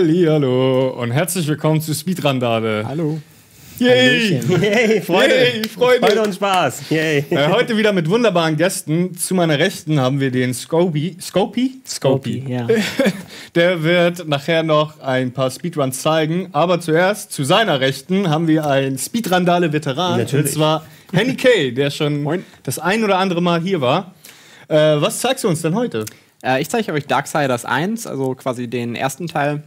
Hallihallo und herzlich willkommen zu Speedrandale. Hallo. Yay! Yay, Freude. Yay, Freude. Freude und Spaß. Yay. Äh, heute wieder mit wunderbaren Gästen. Zu meiner Rechten haben wir den Scopy. Scopy? Scopy, ja. Der wird nachher noch ein paar Speedruns zeigen. Aber zuerst zu seiner Rechten haben wir einen Speedrandale-Veteran. Natürlich. Und zwar Henny Kay, der schon Moin. das ein oder andere Mal hier war. Äh, was zeigst du uns denn heute? Äh, ich zeige euch Darksiders 1, also quasi den ersten Teil.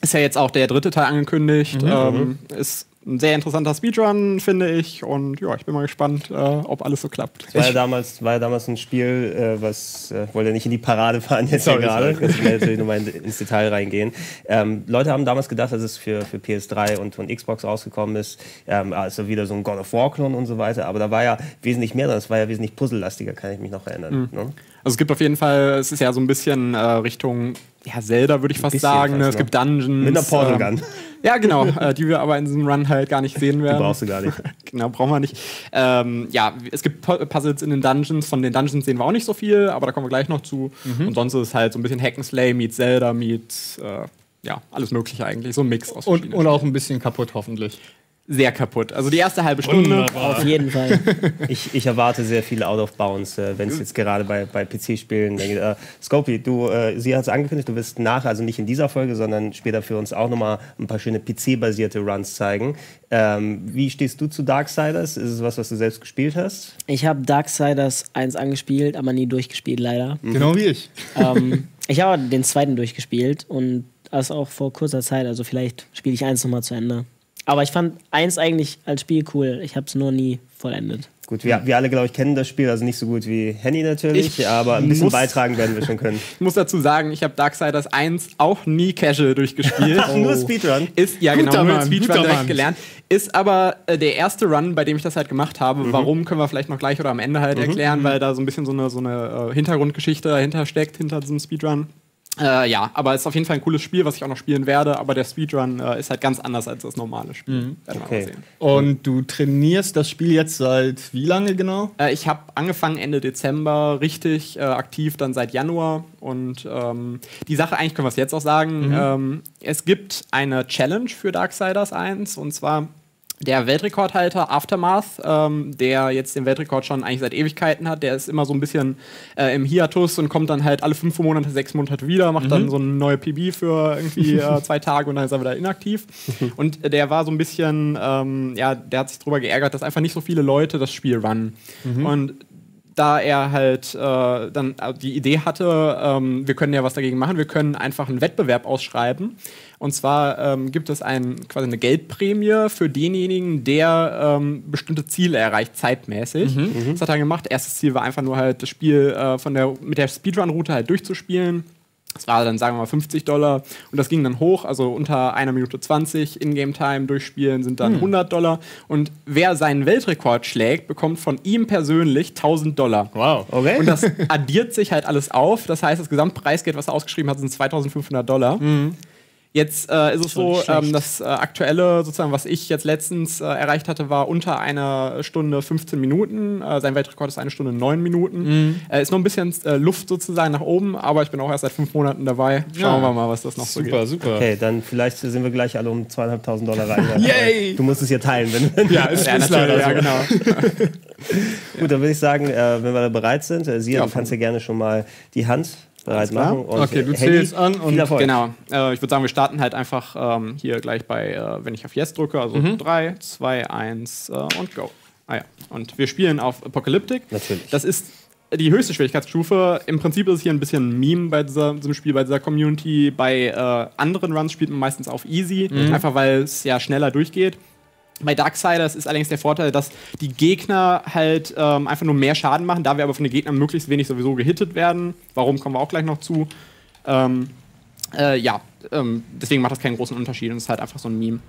Ist ja jetzt auch der dritte Teil angekündigt. Ähm, ist ein sehr interessanter Speedrun, finde ich. Und ja, ich bin mal gespannt, äh, ob alles so klappt. War ja damals, war ja damals ein Spiel, äh, was äh, wollte nicht in die Parade fahren jetzt Sorry, hier gerade. Ich will natürlich nochmal in, ins Detail reingehen. Ähm, Leute haben damals gedacht, als es für, für PS3 und, und Xbox rausgekommen ist, ähm, also wieder so ein God of War-Klon und so weiter. Aber da war ja wesentlich mehr drin. Es war ja wesentlich puzzellastiger, kann ich mich noch erinnern. Ne? Also es gibt auf jeden Fall, es ist ja so ein bisschen äh, Richtung ja, Zelda, würde ich fast sagen. Ne? fast, Es ne? gibt Dungeons. Mit einer Portal Gun. ähm, Ja, genau, äh, die wir aber in diesem Run halt gar nicht sehen Die werden. brauchst du gar nicht. genau, brauchen wir nicht. Ähm, ja, es gibt Pu- Puzzles in den Dungeons. Von den Dungeons sehen wir auch nicht so viel, aber da kommen wir gleich noch zu. Mhm. Und sonst ist es halt so ein bisschen Hack'n'Slay meets Zelda meets, äh, ja, alles Mögliche eigentlich. So ein Mix aus Und, und auch ein bisschen kaputt, hoffentlich. Sehr kaputt. Also die erste halbe Stunde. Wunderbar. Auf jeden Fall. Ich, ich erwarte sehr viel Out of Bounds, äh, wenn es jetzt gerade bei, bei PC-Spielen. Äh, Scopy, du, äh, sie hat es angekündigt, du wirst nachher, also nicht in dieser Folge, sondern später für uns auch nochmal ein paar schöne PC-basierte Runs zeigen. Ähm, wie stehst du zu Darksiders? Ist es was, was du selbst gespielt hast? Ich habe Darksiders 1 angespielt, aber nie durchgespielt, leider. Genau wie ich. ähm, ich habe den zweiten durchgespielt und das auch vor kurzer Zeit. Also vielleicht spiele ich eins nochmal zu Ende. Aber ich fand eins eigentlich als Spiel cool. Ich habe es nur nie vollendet. Gut, wir, wir alle, glaube ich, kennen das Spiel, also nicht so gut wie Henny natürlich, Ich aber ein bisschen muss- beitragen werden wir schon können. Ich muss dazu sagen, ich habe Darksiders 1 auch nie casual durchgespielt. Ach, nur Speedrun? Ist, ja, Guter genau, nur Mann, Speedrun guter direkt Mann. gelernt. Ist aber äh, der erste Run, bei dem ich das halt gemacht habe. Warum können wir vielleicht noch gleich oder am Ende halt erklären, weil da so ein bisschen so eine, so eine äh, Hintergrundgeschichte dahinter steckt, hinter diesem Speedrun. Äh, ja, aber es ist auf jeden Fall ein cooles Spiel, was ich auch noch spielen werde. Aber der Speedrun äh, ist halt ganz anders als das normale Spiel. Wir Okay. Und du trainierst das Spiel jetzt seit wie lange genau? Äh, ich habe angefangen Ende Dezember richtig äh, aktiv, dann seit Januar. Und ähm, die Sache, eigentlich können wir es jetzt auch sagen, ähm, es gibt eine Challenge für Darksiders 1 und zwar der Weltrekordhalter Aftermath, ähm, der jetzt den Weltrekord schon eigentlich seit Ewigkeiten hat, der ist immer so ein bisschen äh, im Hiatus und kommt dann halt alle fünf Monate, sechs Monate wieder, macht dann so eine neue PB für irgendwie äh, zwei Tage und dann ist er wieder inaktiv. Und der war so ein bisschen, ähm, ja, der hat sich darüber geärgert, dass einfach nicht so viele Leute das Spiel runnen. Und da er halt äh, dann äh, die Idee hatte, ähm, wir können ja was dagegen machen, wir können einfach einen Wettbewerb ausschreiben. Und zwar ähm, gibt es ein, quasi eine Geldprämie für denjenigen, der ähm, bestimmte Ziele erreicht, zeitmäßig. Das hat er gemacht. Erstes Ziel war einfach nur halt das Spiel äh, von der, mit der Speedrun-Route halt durchzuspielen. Das war dann, sagen wir mal, 50 Dollar. Und das ging dann hoch, also unter einer Minute 20 Ingame-Time durchspielen sind dann 100 Dollar. Und wer seinen Weltrekord schlägt, bekommt von ihm persönlich 1000 Dollar. Wow. Okay. Und das addiert sich halt alles auf. Das heißt, das Gesamtpreisgeld, was er ausgeschrieben hat, sind 2500 Dollar. Jetzt äh, ist es Schon so, ähm, das äh, aktuelle, sozusagen, was ich jetzt letztens äh, erreicht hatte, war unter einer Stunde 15 Minuten. Äh, sein Weltrekord ist eine Stunde 9 Minuten. Äh, ist noch ein bisschen äh, Luft sozusagen nach oben, aber ich bin auch erst seit fünf Monaten dabei. Schauen Ja. wir mal, was das noch so Super, gibt. super. Okay, dann vielleicht sind wir gleich alle um zweieinhalbtausend Dollar rein. Yay! Du musst es hier teilen, wenn, Ja, ist, Ja, leider ja, so. genau. Gut, dann würde ich sagen, äh, wenn wir da bereit sind, äh, Sia, Ja, du kannst ja gerne schon mal die Hand bereit Alles klar. machen. Und Okay, du äh, zählst Handy, an und- viel Erfolg. Genau. Äh, ich würde sagen, wir starten halt einfach ähm, hier gleich bei, äh, wenn ich auf Yes drücke, also 3, 2, 1 und Go. Ah ja. Und wir spielen auf Apocalyptic. Natürlich. Das ist die höchste Schwierigkeitsstufe. Im Prinzip ist es hier ein bisschen ein Meme bei dieser, diesem Spiel, bei dieser Community. Bei äh, anderen Runs spielt man meistens auf Easy, einfach weil es ja schneller durchgeht. Bei Darksiders ist allerdings der Vorteil, dass die Gegner halt ähm, einfach nur mehr Schaden machen, da wir aber von den Gegnern möglichst wenig sowieso gehittet werden. Warum kommen wir auch gleich noch zu. Ähm, äh, ja, ähm, deswegen macht das keinen großen Unterschied und ist halt einfach so ein Meme.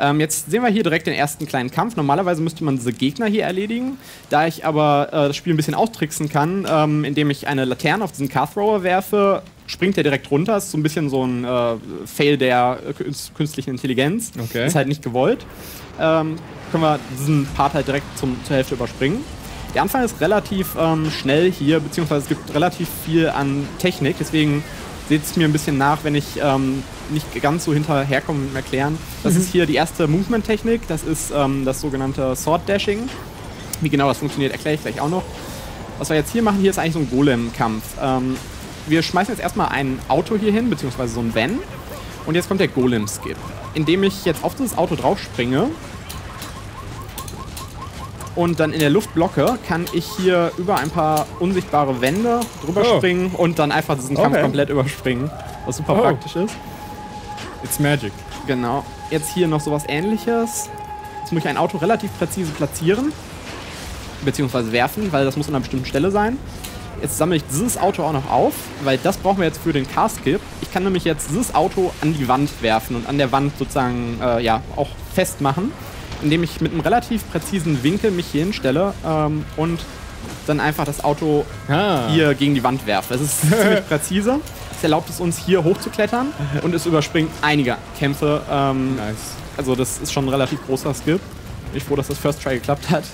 Ähm, jetzt sehen wir hier direkt den ersten kleinen Kampf. Normalerweise müsste man diese Gegner hier erledigen. Da ich aber äh, das Spiel ein bisschen austricksen kann, ähm, indem ich eine Laterne auf diesen Car Thrower werfe, springt der direkt runter. Ist so ein bisschen so ein äh, Fail der äh, künst- künstlichen Intelligenz. Okay. Ist halt nicht gewollt. Ähm, können wir diesen Part halt direkt zum, zur Hälfte überspringen. Der Anfang ist relativ ähm, schnell hier, beziehungsweise es gibt relativ viel an Technik, deswegen seht es mir ein bisschen nach, wenn ich ähm, nicht ganz so hinterherkommen mit dem Erklären. Das ist hier die erste Movement-Technik. Das ist ähm, das sogenannte Sword Dashing. Wie genau das funktioniert, erkläre ich gleich auch noch. Was wir jetzt hier machen, hier ist eigentlich so ein Golem-Kampf. Ähm, wir schmeißen jetzt erstmal ein Auto hier hin, beziehungsweise so ein Van. Und jetzt kommt der Golem-Skip. Indem ich jetzt auf dieses Auto draufspringe und dann in der Luft blocke, kann ich hier über ein paar unsichtbare Wände drüber Oh. springen und dann einfach diesen Kampf Okay. komplett überspringen. Was super Oh. praktisch ist. It's magic. Genau. Jetzt hier noch sowas ähnliches. Jetzt muss ich ein Auto relativ präzise platzieren. Beziehungsweise werfen, weil das muss an einer bestimmten Stelle sein. Jetzt sammle ich dieses Auto auch noch auf, weil das brauchen wir jetzt für den Car-Skip. Ich kann nämlich jetzt dieses Auto an die Wand werfen und an der Wand sozusagen äh, ja, auch festmachen, indem ich mit einem relativ präzisen Winkel mich hier hinstelle ähm, und dann einfach das Auto Ah. hier gegen die Wand werfe. Das ist ziemlich präzise. Es erlaubt es uns hier hochzuklettern und es überspringt einige Kämpfe. Ähm, Nice. also das ist schon ein relativ großer Skip. Bin ich froh, dass das First Try geklappt hat.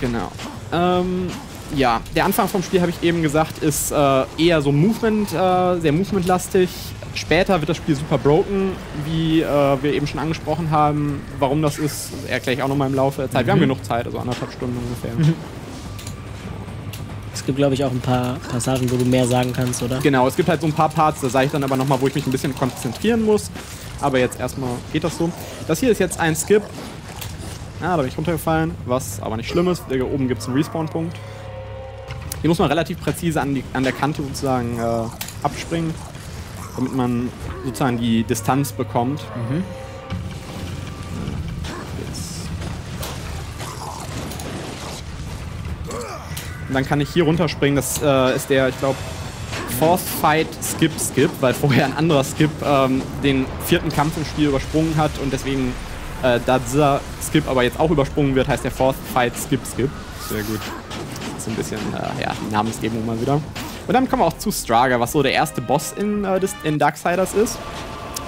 Genau. Ähm, ja, der Anfang vom Spiel, habe ich eben gesagt, ist äh, eher so Movement, äh, sehr Movementlastig. Später wird das Spiel super broken, wie äh, wir eben schon angesprochen haben. Warum das ist, erkläre ich auch nochmal im Laufe der Zeit. Wir haben genug Zeit, also anderthalb Stunden ungefähr. Es gibt, glaube ich, auch ein paar Passagen, wo du mehr sagen kannst, oder? Genau, es gibt halt so ein paar Parts, da sage ich dann aber nochmal, wo ich mich ein bisschen konzentrieren muss. Aber jetzt erstmal geht das so. Das hier ist jetzt ein Skip. Ah, da bin ich runtergefallen, was aber nicht schlimm ist. Hier oben gibt es einen Respawn-Punkt. Hier muss man relativ präzise an, die, an der Kante sozusagen äh, abspringen, damit man sozusagen die Distanz bekommt. Jetzt. Und dann kann ich hier runterspringen. Das äh, ist der, ich glaube, Fourth Fight Skip Skip, weil vorher ein anderer Skip ähm, den vierten Kampf im Spiel übersprungen hat und deswegen, äh, da dieser Skip aber jetzt auch übersprungen wird, heißt der Fourth Fight Skip Skip. Sehr gut. So ein bisschen, äh, ja, Namensgebung mal wieder. Und dann kommen wir auch zu Straga, was so der erste Boss in, äh, des, in Darksiders ist.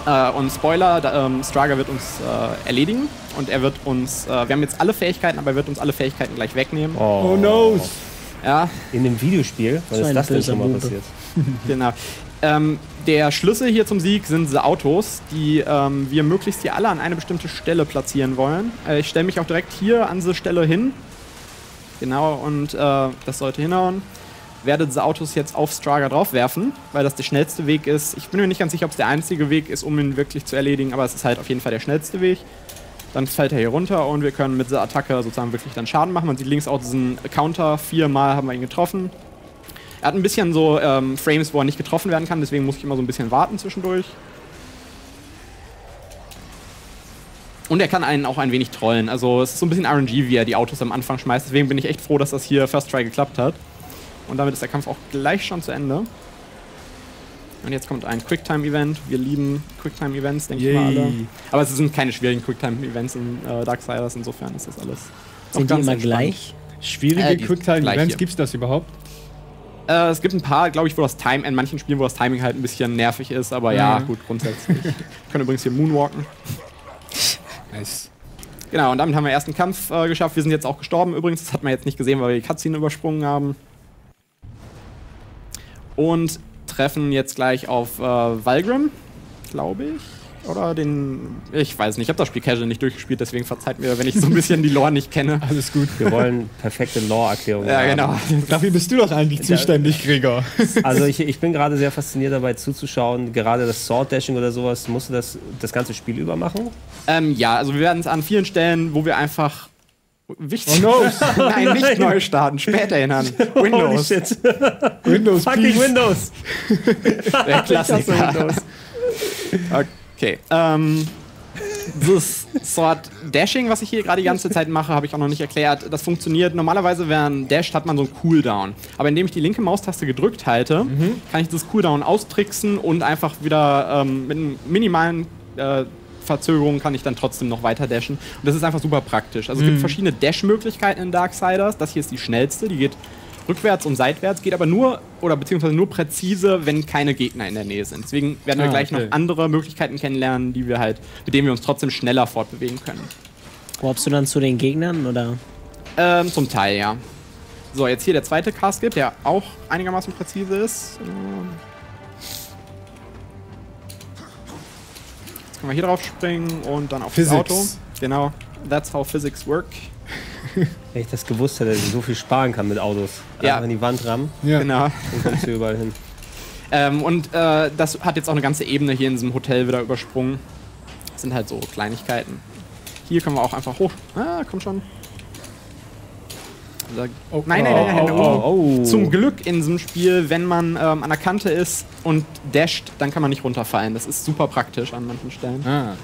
Äh, und Spoiler, da, ähm, Straga wird uns äh, erledigen und er wird uns, äh, wir haben jetzt alle Fähigkeiten, aber er wird uns alle Fähigkeiten gleich wegnehmen. Oh, no. Ja, In dem Videospiel? Was So ist das denn schon mal passiert? Genau. Ähm, der Schlüssel hier zum Sieg sind diese Autos, die ähm, wir möglichst hier alle an eine bestimmte Stelle platzieren wollen. Äh, ich stelle mich auch direkt hier an diese Stelle hin. Genau, und äh, das sollte hinhauen. Werde diese Autos jetzt auf Straga draufwerfen, weil das der schnellste Weg ist. Ich bin mir nicht ganz sicher, ob es der einzige Weg ist, um ihn wirklich zu erledigen, aber es ist halt auf jeden Fall der schnellste Weg. Dann fällt er hier runter und wir können mit dieser Attacke sozusagen wirklich dann Schaden machen. Man sieht links auch diesen Counter. Viermal haben wir ihn getroffen. Er hat ein bisschen so ähm, Frames, wo er nicht getroffen werden kann, deswegen muss ich immer so ein bisschen warten zwischendurch. Und er kann einen auch ein wenig trollen. Also es ist so ein bisschen RNG, wie er die Autos am Anfang schmeißt. Deswegen bin ich echt froh, dass das hier First Try geklappt hat. Und damit ist der Kampf auch gleich schon zu Ende. Und jetzt kommt ein Quicktime-Event. Wir lieben Quicktime-Events, denke ich mal alle. Aber es sind keine schwierigen Quicktime-Events in äh, Darksiders, insofern ist das alles. Sind die ganz immer entspannt. gleich? Schwierige Äh, Quicktime-Events, hier. gibt's das überhaupt? Äh, es gibt ein paar, glaube ich, wo das Time, in manchen Spielen, wo das Timing halt ein bisschen nervig ist, aber ja, Mhm. gut, grundsätzlich. Wir können übrigens hier Moonwalken. Nice. Genau, und damit haben wir ersten Kampf äh, geschafft. Wir sind jetzt auch gestorben übrigens. Das hat man jetzt nicht gesehen, weil wir die Cutscene übersprungen haben. Und treffen jetzt gleich auf äh, Valgrim, glaube ich. Oder den. Ich weiß nicht, ich habe das Spiel casual nicht durchgespielt, deswegen verzeiht mir, wenn ich so ein bisschen die Lore nicht kenne. Alles gut. Wir wollen perfekte Lore-Erklärungen Ja, haben. genau. Dafür bist du doch eigentlich zuständig, Gregor. Also ich, ich bin gerade sehr fasziniert dabei zuzuschauen. Gerade das Sword Dashing oder sowas, musst du das das ganze Spiel über machen? Ähm, ja, also wir werden es an vielen Stellen, wo wir einfach. Wichtig. Oh no. Nein, nicht neu starten, später erinnern. Windows. Holy shit. Windows, Fucking. Windows. Der Klassiker. Okay. Ähm, das Sword Dashing, was ich hier gerade die ganze Zeit mache, habe ich auch noch nicht erklärt. Das funktioniert normalerweise, während dasht, hat man so einen Cooldown. Aber indem ich die linke Maustaste gedrückt halte, kann ich das Cooldown austricksen und einfach wieder ähm, mit einem minimalen äh, Verzögerung kann ich dann trotzdem noch weiter dashen. Und das ist einfach super praktisch. Also es gibt verschiedene Dash-Möglichkeiten in Darksiders. Das hier ist die schnellste, die geht rückwärts und seitwärts, geht aber nur oder beziehungsweise nur präzise, wenn keine Gegner in der Nähe sind. Deswegen werden wir Ah, gleich okay. noch andere Möglichkeiten kennenlernen, die wir halt, mit denen wir uns trotzdem schneller fortbewegen können. Warpst du dann zu den Gegnern oder? Ähm, zum Teil, ja. So, jetzt hier der zweite Cast-Skip, der auch einigermaßen präzise ist. Jetzt können wir hier drauf springen und dann auf Physics. das Auto. Genau. That's how physics work. Wenn ich das gewusst hätte, dass ich so viel sparen kann mit Autos. Ja. Einfach in die Wand rammen, Ja. Genau. dann kommst du überall hin. Ähm, und äh, das hat jetzt auch eine ganze Ebene hier in diesem Hotel wieder übersprungen. Das sind halt so Kleinigkeiten. Hier können wir auch einfach hoch. Ah, komm schon. Da, Oh, nein, nein, nein, nein, nein. Oh. Zum Glück in diesem Spiel, wenn man ähm, an der Kante ist und dasht, dann kann man nicht runterfallen. Das ist super praktisch an manchen Stellen. Ah.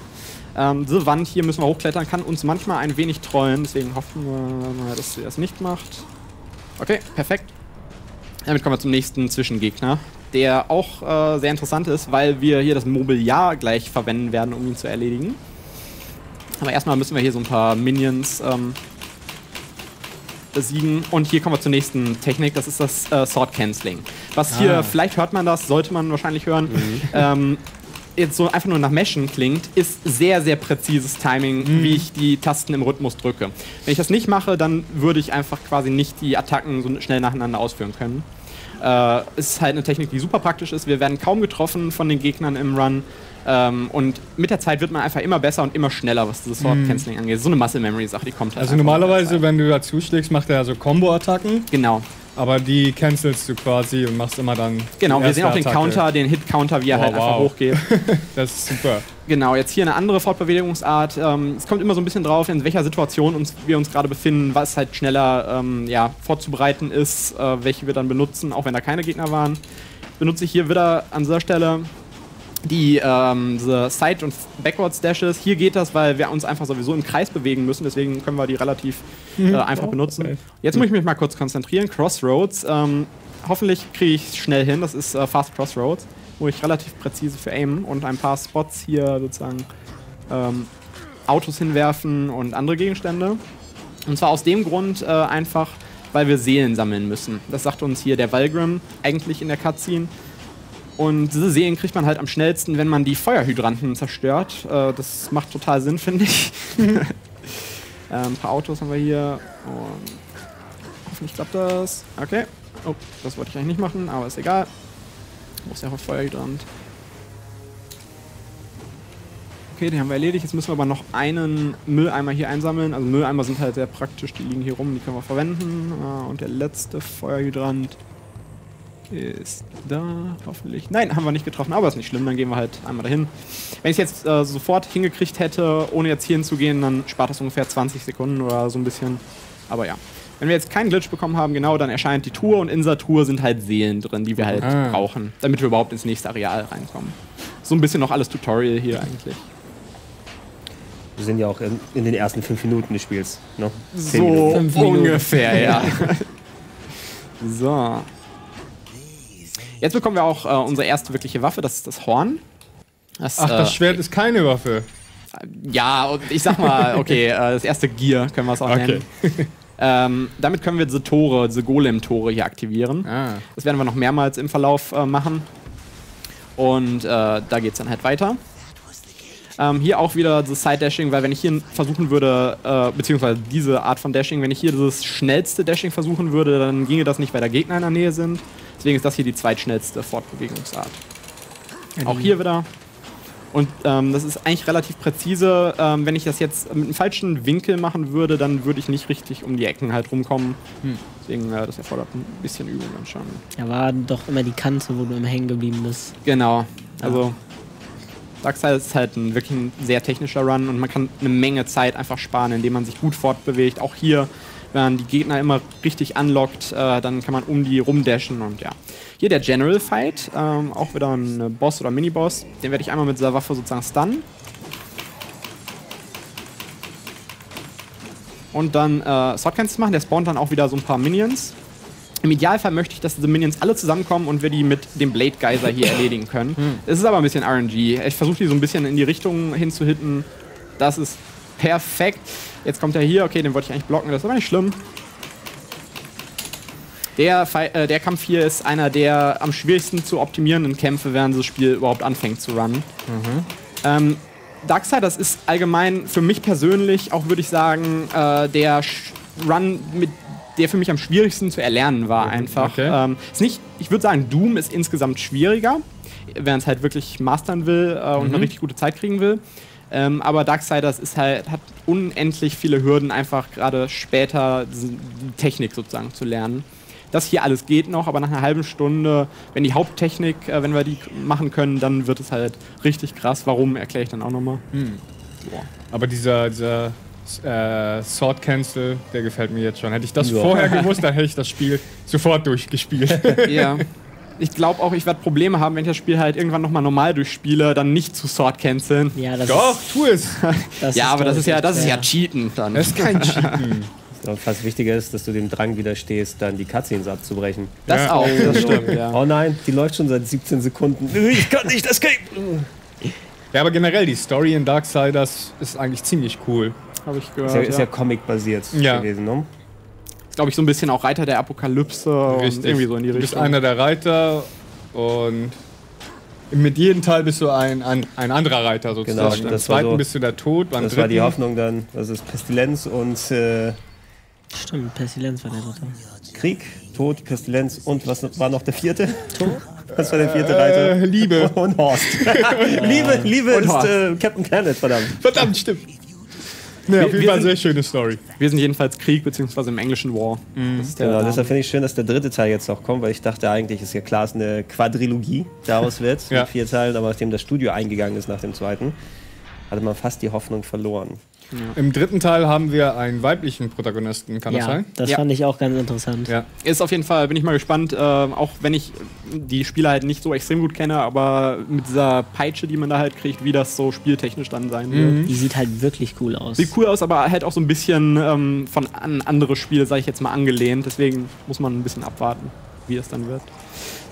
Ähm, diese Wand hier müssen wir hochklettern, kann uns manchmal ein wenig trollen, deswegen hoffen wir dass sie das nicht macht. Okay, perfekt. Damit kommen wir zum nächsten Zwischengegner, der auch äh, sehr interessant ist, weil wir hier das Mobiliar gleich verwenden werden, um ihn zu erledigen. Aber erstmal müssen wir hier so ein paar Minions ähm, besiegen. Und hier kommen wir zur nächsten Technik, das ist das äh, Sword Canceling. Was hier, Ah. vielleicht hört man das, sollte man wahrscheinlich hören, ähm, jetzt so einfach nur nach Meshen klingt, ist sehr, sehr präzises Timing, wie ich die Tasten im Rhythmus drücke. Wenn ich das nicht mache, dann würde ich einfach quasi nicht die Attacken so schnell nacheinander ausführen können. Äh, es ist halt eine Technik, die super praktisch ist. Wir werden kaum getroffen von den Gegnern im Run. Ähm, und mit der Zeit wird man einfach immer besser und immer schneller, was dieses Sword Canceling angeht. So eine Muscle Memory Sache, die kommt halt. Also normalerweise, wenn du da zuschlägst, macht er ja so Combo-Attacken, Genau, aber die cancelst du quasi und machst immer dann. genau. Wir sehen auch den Attacke. Counter, den Hit-Counter, wie er Oh, halt einfach wow. hochgeht. Das ist super. Genau, jetzt hier eine andere Fortbewegungsart. Ähm, es kommt immer so ein bisschen drauf, in welcher Situation uns, wir uns gerade befinden, was halt schneller ähm, ja, vorzubereiten ist, äh, welche wir dann benutzen, auch wenn da keine Gegner waren. Benutze ich hier wieder an dieser Stelle die ähm, Side- und Backwards-Dashes. Hier geht das, weil wir uns einfach sowieso im Kreis bewegen müssen, deswegen können wir die relativ äh, einfach benutzen. okay. Jetzt muss ich mich mal kurz konzentrieren. Crossroads. Ähm, hoffentlich kriege ich es schnell hin. Das ist äh, Fast Crossroads, wo ich relativ präzise für aimen und ein paar Spots hier sozusagen ähm, Autos hinwerfen und andere Gegenstände. Und zwar aus dem Grund äh, einfach, weil wir Seelen sammeln müssen. Das sagt uns hier der Valgrim eigentlich in der Cutscene. Und diese Seelen kriegt man halt am schnellsten, wenn man die Feuerhydranten zerstört. Äh, das macht total Sinn, finde ich. äh, ein paar Autos haben wir hier. Und hoffentlich klappt das. Okay. Oh, das wollte ich eigentlich nicht machen, aber ist egal. Muss ja auch Feuerhydrant. Okay, den haben wir erledigt. Jetzt müssen wir aber noch einen Mülleimer hier einsammeln. Also Mülleimer sind halt sehr praktisch, die liegen hier rum, die können wir verwenden. Ah, Und der letzte Feuerhydrant ist da, hoffentlich. Nein, haben wir nicht getroffen, aber ist nicht schlimm, dann gehen wir halt einmal dahin. Wenn ich es jetzt äh, sofort hingekriegt hätte, ohne jetzt hier hinzugehen, dann spart das ungefähr 20 Sekunden oder so ein bisschen. Aber ja. Wenn wir jetzt keinen Glitch bekommen haben, genau, dann erscheint die Tour und in dieser Tour sind halt Seelen drin, die wir halt Ah. brauchen, damit wir überhaupt ins nächste Areal reinkommen. So ein bisschen noch alles Tutorial hier eigentlich. Wir sind ja auch in, in den ersten fünf Minuten des Spiels. Ne? So ungefähr, ja. so. Jetzt bekommen wir auch äh, unsere erste wirkliche Waffe, das ist das Horn. Das, Ach, das äh, Schwert ist keine Waffe. Ja, und ich sag mal, okay, äh, das erste Gear können wir es auch Okay. nennen. Ähm, damit können wir diese Tore, diese Golem-Tore hier aktivieren. Ah. Das werden wir noch mehrmals im Verlauf äh, machen. Und äh, da geht es dann halt weiter. Ähm, hier auch wieder das Side-Dashing, weil wenn ich hier versuchen würde, äh, beziehungsweise diese Art von Dashing, wenn ich hier das schnellste Dashing versuchen würde, dann ginge das nicht, weil da Gegner in der Nähe sind. Deswegen ist das hier die zweitschnellste Fortbewegungsart. Auch hier wieder. Und ähm, das ist eigentlich relativ präzise. Ähm, wenn ich das jetzt mit einem falschen Winkel machen würde, dann würde ich nicht richtig um die Ecken halt rumkommen. Deswegen, äh, das erfordert ein bisschen Übung schon. Da war doch immer die Kante, wo du immer hängen geblieben bist. Genau. Also Darksiders ist halt ein wirklich ein sehr technischer Run und man kann eine Menge Zeit einfach sparen, indem man sich gut fortbewegt. Auch hier, wenn man die Gegner immer richtig anlockt, äh, dann kann man um die rumdashen und ja. Hier der General Fight, ähm, auch wieder ein Boss oder Miniboss. Den werde ich einmal mit dieser Waffe sozusagen stunnen. Und dann äh, Swordcancels machen, der spawnt dann auch wieder so ein paar Minions. Im Idealfall möchte ich, dass diese Minions alle zusammenkommen und wir die mit dem Blade Geyser hier erledigen können. Es ist aber ein bisschen RNG. Ich versuche die so ein bisschen in die Richtung hinzuhitten. Das ist perfekt. Jetzt kommt er hier. Okay, den wollte ich eigentlich blocken. Das ist aber nicht schlimm. Der, äh, der Kampf hier ist einer der am schwierigsten zu optimierenden Kämpfe, während das Spiel überhaupt anfängt zu runnen. Ähm, Darksiders ist allgemein für mich persönlich auch, würde ich sagen, äh, der Sch Run, mit, der für mich am schwierigsten zu erlernen war einfach. okay. Ähm, ist nicht, ich würde sagen, Doom ist insgesamt schwieriger. wenn es halt wirklich mastern will äh, und eine richtig gute Zeit kriegen will. Ähm, aber Darksiders ist halt, hat unendlich viele Hürden, einfach gerade später die Technik sozusagen zu lernen. Das hier alles geht noch, aber nach einer halben Stunde, wenn die Haupttechnik, äh, wenn wir die machen können, dann wird es halt richtig krass. Warum, erkläre ich dann auch nochmal. Aber dieser, dieser äh, Sword Cancel, der gefällt mir jetzt schon. Hätte ich das Ja. vorher gewusst, dann hätte ich das Spiel sofort durchgespielt. Ja. Ich glaube auch, ich werde Probleme haben, wenn ich das Spiel halt irgendwann nochmal normal durchspiele, dann nicht zu Sword canceln. Ja, das Doch, tu es! ist, das Ja, aber das ist ja, das ist ja. Cheaten dann. Das ist kein Cheaten. Und fast wichtiger ist, dass du dem Drang widerstehst, dann die Cutscenes abzubrechen. Das Ja. auch, das stimmt, ja. Oh nein, die läuft schon seit 17 Sekunden. Ich kann nicht escape! Ja, aber generell, die Story in Darksiders ist eigentlich ziemlich cool. Habe ich Ist ja, gehört. ist ja Comic-basiert Ja. gewesen, ne? Glaube ich, so ein bisschen auch Reiter der Apokalypse und irgendwie so in die Du bist Richtung. einer der Reiter und mit jedem Teil bist du ein, ein, ein anderer Reiter sozusagen. Genau, Im das war zweiten so- bist du der Tod, beim Das dritten war die Hoffnung dann, das ist Pestilenz und äh, Stimmt, Pestilenz war der dritte. Krieg, Tod, Pestilenz und was war noch der vierte? Was war der vierte Reiter? äh, Liebe. Und Horst. Liebe, Liebe Und ist Horst. äh, Captain Planet, verdammt. Verdammt, stimmt. Ne, auf Wir- jeden Fall sind- sehr schöne Story. Wir sind jedenfalls Krieg, beziehungsweise im englischen War. Das ist der Genau, Name. deshalb finde ich schön, dass der dritte Teil jetzt auch kommt, weil ich dachte eigentlich, ist ja klar, es eine Quadrilogie daraus wird, Ja. mit vier Teilen, aber nachdem das Studio eingegangen ist nach dem zweiten, hatte man fast die Hoffnung verloren. Im dritten Teil haben wir einen weiblichen Protagonisten, kann das Ja, sein? das Ja. fand ich auch ganz interessant. Ja. Ist auf jeden Fall, bin ich mal gespannt, äh, auch wenn ich die Spieler halt nicht so extrem gut kenne, aber mit dieser Peitsche, die man da halt kriegt, wie das so spieltechnisch dann sein wird. Die sieht halt wirklich cool aus. Sieht cool aus, aber halt auch so ein bisschen ähm, von an andere Spiele, sage ich jetzt mal, angelehnt. Deswegen muss man ein bisschen abwarten, wie das dann wird.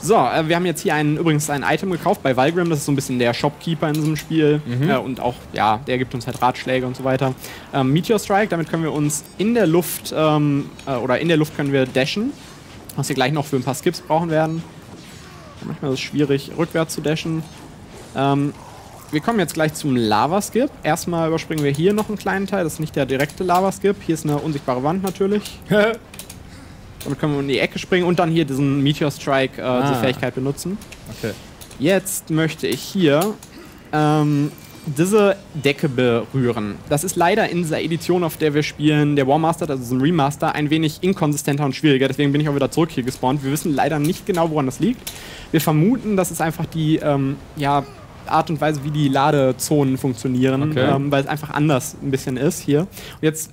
So, äh, wir haben jetzt hier ein, übrigens ein Item gekauft bei Valgrim. Das ist so ein bisschen der Shopkeeper in diesem Spiel. Äh, und auch, ja, der gibt uns halt Ratschläge und so weiter. Ähm, Meteor Strike, damit können wir uns in der Luft, ähm, äh, oder in der Luft können wir dashen. Was wir gleich noch für ein paar Skips brauchen werden. Manchmal ist es schwierig, rückwärts zu dashen. Ähm, wir kommen jetzt gleich zum Lava-Skip. Erstmal überspringen wir hier noch einen kleinen Teil. Das ist nicht der direkte Lava-Skip. Hier ist eine unsichtbare Wand natürlich. Damit können wir in die Ecke springen und dann hier diesen Meteor Strike, äh, diese Fähigkeit benutzen. Okay. Jetzt möchte ich hier ähm, diese Decke berühren. Das ist leider in dieser Edition, auf der wir spielen, der War Mastered, also diesem Remaster, ein wenig inkonsistenter und schwieriger. Deswegen bin ich auch wieder zurück hier gespawnt. Wir wissen leider nicht genau, woran das liegt. Wir vermuten, dass es einfach die ähm, ja, Art und Weise, wie die Ladezonen funktionieren, Okay. ähm, weil es einfach anders ein bisschen ist hier. Und jetzt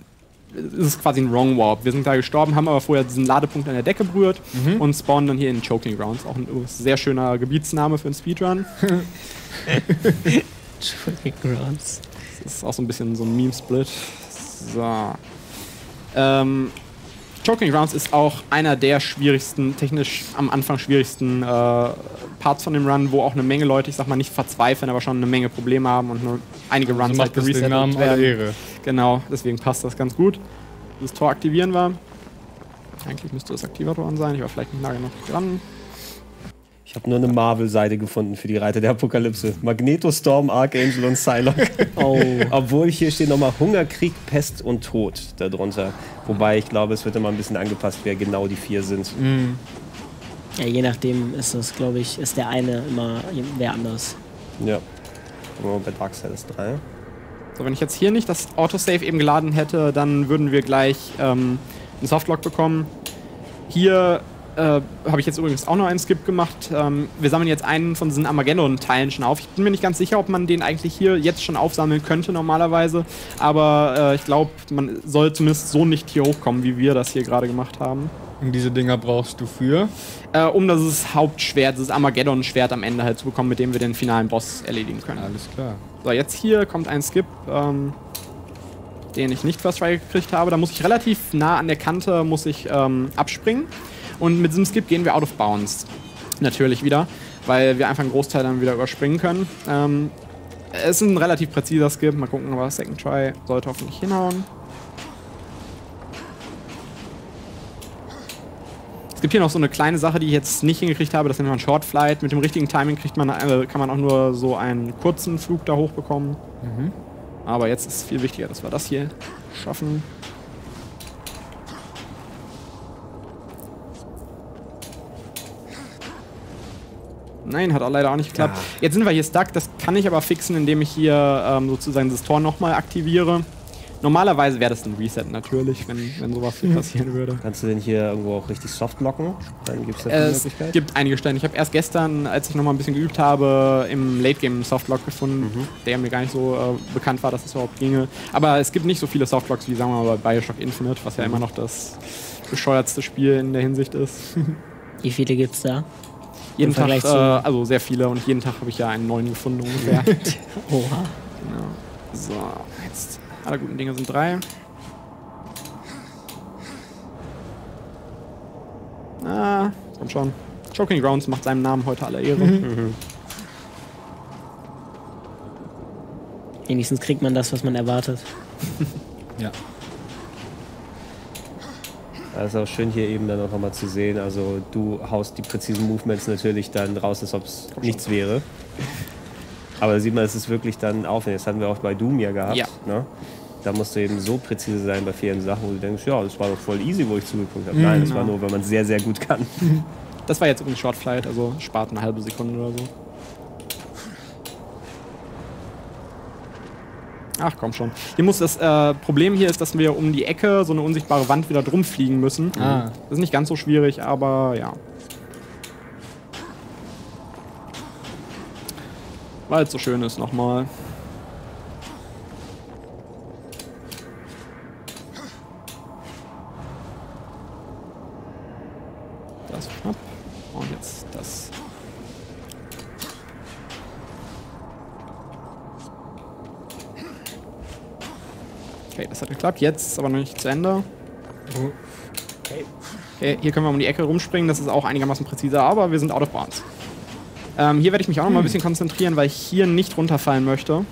ist es quasi ein Wrong Warp. Wir sind da gestorben, haben aber vorher diesen Ladepunkt an der Decke berührt und spawnen dann hier in Choking Grounds. Auch ein sehr schöner Gebietsname für einen Speedrun. Grounds. Das ist auch so ein bisschen so ein Meme-Split. So. Ähm, Choking Grounds ist auch einer der schwierigsten, technisch am Anfang schwierigsten äh, Parts von dem Run, wo auch eine Menge Leute, ich sag mal nicht verzweifeln, aber schon eine Menge Probleme haben und nur einige Also Runs halt macht das den geresettet Namen werden. Ehre. Genau, deswegen passt das ganz gut. Das Tor aktivieren wir. Eigentlich müsste das Aktivatoren sein, ich war vielleicht nicht nah genug dran. Ich habe nur eine Marvel-Seite gefunden für die Reiter der Apokalypse. Magneto, Storm, Archangel und Psylocke. Oh, Obwohl hier steht nochmal Hunger, Krieg, Pest und Tod darunter. Wobei ich glaube, es wird immer ein bisschen angepasst, wer genau die vier sind. Ja, je nachdem ist das, glaube ich, ist der eine immer wer anders. Ja. Mal bei Darksiders 3. So, wenn ich jetzt hier nicht das Autosave eben geladen hätte, dann würden wir gleich ähm, einen Softlock bekommen. Hier äh, habe ich jetzt übrigens auch noch einen Skip gemacht. Ähm, wir sammeln jetzt einen von diesen Armageddon-Teilen schon auf. Ich bin mir nicht ganz sicher, ob man den eigentlich hier jetzt schon aufsammeln könnte normalerweise. Aber äh, ich glaube, man soll zumindest so nicht hier hochkommen, wie wir das hier gerade gemacht haben. Und diese Dinger brauchst du für. Äh, um das Hauptschwert, dieses Armageddon-Schwert am Ende halt zu bekommen, mit dem wir den finalen Boss erledigen können. Alles klar. So, jetzt hier kommt ein Skip, ähm, den ich nicht Try gekriegt habe. Da muss ich relativ nah an der Kante muss ich ähm, abspringen. Und mit diesem Skip gehen wir out of bounds. Natürlich wieder, weil wir einfach einen Großteil dann wieder überspringen können. Ähm, es ist ein relativ präziser Skip. Mal gucken, aber Second Try sollte hoffentlich hinhauen. Es gibt hier noch so eine kleine Sache, die ich jetzt nicht hingekriegt habe. Das nennt man Short Flight. Mit dem richtigen Timing kriegt man, äh, kann man auch nur so einen kurzen Flug da hochbekommen. Aber jetzt ist es viel wichtiger, dass wir das hier schaffen. Nein, hat auch leider auch nicht geklappt. Ja. Jetzt sind wir hier stuck. Das kann ich aber fixen, indem ich hier ähm, sozusagen das Tor nochmal aktiviere. Normalerweise wäre das ein Reset natürlich, wenn, wenn sowas hier passieren würde. Kannst du denn hier irgendwo auch richtig soft locken? Dann gibt es da Es Möglichkeit. gibt einige Stellen. Ich habe erst gestern, als ich nochmal ein bisschen geübt habe, im Late Game einen Softlock gefunden, der mir gar nicht so äh, bekannt war, dass es überhaupt ginge. Aber es gibt nicht so viele Softlocks wie, sagen wir mal, bei Bioshock Infinite, was ja immer noch das bescheuertste Spiel in der Hinsicht ist. Wie viele gibt's da? jeden Tag, äh, also sehr viele und jeden Tag habe ich ja einen neuen gefunden ungefähr. Oha. so, jetzt alle guten Dinge sind drei. Ah, komm schon. Choking Grounds macht seinem Namen heute alle Ehre. Wenigstens kriegt man das, was man erwartet. Ja. Das ist auch schön hier eben dann auch nochmal zu sehen. Also du haust die präzisen Movements natürlich dann raus, als ob es nichts wäre. Aber da sieht man, es ist wirklich dann aufwendig. Das hatten wir auch bei Doom ja gehabt. Ja. Ne? Da musst du eben so präzise sein bei vielen Sachen, wo du denkst, ja, das war doch voll easy, wo ich zugeguckt habe. Nein, das war nur, wenn man es sehr, sehr gut kann. Das war jetzt übrigens Short Flight, also spart eine halbe Sekunde oder so. Ach komm schon. Hier muss das äh, Problem hier ist, dass wir um die Ecke so eine unsichtbare Wand wieder drum fliegen müssen. Ah. Das ist nicht ganz so schwierig, aber ja. Weil es so schön ist nochmal. Das knapp. Und jetzt das. Okay, das hat geklappt. Jetzt ist aber noch nicht zu Ende. Okay, hier können wir um die Ecke rumspringen. Das ist auch einigermaßen präziser, aber wir sind out of bounds. Ähm, hier werde ich mich auch noch mal ein bisschen konzentrieren, weil ich hier nicht runterfallen möchte.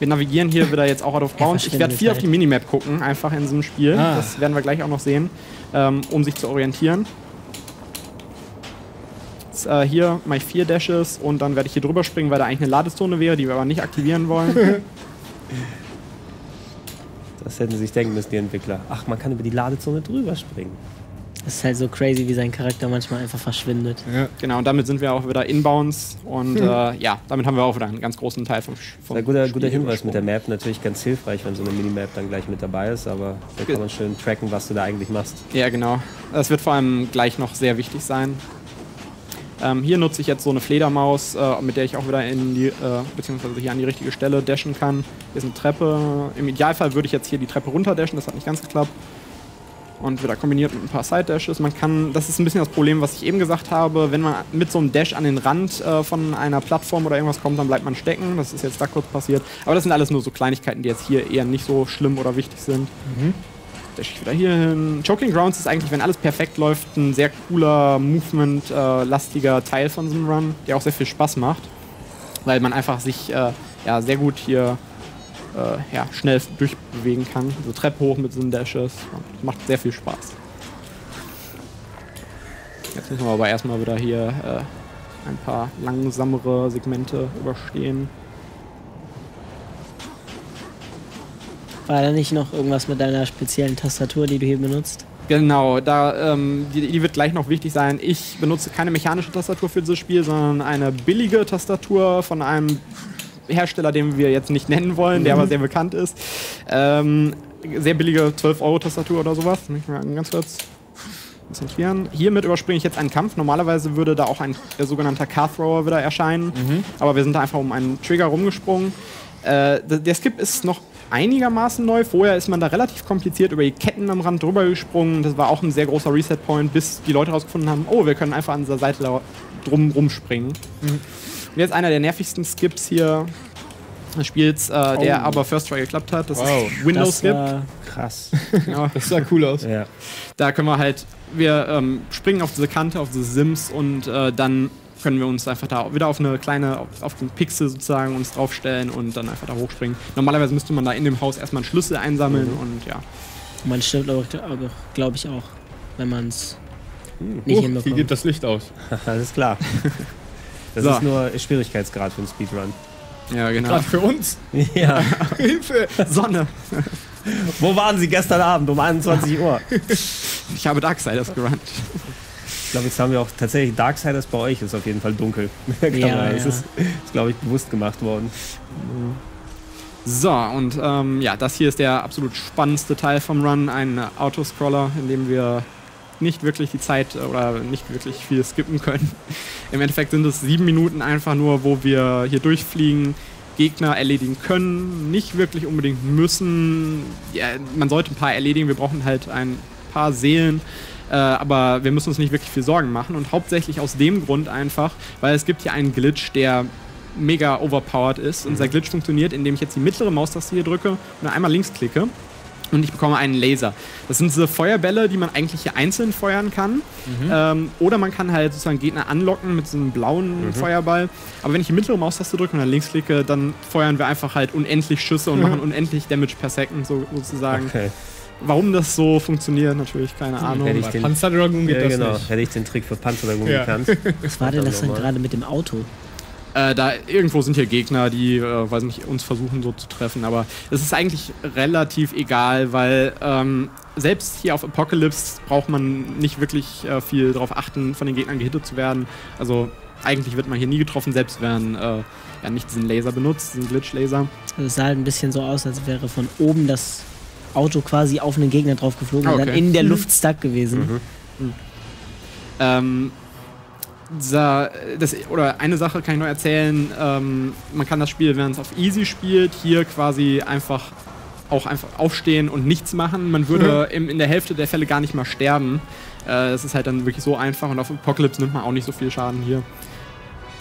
Wir navigieren hier wieder jetzt auch out of bounds. Ich werde viel auf die Minimap gucken, einfach in diesem Spiel. Ah. Das werden wir gleich auch noch sehen, ähm, um sich zu orientieren. Äh, hier mache ich vier Dashes und dann werde ich hier drüber springen, weil da eigentlich eine Ladezone wäre, die wir aber nicht aktivieren wollen. Das hätten sie sich denken müssen, die Entwickler. Ach, man kann über die Ladezone drüber springen. Es ist halt so crazy, wie sein Charakter manchmal einfach verschwindet. Ja. genau, und damit sind wir auch wieder inbounds und äh, ja, damit haben wir auch wieder einen ganz großen Teil vom, vom Ein guter, Spiel guter Hinweis mit der. Map. Natürlich ganz hilfreich, wenn so eine Minimap dann gleich mit dabei ist, aber da kann man schön tracken, was du da eigentlich machst. Ja, genau. Das wird vor allem gleich noch sehr wichtig sein. Ähm, hier nutze ich jetzt so eine Fledermaus, äh, mit der ich auch wieder in die, äh, beziehungsweise hier an die richtige Stelle dashen kann. Hier ist eine Treppe. Im Idealfall würde ich jetzt hier die Treppe runter dashen, das hat nicht ganz geklappt. Und wieder kombiniert mit ein paar Side-Dashes. Man kann, das ist ein bisschen das Problem, was ich eben gesagt habe, wenn man mit so einem Dash an den Rand äh, von einer Plattform oder irgendwas kommt, dann bleibt man stecken. Das ist jetzt da kurz passiert. Aber das sind alles nur so Kleinigkeiten, die jetzt hier eher nicht so schlimm oder wichtig sind. Dash ich wieder hier hin. Choking Grounds ist eigentlich, wenn alles perfekt läuft, ein sehr cooler, movement-lastiger Teil von so einem Run, der auch sehr viel Spaß macht. Weil man einfach sich äh, ja, sehr gut hier äh, ja, schnell durchbewegen kann. So Treppe hoch mit so Dashes. Das macht sehr viel Spaß. Jetzt müssen wir aber erstmal wieder hier äh, ein paar langsamere Segmente überstehen. War da nicht noch irgendwas mit deiner speziellen Tastatur, die du hier benutzt? Genau, da, ähm, die, die wird gleich noch wichtig sein. Ich benutze keine mechanische Tastatur für dieses Spiel, sondern eine billige Tastatur von einem Hersteller, den wir jetzt nicht nennen wollen, der aber sehr bekannt ist. Ähm, sehr billige 12-Euro-Tastatur oder sowas. Muss ich mal ganz kurz konzentrieren. Hiermit überspringe ich jetzt einen Kampf. Normalerweise würde da auch ein äh, sogenannter Car Thrower wieder erscheinen. Aber wir sind da einfach um einen Trigger rumgesprungen. Äh, der Skip ist noch einigermaßen neu. Vorher ist man da relativ kompliziert über die Ketten am Rand drüber gesprungen. Das war auch ein sehr großer Reset-Point, bis die Leute herausgefunden haben, oh, wir können einfach an dieser Seite drum rumspringen. Und jetzt einer der nervigsten Skips hier des Spiels, äh, der aber First Try geklappt hat. Das Wow. ist Windows Das Skip. Krass. Ja. Das sah cool aus. ja. Da können wir halt, wir ähm, springen auf diese Kante, auf diese Sims und äh, dann können wir uns einfach da wieder auf eine kleine, auf, auf den Pixel sozusagen uns draufstellen und dann einfach da hochspringen. Normalerweise müsste man da in dem Haus erstmal einen Schlüssel einsammeln und ja. man stirbt aber, glaube ich, auch, wenn man es nicht Huch, hier hinbekommt. geht das Licht aus. Alles klar. Das So. ist nur Schwierigkeitsgrad für einen Speedrun. Ja, genau. Gerade für uns. Ja. Hilfe! Sonne. Wo waren Sie gestern Abend um 21 Uhr? Ich habe Darksiders gerannt. Glaube, jetzt haben wir auch tatsächlich Darksiders bei euch, ist auf jeden Fall dunkel. Ja, das ja. ist, ist glaube ich, bewusst gemacht worden. So, und ähm, ja, das hier ist der absolut spannendste Teil vom Run, ein Autoscroller, in dem wir nicht wirklich die Zeit äh, oder nicht wirklich viel skippen können. Im Endeffekt sind es sieben Minuten einfach nur, wo wir hier durchfliegen, Gegner erledigen können, nicht wirklich unbedingt müssen. Ja, man sollte ein paar erledigen, wir brauchen halt ein paar Seelen. Äh, aber wir müssen uns nicht wirklich viel Sorgen machen und hauptsächlich aus dem Grund einfach, weil es gibt hier einen Glitch, der mega overpowered ist. Und dieser Glitch funktioniert, indem ich jetzt die mittlere Maustaste hier drücke und dann einmal links klicke und ich bekomme einen Laser. Das sind diese Feuerbälle, die man eigentlich hier einzeln feuern kann. Ähm, oder man kann halt sozusagen Gegner anlocken mit so einem blauen Feuerball. Aber wenn ich die mittlere Maustaste drücke und dann links klicke, dann feuern wir einfach halt unendlich Schüsse und machen unendlich Damage per Second so, sozusagen. Okay. Warum das so funktioniert, natürlich keine Ahnung. Hätte ich den- Panzer Dragoon geht Ja, das genau. nicht. Hätte ich den Trick für Panzerdragon Ja. gekannt. Was war denn das denn gerade mit dem Auto? Äh, da irgendwo sind hier Gegner, die, äh, weiß nicht, uns versuchen so zu treffen, aber es ist eigentlich relativ egal, weil ähm, selbst hier auf Apocalypse braucht man nicht wirklich äh, viel darauf achten, von den Gegnern gehittet zu werden. Also eigentlich wird man hier nie getroffen, selbst wenn äh, ja nicht diesen Laser benutzt, diesen Glitch-Laser. Also es sah halt ein bisschen so aus, als wäre von oben das Auto quasi auf einen Gegner drauf geflogen Ah, und dann okay. in der Luft stuck gewesen. Ähm, dieser- das, oder eine Sache kann ich noch erzählen. Ähm, man kann das Spiel, wenn man es auf Easy spielt, hier quasi einfach auch einfach aufstehen und nichts machen. Man würde im, in der Hälfte der Fälle gar nicht mal sterben. Äh, das ist halt dann wirklich so einfach und auf Apocalypse nimmt man auch nicht so viel Schaden hier.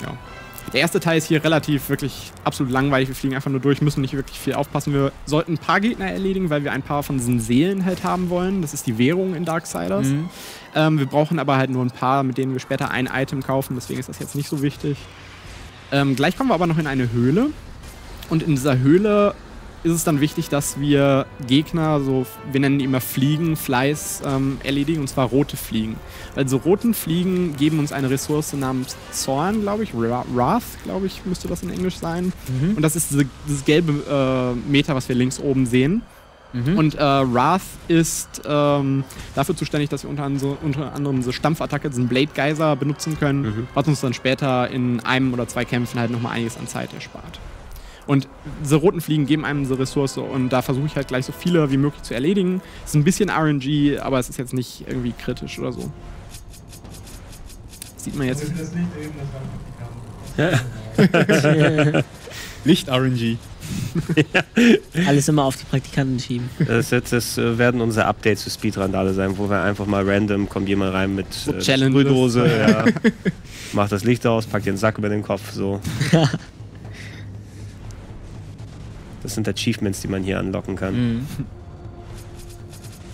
Ja. Der erste Teil ist hier relativ wirklich absolut langweilig. Wir fliegen einfach nur durch, müssen nicht wirklich viel aufpassen. Wir sollten ein paar Gegner erledigen, weil wir ein paar von diesen Seelen halt haben wollen. Das ist die Währung in Darksiders. Ähm, wir brauchen aber halt nur ein paar, mit denen wir später ein Item kaufen. Deswegen ist das jetzt nicht so wichtig. Ähm, gleich kommen wir aber noch in eine Höhle. Und in dieser Höhle ist es dann wichtig, dass wir Gegner, so wir nennen die immer Fliegen, Fleiß, ähm, erledigen, und zwar rote Fliegen. Weil so roten Fliegen geben uns eine Ressource namens Zorn, glaube ich, Ra- Wrath, glaube ich, müsste das in Englisch sein. Und das ist diese, dieses gelbe äh, Meter, was wir links oben sehen. Und äh, Wrath ist ähm, dafür zuständig, dass wir unter, an- unter anderem diese Stampfattacke, diesen Blade Geyser benutzen können, was uns dann später in einem oder zwei Kämpfen halt nochmal einiges an Zeit erspart. Und diese roten Fliegen geben einem diese Ressource und da versuche ich halt gleich so viele wie möglich zu erledigen. Es ist ein bisschen RNG, aber es ist jetzt nicht irgendwie kritisch oder so. Sieht man jetzt. Licht RNG. Alles immer auf die Praktikanten schieben. Das, jetzt, das äh, werden unsere Updates für Speedrandale sein, wo wir einfach mal random kommt jemand rein mit äh. Sprühdose, ja. macht das Licht aus, packt den Sack über den Kopf, so. Das sind Achievements, die man hier anlocken kann.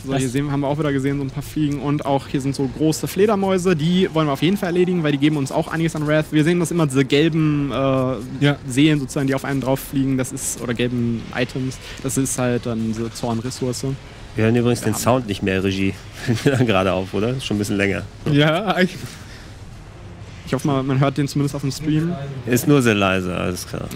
So, hier sehen, haben wir auch wieder gesehen, so ein paar Fliegen und auch hier sind so große Fledermäuse, die wollen wir auf jeden Fall erledigen, weil die geben uns auch einiges an Wrath. Wir sehen das immer, diese gelben äh, Ja. Seelen sozusagen, die auf einen drauf fliegen, das ist, oder gelben Items, das ist halt dann diese Zornressource. Wir hören übrigens den Sound nicht mehr, Regie. Fällt mir dann gerade auf, oder? Ist schon ein bisschen länger. Ja, eigentlich. Ich hoffe mal, man hört den zumindest auf dem Stream. Ist nur sehr leise, alles klar.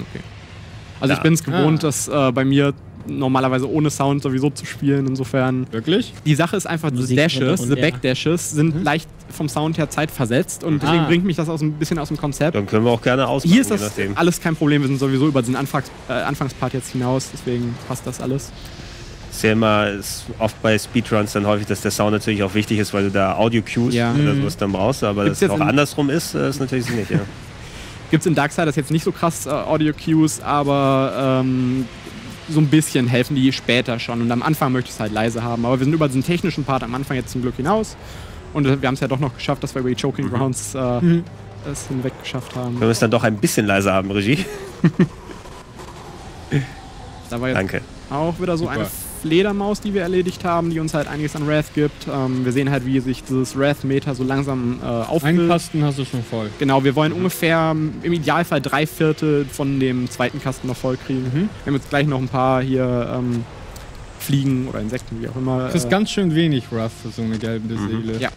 Also Ja. ich bin es gewohnt, Ah. das äh, bei mir normalerweise ohne Sound sowieso zu spielen, insofern. Wirklich? Die Sache ist einfach, Musik Dashes, ja. Backdashes sind leicht vom Sound her zeitversetzt und deswegen Ah. bringt mich das aus, ein bisschen aus dem Konzept. Dann können wir auch gerne ausmachen, Hier ist das alles kein Problem. Wir sind sowieso über diesen Anfangs, äh, Anfangspart jetzt hinaus, deswegen passt das alles. Ist ja immer ist oft bei Speedruns dann häufig, dass der Sound natürlich auch wichtig ist, weil du da Audio-Cues Ja. oder sowas dann brauchst, aber Gibt's dass es auch andersrum ist, äh, ist natürlich nicht, ja. Gibt es in Darksiders jetzt nicht so krass äh, Audio-Cues, aber ähm, so ein bisschen helfen die später schon. Und am Anfang möchte ich es halt leise haben. Aber wir sind über diesen technischen Part am Anfang jetzt zum Glück hinaus. Und äh, wir haben es ja doch noch geschafft, dass wir über die Choking Grounds äh, es hinweg geschafft haben. Wir es dann doch ein bisschen leiser haben, Regie? Da war jetzt Danke. auch wieder so Super. eine Fledermaus, die wir erledigt haben, die uns halt einiges an Wrath gibt. Ähm, wir sehen halt, wie sich dieses Wrath-Meter so langsam äh, Einen auffüllt. Kasten hast du schon voll. Genau, wir wollen ungefähr ähm, im Idealfall drei Viertel von dem zweiten Kasten noch voll kriegen. Mhm. Wir haben jetzt gleich noch ein paar hier ähm, Fliegen oder Insekten, wie auch immer. Das ist äh, ganz schön wenig Rough für so eine gelbe Seele. Ja.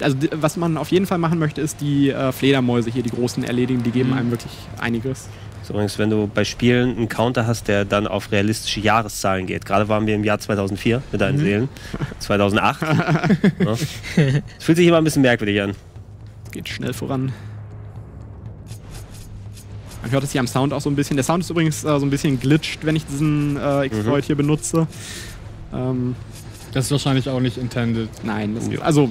also was man auf jeden Fall machen möchte, ist die äh, Fledermäuse hier, die großen erledigen. Die geben Mhm. einem wirklich einiges. So, übrigens, wenn du bei Spielen einen Counter hast, der dann auf realistische Jahreszahlen geht. Gerade waren wir im Jahr 2004 mit Mhm. deinen Seelen. 2008. ja. Es fühlt sich immer ein bisschen merkwürdig an. geht schnell voran. Man hört es hier am Sound auch so ein bisschen. Der Sound ist übrigens äh, so ein bisschen glitscht, wenn ich diesen äh, Exploit hier benutze. Ähm, Das ist wahrscheinlich auch nicht intended. nein, das, also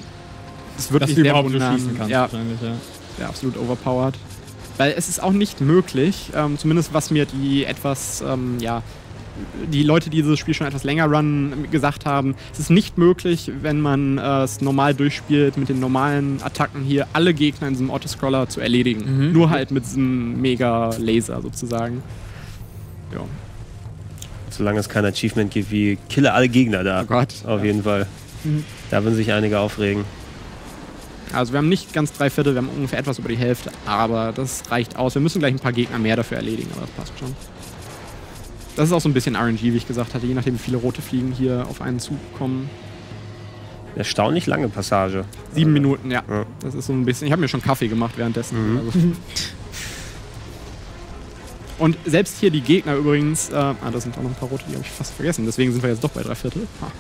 es ist wirklich Dass du sehr überhaupt nur unangenehm. schießen kannst, Ja, wahrscheinlich, ja. ja, absolut overpowered. Weil es ist auch nicht möglich, ähm, zumindest was mir die etwas, ähm, ja, die Leute, die dieses Spiel schon etwas länger runnen, gesagt haben, es ist nicht möglich, wenn man äh, es normal durchspielt, mit den normalen Attacken hier alle Gegner in diesem Autoscroller zu erledigen. Mhm. Nur halt mit diesem Mega-Laser sozusagen. Ja. Solange es kein Achievement gibt wie Kille alle Gegner da. Oh Gott. Auf jeden Fall. Da würden sich einige aufregen. Also wir haben nicht ganz drei Viertel, wir haben ungefähr etwas über die Hälfte, aber das reicht aus. Wir müssen gleich ein paar Gegner mehr dafür erledigen, aber das passt schon. Das ist auch so ein bisschen RNG, wie ich gesagt hatte, je nachdem wie viele rote Fliegen hier auf einen zukommen. Erstaunlich lange Passage. Sieben Minuten, ja. Ja. Das ist so ein bisschen. Ich habe mir schon Kaffee gemacht währenddessen. Mhm. Also. Und selbst hier die Gegner übrigens, äh, ah, da sind auch noch ein paar rote, die habe ich fast vergessen. Deswegen sind wir jetzt doch bei drei Viertel. Ha.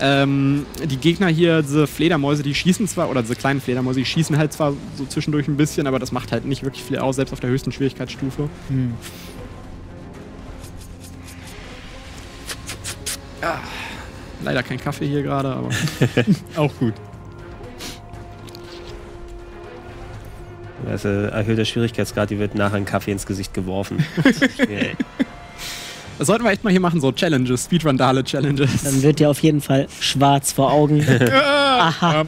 Ähm, die Gegner hier, diese Fledermäuse, die schießen zwar, oder diese kleinen Fledermäuse, die schießen halt zwar so zwischendurch ein bisschen, aber das macht halt nicht wirklich viel aus, selbst auf der höchsten Schwierigkeitsstufe. Hm. Leider kein Kaffee hier gerade, aber Auch gut. Ein erhöhter Schwierigkeitsgrad, die wird nachher ein Kaffee ins Gesicht geworfen. Das sollten wir echt mal hier machen, so Challenges, Speedrun-Dale-Challenges. Dann wird dir auf jeden Fall schwarz vor Augen. Aha.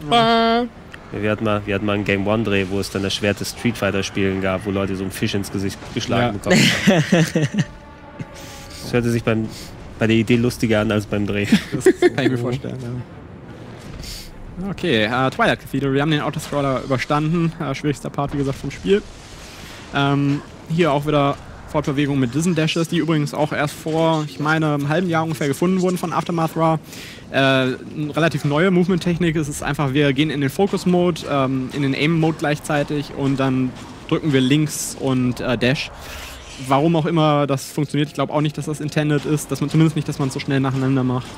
Wir hatten mal, wir hatten mal einen Game One Dreh, wo es dann das Street Street Fighter Spielen gab, wo Leute so einen Fisch ins Gesicht geschlagen Ja. bekommen haben. Das hörte sich beim, bei der Idee lustiger an als beim Dreh. Das kann ich mir vorstellen, ja. Okay, äh, Twilight Cathedral. Wir haben den Autoscroller überstanden. Äh, schwierigster Part, wie gesagt, vom Spiel. Ähm, hier auch wieder Fortbewegung mit Dissen Dashes, die übrigens auch erst vor, ich meine, einem halben Jahr ungefähr gefunden wurden von Aftermath Raw. Äh, eine relativ neue Movement-Technik. Es ist einfach, wir gehen in den Focus-Mode, ähm, in den Aim-Mode gleichzeitig und dann drücken wir links und äh, Dash. Warum auch immer das funktioniert, ich glaube auch nicht, dass das intended ist, dass man zumindest nicht, dass man es so schnell nacheinander macht.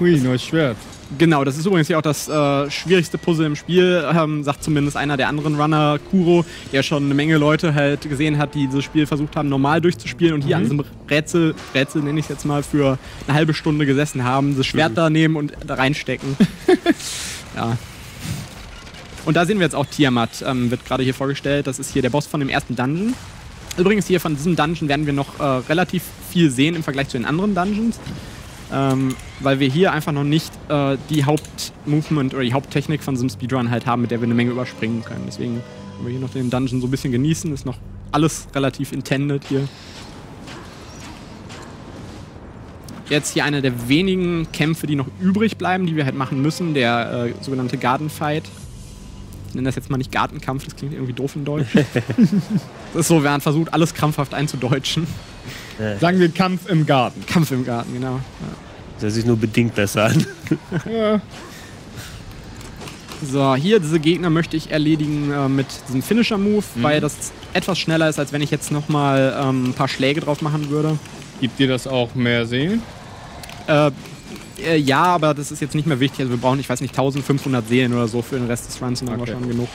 Hui, neues Schwert. Genau, das ist übrigens ja auch das äh, schwierigste Puzzle im Spiel, ähm, sagt zumindest einer der anderen Runner, Kuro, der schon eine Menge Leute halt gesehen hat, die dieses Spiel versucht haben, normal durchzuspielen und hier an diesem Rätsel, Rätsel nenne ich es jetzt mal, für eine halbe Stunde gesessen haben, das Schwert da nehmen und da reinstecken. ja. Und da sehen wir jetzt auch Tiamat, ähm, wird gerade hier vorgestellt. Das ist hier der Boss von dem ersten Dungeon. Übrigens hier von diesem Dungeon werden wir noch äh, relativ viel sehen im Vergleich zu den anderen Dungeons. Ähm, weil wir hier einfach noch nicht äh, die Hauptmovement oder die Haupttechnik von diesem Speedrun halt haben, mit der wir eine Menge überspringen können. Deswegen können wir hier noch den Dungeon so ein bisschen genießen. Ist noch alles relativ intended hier. Jetzt hier einer der wenigen Kämpfe, die noch übrig bleiben, die wir halt machen müssen, der äh, sogenannte Garden Fight. Ich nenne das jetzt mal nicht Gartenkampf, das klingt irgendwie doof in Deutsch. das ist so, während versucht, alles krampfhaft einzudeutschen. Sagen wir Kampf im Garten. Kampf im Garten, genau. Ja. Das hört sich nur bedingt besser an. Ja. So, hier diese Gegner möchte ich erledigen äh, mit diesem Finisher-Move, weil das etwas schneller ist, als wenn ich jetzt nochmal ähm, ein paar Schläge drauf machen würde. Gibt dir das auch mehr Seelen? Äh, äh, ja, aber das ist jetzt nicht mehr wichtig. Also wir brauchen, ich weiß nicht, 1500 Seelen oder so für den Rest des Runs und dann haben wir Okay. schon genug.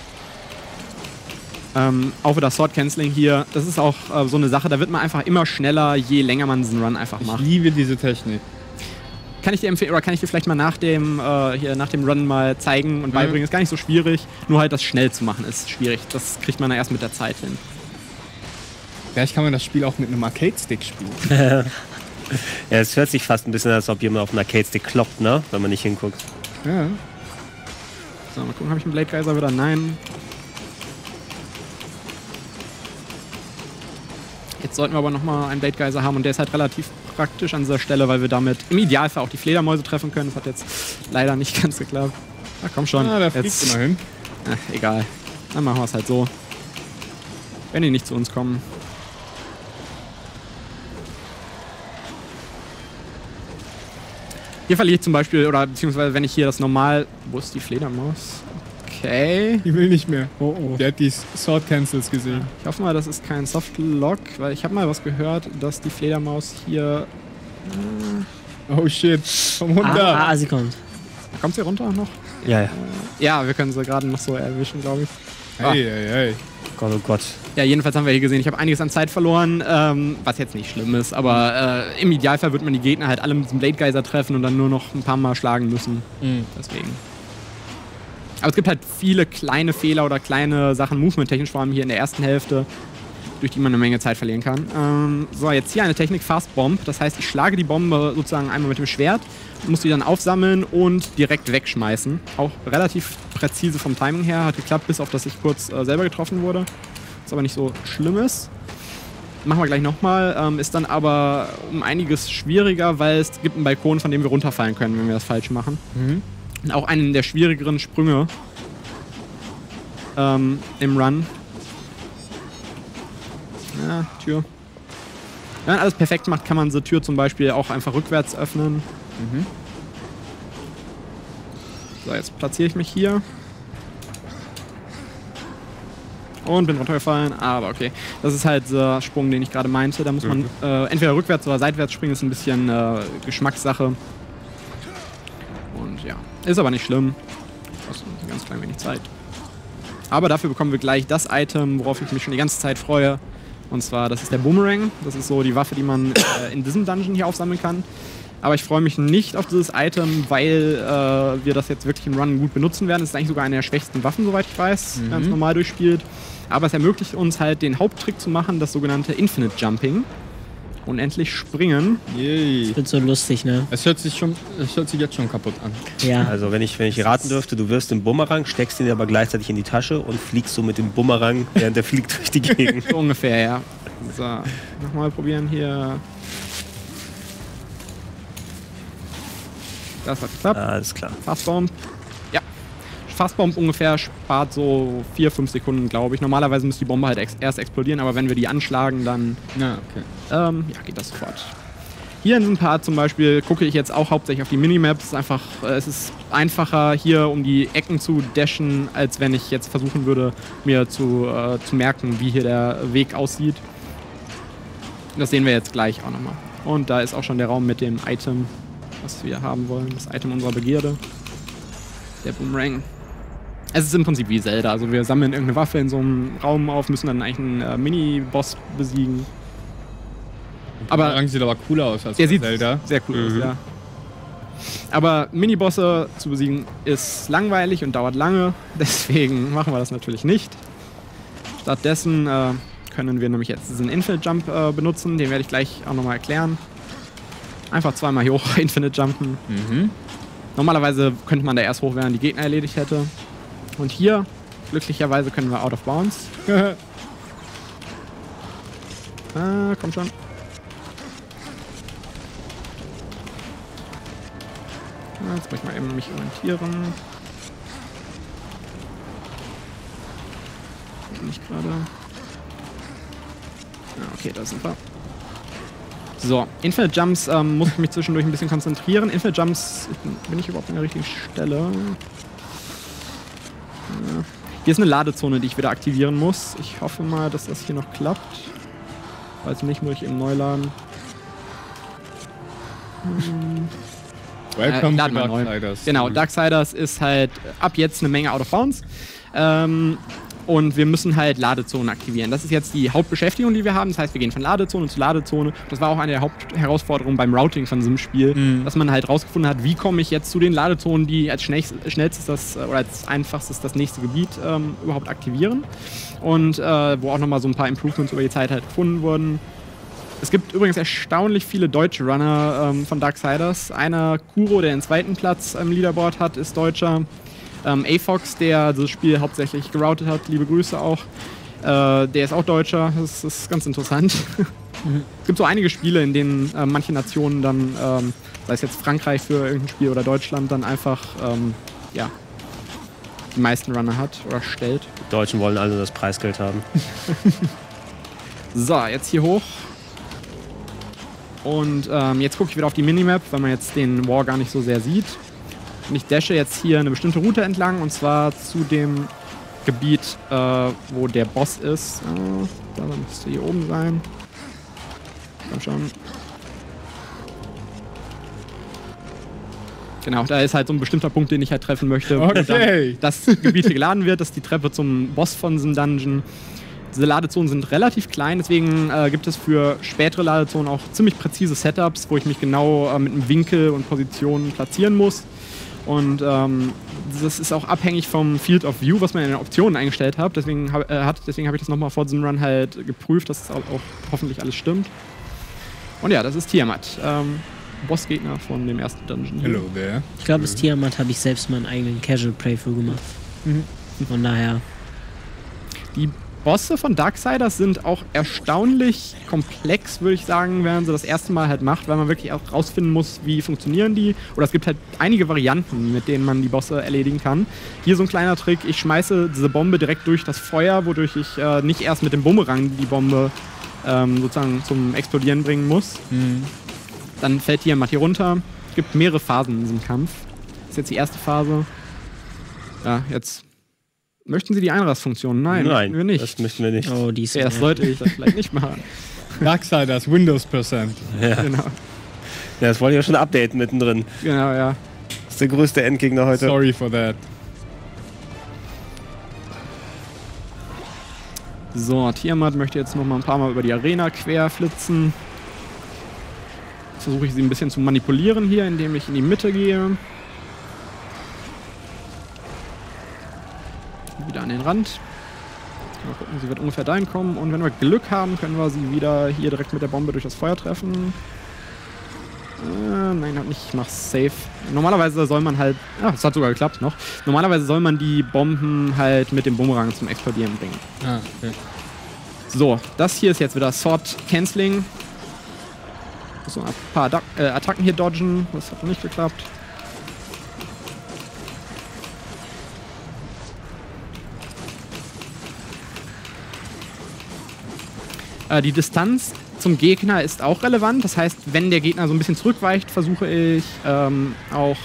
Ähm, auch wieder Sword Canceling hier. Das ist auch äh, so eine Sache, da wird man einfach immer schneller, je länger man diesen Run einfach Ich macht. liebe diese Technik. Kann ich dir empfehlen, oder kann ich dir vielleicht mal nach dem, äh, hier, nach dem Run mal zeigen und Mhm. beibringen? Ist gar nicht so schwierig. Nur halt das schnell zu machen ist schwierig. Das kriegt man ja erst mit der Zeit hin. Vielleicht kann man das Spiel auch mit einem Arcade-Stick spielen. Ja, es hört sich fast ein bisschen an, als ob jemand auf einen Arcade-Stick kloppt, ne? Wenn man nicht hinguckt. Ja. So, mal gucken, habe ich einen Blade Geyser wieder? Nein. Jetzt sollten wir aber nochmal einen Blade Geyser haben und der ist halt relativ praktisch an dieser Stelle, weil wir damit im Idealfall auch die Fledermäuse treffen können. Das hat jetzt leider nicht ganz geklappt. Na komm schon. Ah, da fliegt jetzt, immerhin. Ach, egal. Dann machen wir es halt so. Wenn die nicht zu uns kommen. Hier verliere ich zum Beispiel, oder beziehungsweise wenn ich hier das normal. Wo ist die Fledermaus? Okay. Die will nicht mehr. Oh, oh. Der hat die Sword Cancels gesehen. Ich hoffe mal, das ist kein Softlock, weil ich habe mal was gehört, dass die Fledermaus hier. Oh shit. Komm runter. Ah, ah, sie kommt. Kommt sie runter noch? Ja, ja. Ja, wir können sie gerade noch so erwischen, glaube ich. Hey, hey, hey. Gott, oh Gott. Ja, jedenfalls haben wir hier gesehen, ich habe einiges an Zeit verloren, ähm, was jetzt nicht schlimm ist, aber äh, im Idealfall wird man die Gegner halt alle mit dem Blade Geyser treffen und dann nur noch ein paar Mal schlagen müssen. Mhm. Deswegen. Aber es gibt halt viele kleine Fehler oder kleine Sachen, movement-technisch vor allem hier in der ersten Hälfte, durch die man eine Menge Zeit verlieren kann. Ähm, so, jetzt hier eine Technik Fast Bomb. Das heißt, ich schlage die Bombe sozusagen einmal mit dem Schwert, muss die dann aufsammeln und direkt wegschmeißen. Auch relativ präzise vom Timing her. Hat geklappt, bis auf dass ich kurz äh, selber getroffen wurde. Was aber nicht so schlimm ist. Machen wir gleich nochmal. Ähm, ist dann aber um einiges schwieriger, weil es gibt einen Balkon, von dem wir runterfallen können, wenn wir das falsch machen. Und auch einen der schwierigeren Sprünge ähm, im Run. Ja, Tür. Wenn man alles perfekt macht, kann man diese Tür zum Beispiel auch einfach rückwärts öffnen. So, jetzt platziere ich mich hier. Und bin runtergefallen, aber okay. Das ist halt der Sprung, den ich gerade meinte. Da muss man äh, entweder rückwärts oder seitwärts springen, ist ein bisschen äh, Geschmackssache. Und ja, ist aber nicht schlimm. Kostet ein ganz klein wenig Zeit. Aber dafür bekommen wir gleich das Item, worauf ich mich schon die ganze Zeit freue. Und zwar, das ist der Boomerang. Das ist so die Waffe, die man äh, in diesem Dungeon hier aufsammeln kann. Aber ich freue mich nicht auf dieses Item, weil äh, wir das jetzt wirklich im Run gut benutzen werden. Es ist eigentlich sogar eine der schwächsten Waffen, soweit ich weiß, wenn es normal durchspielt. Aber es ermöglicht uns halt den Haupttrick zu machen, das sogenannte Infinite Jumping. Unendlich springen. Yay. Wird so lustig, ne? Es hört sich schon, es hört sich jetzt schon kaputt an. Ja. Also, wenn ich, wenn ich raten dürfte, du wirst den Bumerang, steckst ihn aber gleichzeitig in die Tasche und fliegst so mit dem Bumerang, während der fliegt durch die Gegend. So ungefähr, ja. So, nochmal probieren hier. Das hat geklappt. Alles klar. Fastbomb. Ja. Fastbomb ungefähr spart so 4, 5 Sekunden, glaube ich. Normalerweise muss die Bombe halt ex erst explodieren, aber wenn wir die anschlagen, dann Ja, okay. ähm, ja, geht das sofort. Hier in diesem Part zum Beispiel gucke ich jetzt auch hauptsächlich auf die Minimaps. Es ist einfach, äh, es ist einfacher hier um die Ecken zu dashen, als wenn ich jetzt versuchen würde, mir zu, äh, zu merken, wie hier der Weg aussieht. Das sehen wir jetzt gleich auch nochmal. Und da ist auch schon der Raum mit dem Item, was wir haben wollen. Das Item unserer Begierde. Der Boomerang. Es ist im Prinzip wie Zelda. Also wir sammeln irgendeine Waffe in so einem Raum auf, müssen dann eigentlich einen äh, Mini-Boss besiegen. Aber Rang sieht aber cooler aus als der sieht Zelda. sehr cool aus, Mhm. ja. Aber Minibosse zu besiegen ist langweilig und dauert lange. Deswegen machen wir das natürlich nicht. Stattdessen äh, können wir nämlich jetzt diesen Infinite Jump äh, benutzen. Den werde ich gleich auch nochmal erklären. Einfach zweimal hier hoch Infinite Jumpen. Mhm. Normalerweise könnte man da erst hoch, wenn man die Gegner erledigt hätte. Und hier, glücklicherweise, können wir out of bounds. ah, komm schon. Ah, Jetzt muss ich mal eben mich orientieren. Nicht gerade. Ja, okay, da sind wir. So, Infinite Jumps ähm, muss ich mich zwischendurch ein bisschen konzentrieren. Infinite Jumps, bin ich überhaupt an der richtigen Stelle? Hier ist eine Ladezone, die ich wieder aktivieren muss. Ich hoffe mal, dass das hier noch klappt. Falls nicht, muss ich eben neu laden. Welcome Äh, to wir neu. Darksiders. Genau, Darksiders ist halt ab jetzt eine Menge out of bounds. Ähm, und wir müssen halt Ladezonen aktivieren. Das ist jetzt die Hauptbeschäftigung, die wir haben. Das heißt, wir gehen von Ladezone zu Ladezone. Das war auch eine der Hauptherausforderungen beim Routing von diesem Spiel, Mhm. dass man halt rausgefunden hat, wie komme ich jetzt zu den Ladezonen, die als schnellst, schnellstes das, äh, oder als einfachstes das nächste Gebiet ähm, überhaupt aktivieren. Und äh, wo auch nochmal so ein paar Improvements über die Zeit halt gefunden wurden. Es gibt übrigens erstaunlich viele deutsche Runner ähm, von Darksiders. Einer Kuro, der den zweiten Platz im Leaderboard hat, ist Deutscher. Ähm, AFOX, der das Spiel hauptsächlich geroutet hat, liebe Grüße auch. Äh, der ist auch Deutscher. Das ist ganz interessant. Es gibt so einige Spiele, in denen äh, manche Nationen dann, ähm, sei es jetzt Frankreich für irgendein Spiel oder Deutschland, dann einfach ähm, ja, die meisten Runner hat oder stellt. Die Deutschen wollen alle das Preisgeld haben. So, jetzt hier hoch. Und ähm, jetzt gucke ich wieder auf die Minimap, weil man jetzt den War gar nicht so sehr sieht. Und ich dashe jetzt hier eine bestimmte Route entlang und zwar zu dem Gebiet, äh, wo der Boss ist. Äh, da müsste hier oben sein. Komm schon. Genau, da ist halt so ein bestimmter Punkt, den ich halt treffen möchte. Okay. Das Gebiet hier geladen wird, das ist die Treppe zum Boss von diesem Dungeon. Diese Ladezonen sind relativ klein, deswegen äh, gibt es für spätere Ladezonen auch ziemlich präzise Setups, wo ich mich genau äh, mit einem Winkel und Positionen platzieren muss. Und ähm, das ist auch abhängig vom Field of View, was man in den Optionen eingestellt hat. Deswegen habe äh, hat, deswegen hab ich das nochmal vor diesem Run halt geprüft, dass das auch, auch hoffentlich alles stimmt. Und ja, das ist Tiamat. Ähm, Bossgegner von dem ersten Dungeon. Hello there. Ich glaube, das Tiamat habe ich selbst meinen eigenen Casual Playthrough gemacht. Von daher. Die Bosse von Darksiders sind auch erstaunlich komplex, würde ich sagen, wenn man sie das erste Mal halt macht, weil man wirklich auch rausfinden muss, wie funktionieren die. Oder es gibt halt einige Varianten, mit denen man die Bosse erledigen kann. Hier so ein kleiner Trick, ich schmeiße diese Bombe direkt durch das Feuer, wodurch ich äh, nicht erst mit dem Bumerang die Bombe ähm, sozusagen zum Explodieren bringen muss. Dann fällt die Matt hier runter. Es gibt mehrere Phasen in diesem Kampf. Das ist jetzt die erste Phase. Ja, jetzt. Möchten Sie die Einrastfunktion? Nein, Nein, wir nicht. das möchten wir nicht. Oh, die ist. Ja, das sollte ich das vielleicht nicht machen. Darksiders, Windows Percent. Ja. Genau, ja, das wollte ich ja schon updaten mittendrin. genau, ja. Das ist der größte Endgegner heute. Sorry for that. So, Tiamat möchte jetzt noch mal ein paar Mal über die Arena querflitzen. Jetzt versuche ich sie ein bisschen zu manipulieren hier, indem ich in die Mitte gehe. Wieder an den Rand. Mal gucken, sie wird ungefähr dahin kommen. Und wenn wir Glück haben, können wir sie wieder hier direkt mit der Bombe durch das Feuer treffen. Äh, nein, hat nicht. Ich mach's safe. Normalerweise soll man halt. Ah, es hat sogar geklappt noch. Normalerweise soll man die Bomben halt mit dem Bumerang zum Explodieren bringen. Ah, okay. So, das hier ist jetzt wieder Sword Canceling. So ein paar äh, Attacken hier dodgen. Das hat noch nicht geklappt. Äh, die Distanz zum Gegner ist auch relevant. Das heißt, wenn der Gegner so ein bisschen zurückweicht, versuche ich ähm, auch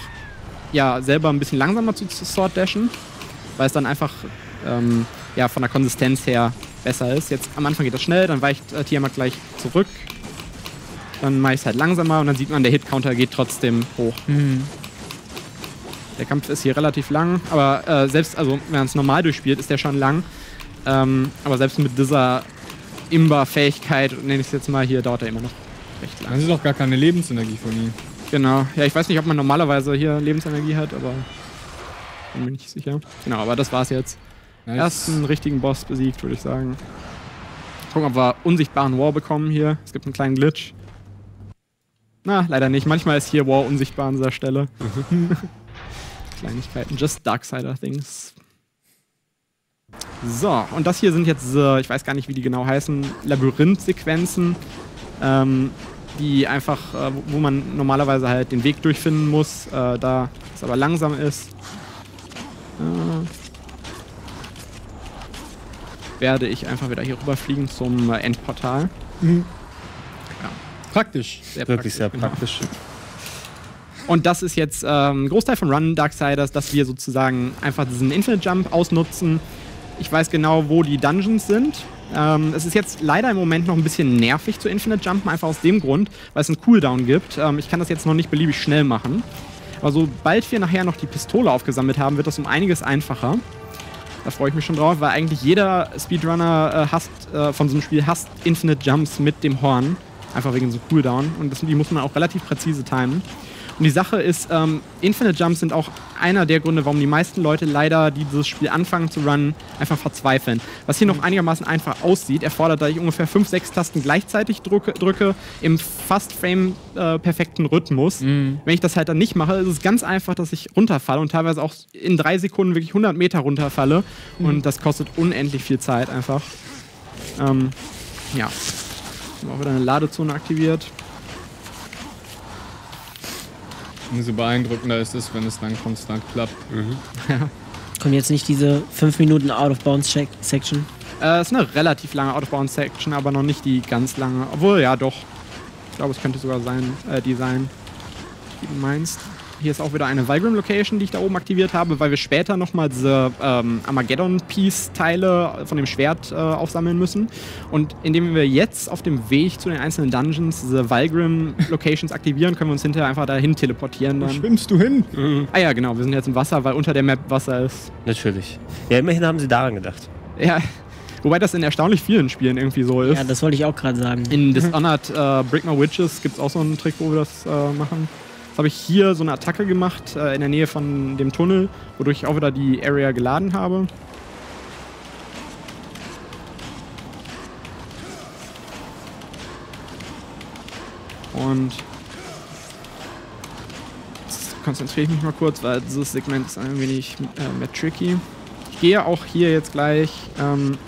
ja, selber ein bisschen langsamer zu, zu Sword dashen, weil es dann einfach ähm, ja, von der Konsistenz her besser ist. Jetzt am Anfang geht das schnell, dann weicht äh, Tiamat gleich zurück. Dann mache ich es halt langsamer und dann sieht man, der Hit-Counter geht trotzdem hoch. Der Kampf ist hier relativ lang, aber äh, selbst, also wenn man es normal durchspielt, ist der schon lang. Ähm, aber selbst mit dieser Imba-Fähigkeit, nenne ich es jetzt mal, hier dauert er immer noch recht lang. Das ist doch gar keine Lebensenergie von ihm. Genau. Ja, ich weiß nicht, ob man normalerweise hier Lebensenergie hat, aber bin mir nicht sicher. Genau, aber das war's jetzt. Nice. Ersten richtigen Boss besiegt, würde ich sagen. Gucken, ob wir unsichtbaren War bekommen hier. Es gibt einen kleinen Glitch. Na, leider nicht. Manchmal ist hier War unsichtbar an dieser Stelle. Kleinigkeiten. Just Darksider Things. So, und das hier sind jetzt, äh, ich weiß gar nicht, wie die genau heißen, Labyrinth-Sequenzen, ähm, die einfach, äh, wo- man normalerweise halt den Weg durchfinden muss, äh, da es aber langsam ist. Äh, werde ich einfach wieder hier rüberfliegen zum Endportal. Praktisch. Sehr Wirklich sehr genau. praktisch. Und das ist jetzt ähm, ein Großteil von Run Darksiders, dass wir sozusagen einfach diesen Infinite Jump ausnutzen. Ich weiß genau, wo die Dungeons sind. Ähm, es ist jetzt leider im Moment noch ein bisschen nervig zu Infinite Jumpen, einfach aus dem Grund, weil es einen Cooldown gibt. Ähm, ich kann das jetzt noch nicht beliebig schnell machen. Aber sobald wir nachher noch die Pistole aufgesammelt haben, wird das um einiges einfacher. Da freue ich mich schon drauf, weil eigentlich jeder Speedrunner äh, hasst, äh, von so einem Spiel hasst Infinite Jumps mit dem Horn. Einfach wegen so Cooldown. Und das, die muss man auch relativ präzise timen. Und die Sache ist, ähm, Infinite Jumps sind auch einer der Gründe, warum die meisten Leute leider, die dieses Spiel anfangen zu runnen, einfach verzweifeln. Was hier noch einigermaßen einfach aussieht, erfordert, dass ich ungefähr 5, 6 Tasten gleichzeitig drücke, drücke im fast frame-perfekten Rhythmus. Wenn ich das halt dann nicht mache, ist es ganz einfach, dass ich runterfalle und teilweise auch in drei Sekunden wirklich 100 Meter runterfalle. Und das kostet unendlich viel Zeit einfach. Ähm, ja. Haben auch wieder eine Ladezone aktiviert. Umso beeindruckender ist es, wenn es dann konstant klappt. Kommt jetzt nicht diese 5 Minuten Out-of-Bounds-Section? Äh, ist eine relativ lange Out-of-Bounds-Section, aber noch nicht die ganz lange. Obwohl, ja, doch. Ich glaube, es könnte sogar sein, äh, die sein, die du meinst. Hier ist auch wieder eine Valgrim Location, die ich da oben aktiviert habe, weil wir später nochmal diese ähm, Armageddon-Piece-Teile von dem Schwert äh, aufsammeln müssen. Und indem wir jetzt auf dem Weg zu den einzelnen Dungeons diese Valgrim Locations aktivieren, können wir uns hinterher einfach dahin teleportieren. Wo Dann. schwimmst du hin? Ah ja, genau, wir sind jetzt im Wasser, weil unter der Map Wasser ist. Natürlich. Ja, immerhin haben sie daran gedacht. Ja, wobei das in erstaunlich vielen Spielen irgendwie so ist. Ja, das wollte ich auch gerade sagen. In Dishonored äh, Break My Witches gibt es auch so einen Trick, wo wir das äh, machen. Habe ich hier so eine Attacke gemacht äh, in der Nähe von dem Tunnel, wodurch ich auch wieder die Area geladen habe. Und konzentriere ich mich mal kurz, weil dieses Segment ist ein wenig äh, mehr tricky. Ich gehe auch hier jetzt gleich ähm,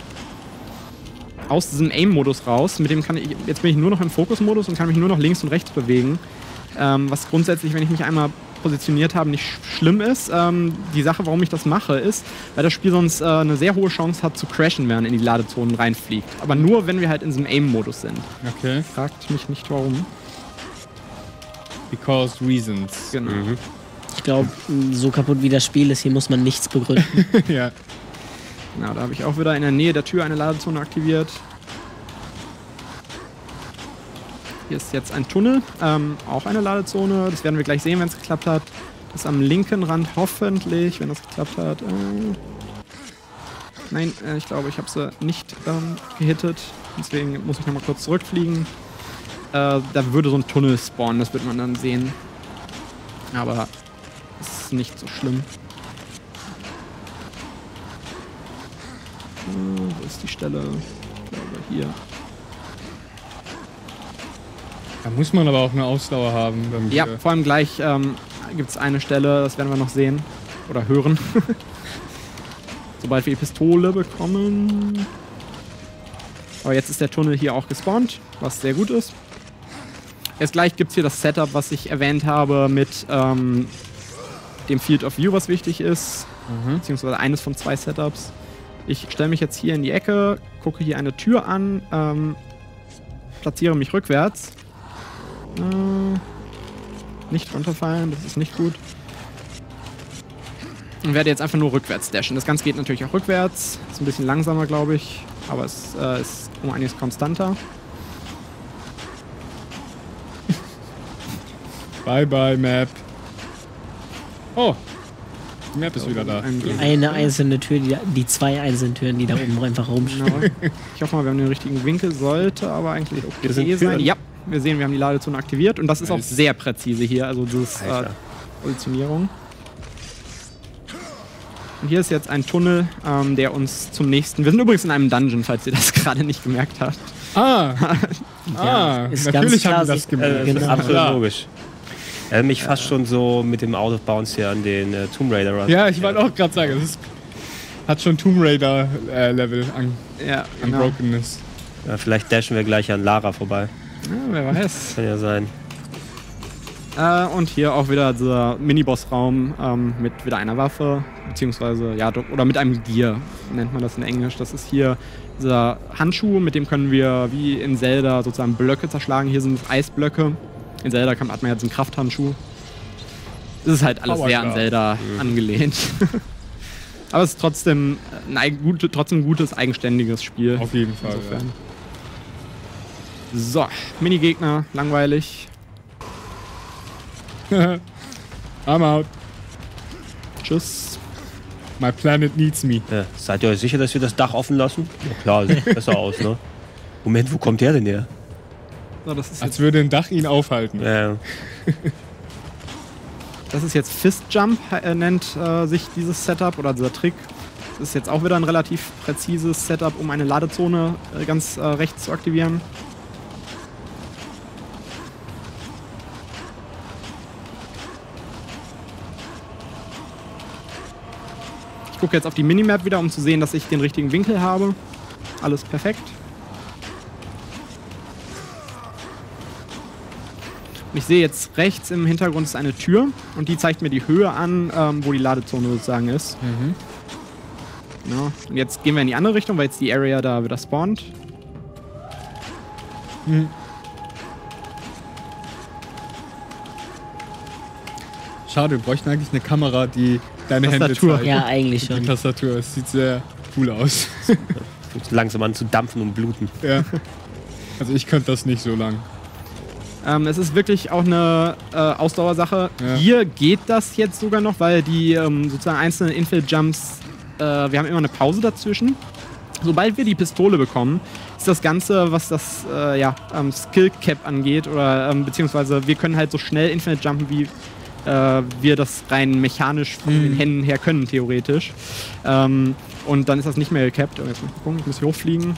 aus diesem Aim-Modus raus. Mit dem kann ich, jetzt bin ich nur noch im Fokus-Modus und kann mich nur noch links und rechts bewegen. Ähm, was grundsätzlich, wenn ich mich einmal positioniert habe, nicht sch- schlimm ist. Ähm, die Sache, warum ich das mache, ist, weil das Spiel sonst äh, eine sehr hohe Chance hat zu crashen, während in die Ladezonen reinfliegt. Aber nur, wenn wir halt in diesem Aim-Modus sind. Okay. Fragt mich nicht warum. Because reasons. Genau. Ich glaube, so kaputt wie das Spiel ist, hier muss man nichts begründen. ja. Genau, da habe ich auch wieder in der Nähe der Tür eine Ladezone aktiviert. Hier ist jetzt ein Tunnel, ähm, auch eine Ladezone. Das werden wir gleich sehen, wenn es geklappt hat. Das ist am linken Rand hoffentlich, wenn das geklappt hat. Äh, nein, äh, ich glaube, ich habe sie nicht ähm, gehittet. Deswegen muss ich nochmal kurz zurückfliegen. Äh, da würde so ein Tunnel spawnen, das wird man dann sehen. Aber ist nicht so schlimm. Äh, Wo ist die Stelle? Ich glaube hier. Da muss man aber auch eine Ausdauer haben. Ja, vor allem gleich ähm, gibt es eine Stelle, das werden wir noch sehen. Oder hören. Sobald wir die Pistole bekommen. Aber jetzt ist der Tunnel hier auch gespawnt, was sehr gut ist. Jetzt gleich gibt es hier das Setup, was ich erwähnt habe, mit ähm, dem Field of View, was wichtig ist. Beziehungsweise eines von zwei Setups. Ich stelle mich jetzt hier in die Ecke, gucke hier eine Tür an, ähm, platziere mich rückwärts. Äh, nicht runterfallen, das ist nicht gut. Und werde jetzt einfach nur rückwärts dashen. Das Ganze geht natürlich auch rückwärts. Ist ein bisschen langsamer, glaube ich. Aber es äh, ist um einiges konstanter. Bye bye Map. Oh. Die Map ist wieder da. Ein- Eine einzelne Tür, die, die zwei einzelnen Türen, die da oben einfach rumstehen. Genau. Ich hoffe mal, wir haben den richtigen Winkel. Sollte aber eigentlich okay sind sein. Ja, wir sehen, wir haben die Ladezone aktiviert. Und das ist auch sehr präzise hier. Also das äh. Positionierung. Und hier ist jetzt ein Tunnel, ähm, der uns zum nächsten. Wir sind übrigens in einem Dungeon, falls ihr das gerade nicht gemerkt habt. Ah. ah. ist Natürlich ganz klar, haben wir das gemerkt. Äh, Genau. absolut Klar. logisch. Erinnert mich fast schon so mit dem Out of Bounds hier an den äh, Tomb Raider. Ja, ich wollte auch gerade sagen, es hat schon Tomb Raider äh, Level an, Ja, an genau. Brokenness. Ja, vielleicht dashen wir gleich an Lara vorbei. Ja, wer weiß. Kann ja sein. Äh, und hier auch wieder dieser Miniboss-Raum ähm, mit wieder einer Waffe, beziehungsweise, ja, oder mit einem Gear, nennt man das in Englisch. Das ist hier dieser Handschuh, mit dem können wir wie in Zelda sozusagen Blöcke zerschlagen. Hier sind es Eisblöcke. In Zelda kann, hat man jetzt einen Krafthandschuh. Es ist halt alles Power sehr an. Zelda angelehnt. Aber es ist trotzdem ein, gute, trotzdem ein gutes, eigenständiges Spiel. Auf jeden Fall. Insofern. So, Minigegner, langweilig. I'm out. Tschüss. My planet needs me. Ja, seid ihr euch sicher, dass wir das Dach offen lassen? Ja klar, sieht besser aus, ne? Moment, wo kommt der denn her? So, das, ist Als würde ein Dach ihn aufhalten. Ja, das ist jetzt Fist Jump, äh, nennt äh, sich dieses Setup oder dieser Trick. Das ist jetzt auch wieder ein relativ präzises Setup, um eine Ladezone äh, ganz äh, rechts zu aktivieren. Gucke jetzt auf die Minimap wieder, um zu sehen, dass ich den richtigen Winkel habe. Alles perfekt. Und ich sehe jetzt rechts im Hintergrund ist eine Tür und die zeigt mir die Höhe an, ähm, wo die Ladezone sozusagen ist. Ja, und jetzt gehen wir in die andere Richtung, weil jetzt die Area da wieder spawnt. Schade, wir bräuchten eigentlich eine Kamera, die deine Hände Tastatur. zeigt. Ja, eigentlich Die schon. Tastatur, es sieht sehr cool aus. Fängt langsam an zu dampfen und bluten. ja. Also ich könnte das nicht so lang. Ähm, es ist wirklich auch eine äh, Ausdauersache. Ja. Hier geht das jetzt sogar noch, weil die ähm, sozusagen einzelnen Infill-Jumps, äh, wir haben immer eine Pause dazwischen. Sobald wir die Pistole bekommen, ist das Ganze, was das äh, ja, ähm, Skill Cap angeht, oder ähm, beziehungsweise wir können halt so schnell Infinite jumpen, wie äh, wir das rein mechanisch von den Händen her können, theoretisch. Ähm, und dann ist das nicht mehr gecapped. Oh, Jetzt muss ich gucken, ich muss hier hochfliegen.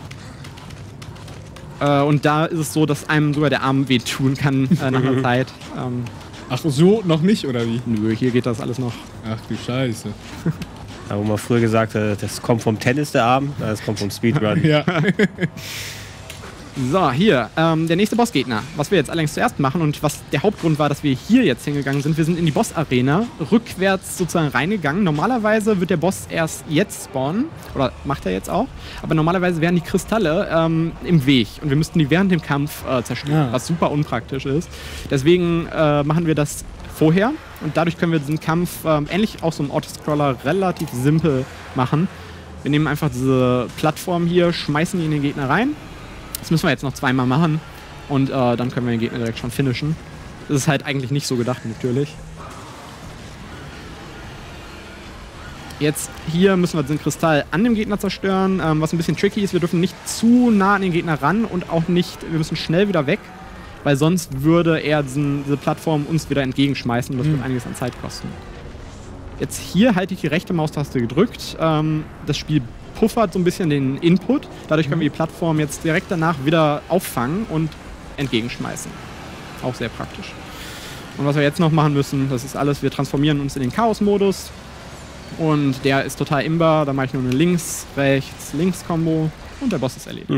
Äh, und da ist es so, dass einem sogar der Arm wehtun kann äh, nach einer Zeit. Ähm, Ach so, noch nicht, oder wie? nö, hier geht das alles noch. Ach du Scheiße. Da, wo man früher gesagt hat, das kommt vom Tennis der Arm, das kommt vom Speedrun. Ja. So, hier, ähm, der nächste Bossgegner. Was wir jetzt allerdings zuerst machen und was der Hauptgrund war, dass wir hier jetzt hingegangen sind, wir sind in die Boss-Arena rückwärts sozusagen reingegangen. Normalerweise wird der Boss erst jetzt spawnen, oder macht er jetzt auch, aber normalerweise wären die Kristalle ähm, im Weg und wir müssten die während dem Kampf äh, zerstören, Ah. was super unpraktisch ist. Deswegen äh, machen wir das vorher und dadurch können wir diesen Kampf ähm, ähnlich auch so einem Autoscroller relativ simpel machen. Wir nehmen einfach diese Plattform hier, schmeißen die in den Gegner rein das müssen wir jetzt noch zweimal machen und äh, dann können wir den Gegner direkt schon finishen. Das ist halt eigentlich nicht so gedacht, natürlich. Jetzt hier müssen wir den Kristall an dem Gegner zerstören, ähm, was ein bisschen tricky ist. Wir dürfen nicht zu nah an den Gegner ran und auch nicht, wir müssen schnell wieder weg, weil sonst würde er diesen, diese Plattform uns wieder entgegenschmeißen und das wird einiges an Zeit kosten. Jetzt hier halte ich die rechte Maustaste gedrückt. Ähm, das Spiel puffert so ein bisschen den Input. Dadurch können wir die Plattform jetzt direkt danach wieder auffangen und entgegenschmeißen. Auch sehr praktisch. Und was wir jetzt noch machen müssen, das ist alles, wir transformieren uns in den Chaos-Modus. Und der ist total imbar. Da mache ich nur eine Links-, Rechts-, Links-Kombo und der Boss ist erledigt.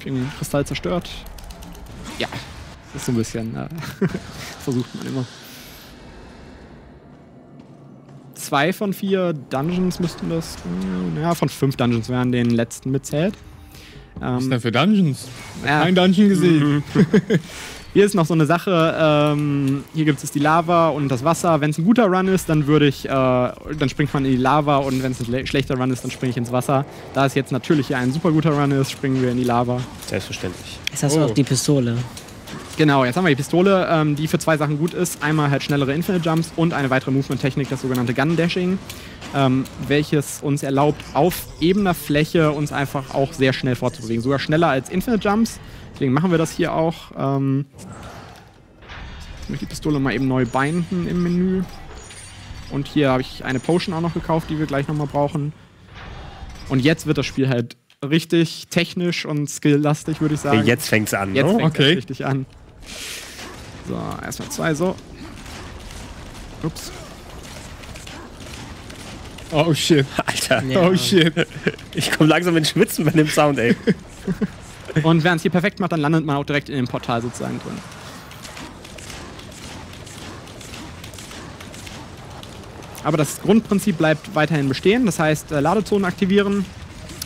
Kriegen den Kristall zerstört. Ja, ist so ein bisschen, äh, versucht man immer. Zwei von vier Dungeons müssten das, äh, ja, von fünf Dungeons wären den letzten mitzählt. Was ist Ähm, denn für Dungeons? ja, Kein Dungeon gesehen. hier ist noch so eine Sache, ähm, hier gibt es die Lava und das Wasser. Wenn es ein guter Run ist, dann würde ich, äh, dann springt man in die Lava und wenn es ein schle- schlechter Run ist, dann springe ich ins Wasser. Da es jetzt natürlich hier ein super guter Run ist, springen wir in die Lava. Selbstverständlich. Jetzt hast du Oh. auch die Pistole. Genau, jetzt haben wir die Pistole, ähm, die für zwei Sachen gut ist. Einmal halt schnellere Infinite Jumps und eine weitere Movement-Technik, das sogenannte Gun Dashing, ähm, welches uns erlaubt, auf ebener Fläche uns einfach auch sehr schnell fortzubewegen. Sogar schneller als Infinite Jumps. Deswegen machen wir das hier auch. Ähm, ich die Pistole mal eben neu binden im Menü. Und hier habe ich eine Potion auch noch gekauft, die wir gleich nochmal brauchen. Und jetzt wird das Spiel halt richtig technisch und skilllastig, würde ich sagen. Jetzt fängt's an. Jetzt ne? fängt okay. es richtig an. So, erstmal zwei so. Ups. Oh shit. Alter, Ja. Oh shit. ich komme langsam ins Schwitzen bei dem Sound, ey. Und wenn es hier perfekt macht, dann landet man auch direkt in dem Portal sozusagen drin. Aber das Grundprinzip bleibt weiterhin bestehen. Das heißt, äh, Ladezonen aktivieren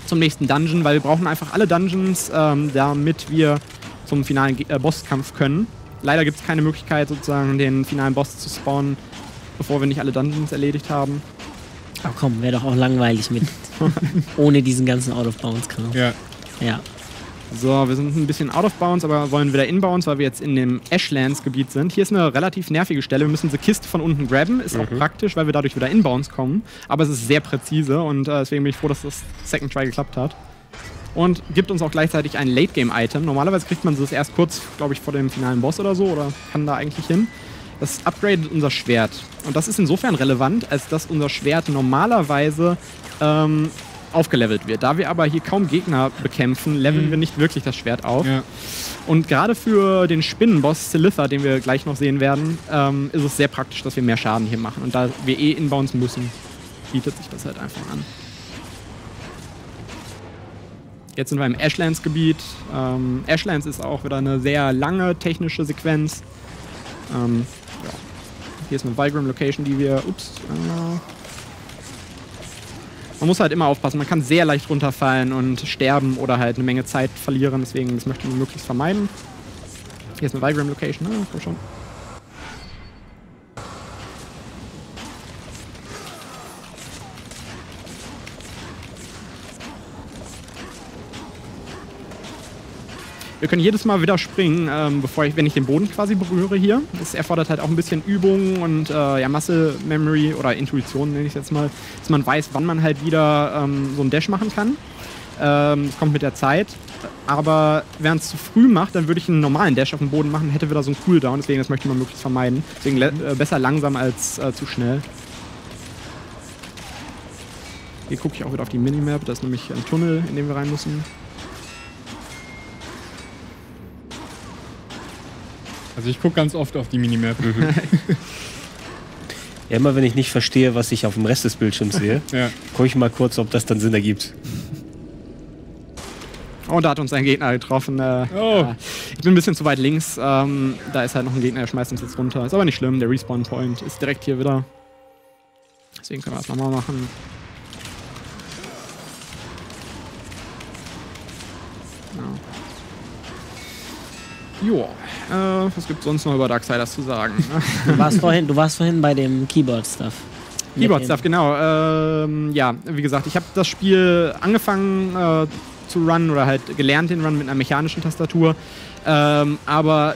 zum nächsten Dungeon, weil wir brauchen einfach alle Dungeons, ähm, damit wir zum finalen äh, Bosskampf können. Leider gibt es keine Möglichkeit, sozusagen den finalen Boss zu spawnen, bevor wir nicht alle Dungeons erledigt haben. Ach komm, wäre doch auch langweilig mit. ohne diesen ganzen Out-of-Bounds-Kram. Ja. Ja. So, wir sind ein bisschen out of bounds, aber wollen wieder inbounds, weil wir jetzt in dem Ashlands-Gebiet sind. Hier ist eine relativ nervige Stelle. Wir müssen diese Kiste von unten grabben. Ist auch praktisch, weil wir dadurch wieder inbounds kommen. Aber es ist sehr präzise und äh, deswegen bin ich froh, dass das Second Try geklappt hat. Und gibt uns auch gleichzeitig ein Late-Game-Item. Normalerweise kriegt man das erst kurz, glaube ich, vor dem finalen Boss oder so oder kann da eigentlich hin. Das upgradet unser Schwert. Und das ist insofern relevant, als dass unser Schwert normalerweise ähm, aufgelevelt wird. Da wir aber hier kaum Gegner bekämpfen, leveln wir nicht wirklich das Schwert auf. Ja. Und gerade für den Spinnenboss Silitha, den wir gleich noch sehen werden, ähm, ist es sehr praktisch, dass wir mehr Schaden hier machen. Und da wir eh inbounds müssen, bietet sich das halt einfach an. Jetzt sind wir im Ashlands-Gebiet. Ähm, Ashlands ist auch wieder eine sehr lange technische Sequenz. Ähm, ja. Hier ist eine Vigram-Location, die wir. Ups. Äh, Man muss halt immer aufpassen. Man kann sehr leicht runterfallen und sterben oder halt eine Menge Zeit verlieren. Deswegen, das möchte man möglichst vermeiden. Hier ist eine Vigram Location, ne? Komm schon. Wir können jedes Mal wieder springen, ähm, bevor ich, wenn ich den Boden quasi berühre hier. Das erfordert halt auch ein bisschen Übung und äh, ja, Muscle Memory oder Intuition nenne ich es jetzt mal, dass man weiß, wann man halt wieder ähm, so einen Dash machen kann. Ähm, das kommt mit der Zeit. Aber wenn es zu früh macht, dann würde ich einen normalen Dash auf dem Boden machen, hätte wieder so einen Cooldown. Deswegen, das möchte man möglichst vermeiden. Deswegen äh, besser langsam als äh, zu schnell. Hier gucke ich auch wieder auf die Minimap. Da ist nämlich ein Tunnel, in den wir rein müssen. Also ich gucke ganz oft auf die Minimap. Ja, immer wenn ich nicht verstehe, was ich auf dem Rest des Bildschirms sehe, Ja. gucke ich mal kurz, ob das dann Sinn ergibt. Oh, da hat uns ein Gegner getroffen. Äh, Oh. ja. Ich bin ein bisschen zu weit links. Ähm, da ist halt noch ein Gegner, der schmeißt uns jetzt runter. Ist aber nicht schlimm, der Respawn-Point ist direkt hier wieder. Deswegen können wir das nochmal machen. Ja. Joa, äh, was gibt sonst noch über Darksiders zu sagen? Du warst vorhin, du warst vorhin bei dem Keyboard-Stuff. Keyboard-Stuff, genau. Ähm, ja, wie gesagt, ich habe das Spiel angefangen äh, zu runnen oder halt gelernt den Run mit einer mechanischen Tastatur. Ähm, aber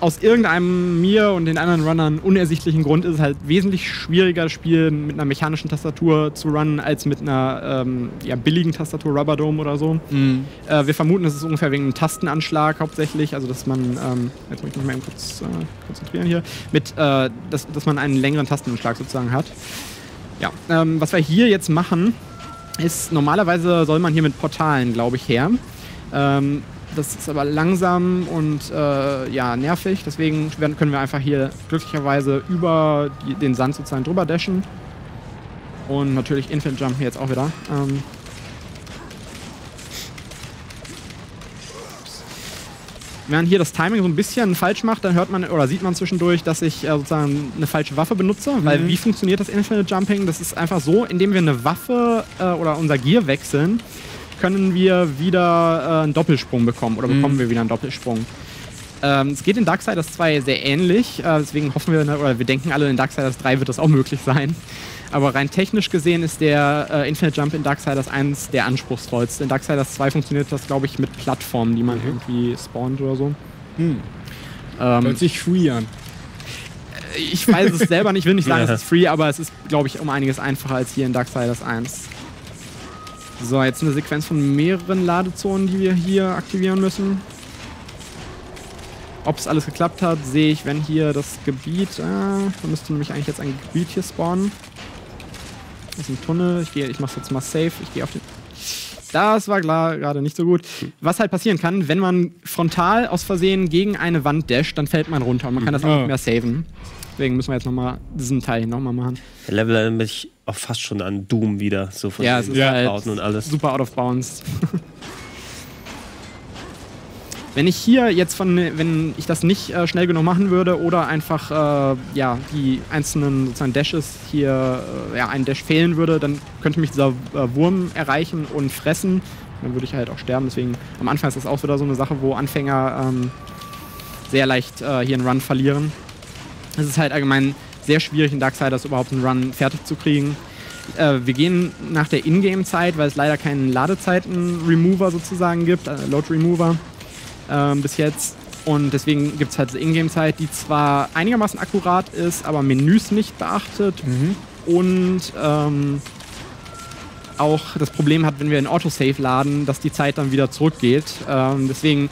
aus irgendeinem mir und den anderen Runnern unersichtlichen Grund ist es halt wesentlich schwieriger, das Spiel mit einer mechanischen Tastatur zu runnen, als mit einer ähm, ja, billigen Tastatur Rubberdome oder so. Mhm. Äh, wir vermuten, es ist ungefähr wegen einem Tastenanschlag hauptsächlich, also dass man, ähm, jetzt muss ich mich mal eben kurz äh, konzentrieren hier, mit, äh, dass, dass man einen längeren Tastenanschlag sozusagen hat. Ja, ähm, was wir hier jetzt machen, ist normalerweise soll man hier mit Portalen, glaube ich, her. Ähm, das ist aber langsam und äh, ja, nervig, deswegen werden, können wir einfach hier glücklicherweise über die, den Sand sozusagen drüber dashen. Und natürlich Infinite Jump jetzt auch wieder. Ähm, Wenn man hier das Timing so ein bisschen falsch macht, dann hört man oder sieht man zwischendurch, dass ich äh, sozusagen eine falsche Waffe benutze. Weil wie funktioniert das Infinite Jumping? Das ist einfach so, indem wir eine Waffe äh, oder unser Gear wechseln, können wir wieder äh, einen Doppelsprung bekommen oder bekommen wir wieder einen Doppelsprung. Ähm, es geht in Darksiders 2 sehr ähnlich, äh, deswegen hoffen wir, ne, oder wir denken alle, in Darksiders 3 wird das auch möglich sein. Aber rein technisch gesehen ist der äh, Infinite Jump in Darksiders 1 der anspruchsvollste. In Darksiders 2 funktioniert das, glaube ich, mit Plattformen, die man irgendwie spawnt oder so. Hm. Ähm, Hört sich free an. ich weiß es selber nicht, will nicht sagen, Ja. es ist free, aber es ist, glaube ich, um einiges einfacher als hier in Darksiders 1. So, jetzt eine Sequenz von mehreren Ladezonen, die wir hier aktivieren müssen. Ob es alles geklappt hat, sehe ich, wenn hier das Gebiet. Äh, da müsste nämlich eigentlich jetzt ein Gebiet hier spawnen. Das ist ein Tunnel. Ich, gehe, ich mache jetzt mal safe. Ich gehe auf den. Das war klar, gerade nicht so gut. Was halt passieren kann, wenn man frontal aus Versehen gegen eine Wand dasht, dann fällt man runter und man kann das auch nicht mehr saven. Deswegen müssen wir jetzt nochmal diesen Teil nochmal machen. Der Level erinnert mich auch fast schon an Doom wieder, so von Ja, den ist halt und alles. super out of bounds. wenn ich hier jetzt von, wenn ich das nicht äh, schnell genug machen würde oder einfach äh, ja die einzelnen sozusagen Dashes hier äh, ja einen Dash fehlen würde, dann könnte mich dieser äh, Wurm erreichen und fressen. Dann würde ich halt auch sterben. Deswegen am Anfang ist das auch wieder so eine Sache, wo Anfänger ähm, sehr leicht äh, hier einen Run verlieren. Es ist halt allgemein sehr schwierig in Darksiders überhaupt einen Run fertig zu kriegen. Äh, wir gehen nach der Ingame-Zeit, weil es leider keinen Ladezeiten-Remover sozusagen gibt, äh, Load-Remover ähm, bis jetzt. Und deswegen gibt es halt diese Ingame-Zeit, die zwar einigermaßen akkurat ist, aber Menüs nicht beachtet und ähm, auch das Problem hat, wenn wir in Autosave laden, dass die Zeit dann wieder zurückgeht. Ähm, deswegen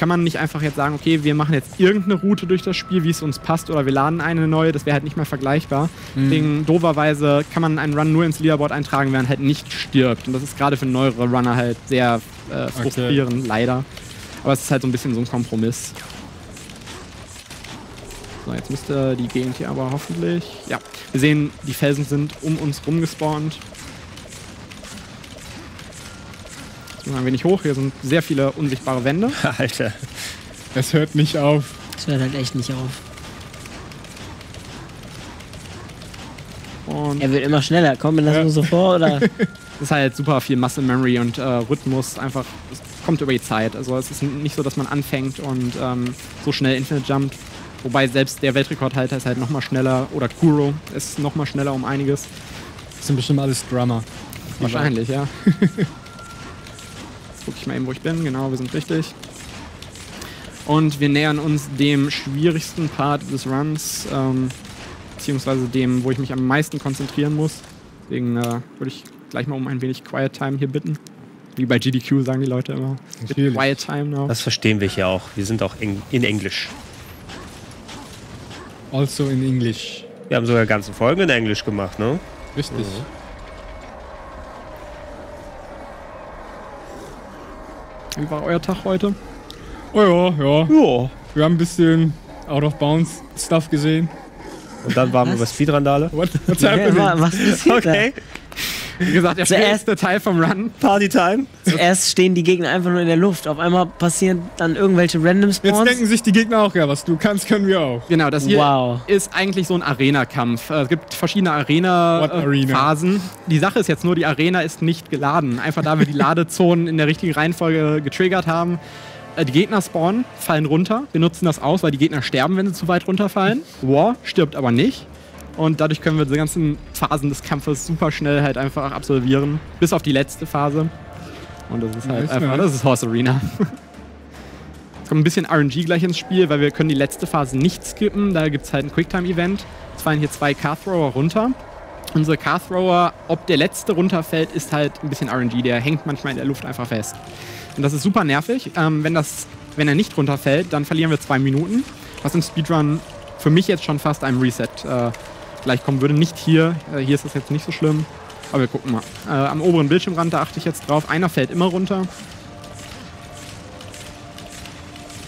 kann man nicht einfach jetzt sagen, okay, wir machen jetzt irgendeine Route durch das Spiel, wie es uns passt, oder wir laden eine neue, das wäre halt nicht mehr vergleichbar. Deswegen, dooferweise, kann man einen Run nur ins Leaderboard eintragen, während halt nicht stirbt. Und das ist gerade für neuere Runner halt sehr äh, frustrierend, leider. Aber es ist halt so ein bisschen so ein Kompromiss. So, jetzt müsste die hier aber hoffentlich. Ja, wir sehen, die Felsen sind um uns rumgespawnt. Ein wenig hoch. Hier sind sehr viele unsichtbare Wände. Alter. Es hört nicht auf. Das hört halt echt nicht auf. Und Er wird immer schneller. Kommt mir das Ja. nur so vor? Oder? es ist halt super viel Muscle Memory und äh, Rhythmus einfach, es kommt über die Zeit. Also es ist nicht so, dass man anfängt und ähm, so schnell Infinite jumpt. Wobei selbst der Weltrekordhalter ist halt nochmal schneller oder Kuro ist nochmal schneller um einiges. Das sind bestimmt alles Drummer. Wahrscheinlich, ja. Jetzt guck ich mal eben, wo ich bin. Genau, wir sind richtig. Und wir nähern uns dem schwierigsten Part des Runs, ähm, beziehungsweise dem, wo ich mich am meisten konzentrieren muss. Deswegen äh, würde ich gleich mal um ein wenig Quiet Time hier bitten. Wie bei GDQ sagen die Leute immer. Quiet Time now. Das verstehen wir hier auch. Wir sind auch in, in Englisch. Also in English. Wir haben sogar ganze Folgen in Englisch gemacht, ne? Richtig. Wie war euer Tag heute? Oh ja, ja. Ja. Wir haben ein bisschen Out of Bounds Stuff gesehen. Und dann waren wir bei Speedrandale. What, what's Ja, happening? wa- was passiert Okay. Wie gesagt, der Zuerst- schwierigste Teil vom Run. Partytime. da? Zuerst stehen die Gegner einfach nur in der Luft. Auf einmal passieren dann irgendwelche Random Jetzt Spawns. denken sich die Gegner auch, ja, was du kannst, können wir auch. Genau, das hier Wow. ist eigentlich so ein Arena-Kampf. Äh, Es gibt verschiedene What Arena? Arena-Phasen. die Sache ist jetzt nur, die Arena ist nicht geladen. Einfach da wir die Ladezonen in der richtigen Reihenfolge getriggert haben. Äh, Die Gegner spawnen, fallen runter. Wir nutzen das aus, weil die Gegner sterben, wenn sie zu weit runterfallen. War stirbt aber nicht. Und dadurch können wir die ganzen Phasen des Kampfes super schnell halt einfach absolvieren. Bis auf die letzte Phase. Und das ist halt Nice, einfach, nice. das ist Horse Arena. Es kommt ein bisschen RNG gleich ins Spiel, weil wir können die letzte Phase nicht skippen. Da gibt es halt ein Quicktime-Event. Es fallen hier zwei Car-Thrower runter. Unsere Car-Thrower, ob der letzte runterfällt, ist halt ein bisschen RNG. Der hängt manchmal in der Luft einfach fest. Und das ist super nervig. Ähm, wenn, das, wenn er nicht runterfällt, dann verlieren wir zwei Minuten. Was im Speedrun für mich jetzt schon fast einem Reset äh, gleich kommen würde. Nicht hier. Äh, hier ist das jetzt nicht so schlimm. Aber wir gucken mal. Äh, am oberen Bildschirmrand, da achte ich jetzt drauf. Einer fällt immer runter.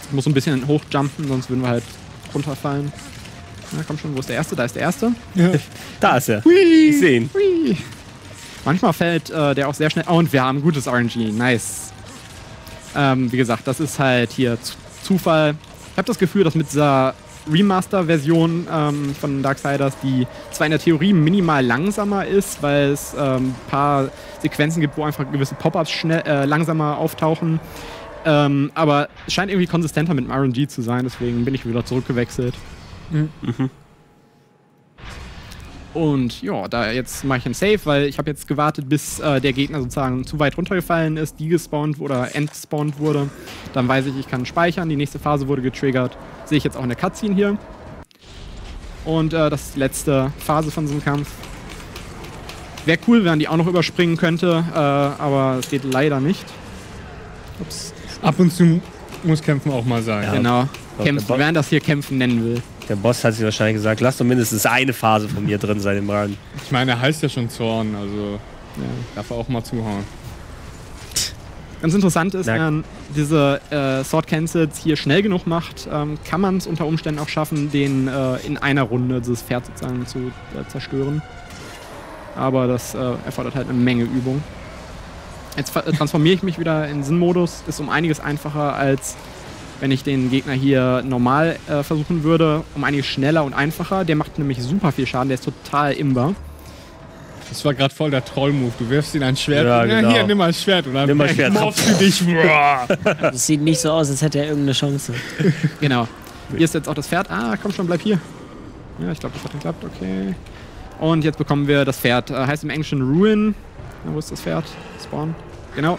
Ich muss ein bisschen hochjumpen, sonst würden wir halt runterfallen. Na komm schon, wo ist der Erste? Da ist der Erste. Da ist er. Ich sehe ihn. Hui. Manchmal fällt äh, der auch sehr schnell. Oh, und wir haben gutes RNG. Nice. Ähm, wie gesagt, das ist halt hier Z Zufall. Ich habe das Gefühl, dass mit dieser Remaster-Version ähm, von Darksiders, die zwar in der Theorie minimal langsamer ist, weil es ähm, ein paar Sequenzen gibt, wo einfach gewisse Pop-Ups schnell äh, langsamer auftauchen. Ähm, aber es scheint irgendwie konsistenter mit dem RNG zu sein, deswegen bin ich wieder zurückgewechselt. Und ja, da jetzt mache ich einen Save, weil ich habe jetzt gewartet, bis äh, der Gegner sozusagen zu weit runtergefallen ist, die gespawnt oder entspawnt wurde. Dann weiß ich, ich kann speichern. Die nächste Phase wurde getriggert. Sehe ich jetzt auch in der Cutscene hier. Und äh, das ist die letzte Phase von so einem Kampf. Wäre cool, wenn man die auch noch überspringen könnte, äh, aber es geht leider nicht. Ups, Ab und zu muss Kämpfen auch mal sein. Ja. genau. Kämpfen, wer man das hier kämpfen nennen will. Der Boss hat sich wahrscheinlich gesagt, lass doch mindestens eine Phase von mir drin sein im Run. Ich meine, er heißt ja schon Zorn, also Ja. darf er auch mal zuhauen. Ganz interessant ist, wenn man diese äh, Sword Cancels hier schnell genug macht, ähm, kann man es unter Umständen auch schaffen, den äh, in einer Runde dieses Pferd sozusagen zu äh, zerstören. Aber das äh, erfordert halt eine Menge Übung. Jetzt äh, transformiere ich mich wieder in Sinnmodus. Ist um einiges einfacher, als wenn ich den Gegner hier normal äh, versuchen würde. Um einiges schneller und einfacher. Der macht nämlich super viel Schaden. Der ist total imber. Das war gerade voll der Troll-Move. Du wirfst ihn ein Schwert. Ja, genau. hier, nimm mal ein Schwert. Und dann Nimm mal ein Schwert. morphst du dich. Das sieht nicht so aus, als hätte er irgendeine Chance. Genau. Hier ist jetzt auch das Pferd. Ah, komm schon, bleib hier. Ja, ich glaube, das hat geklappt. Okay. Und jetzt bekommen wir das Pferd. Äh, heißt im Englischen Ruin. Na, wo ist das Pferd? Spawn. Genau.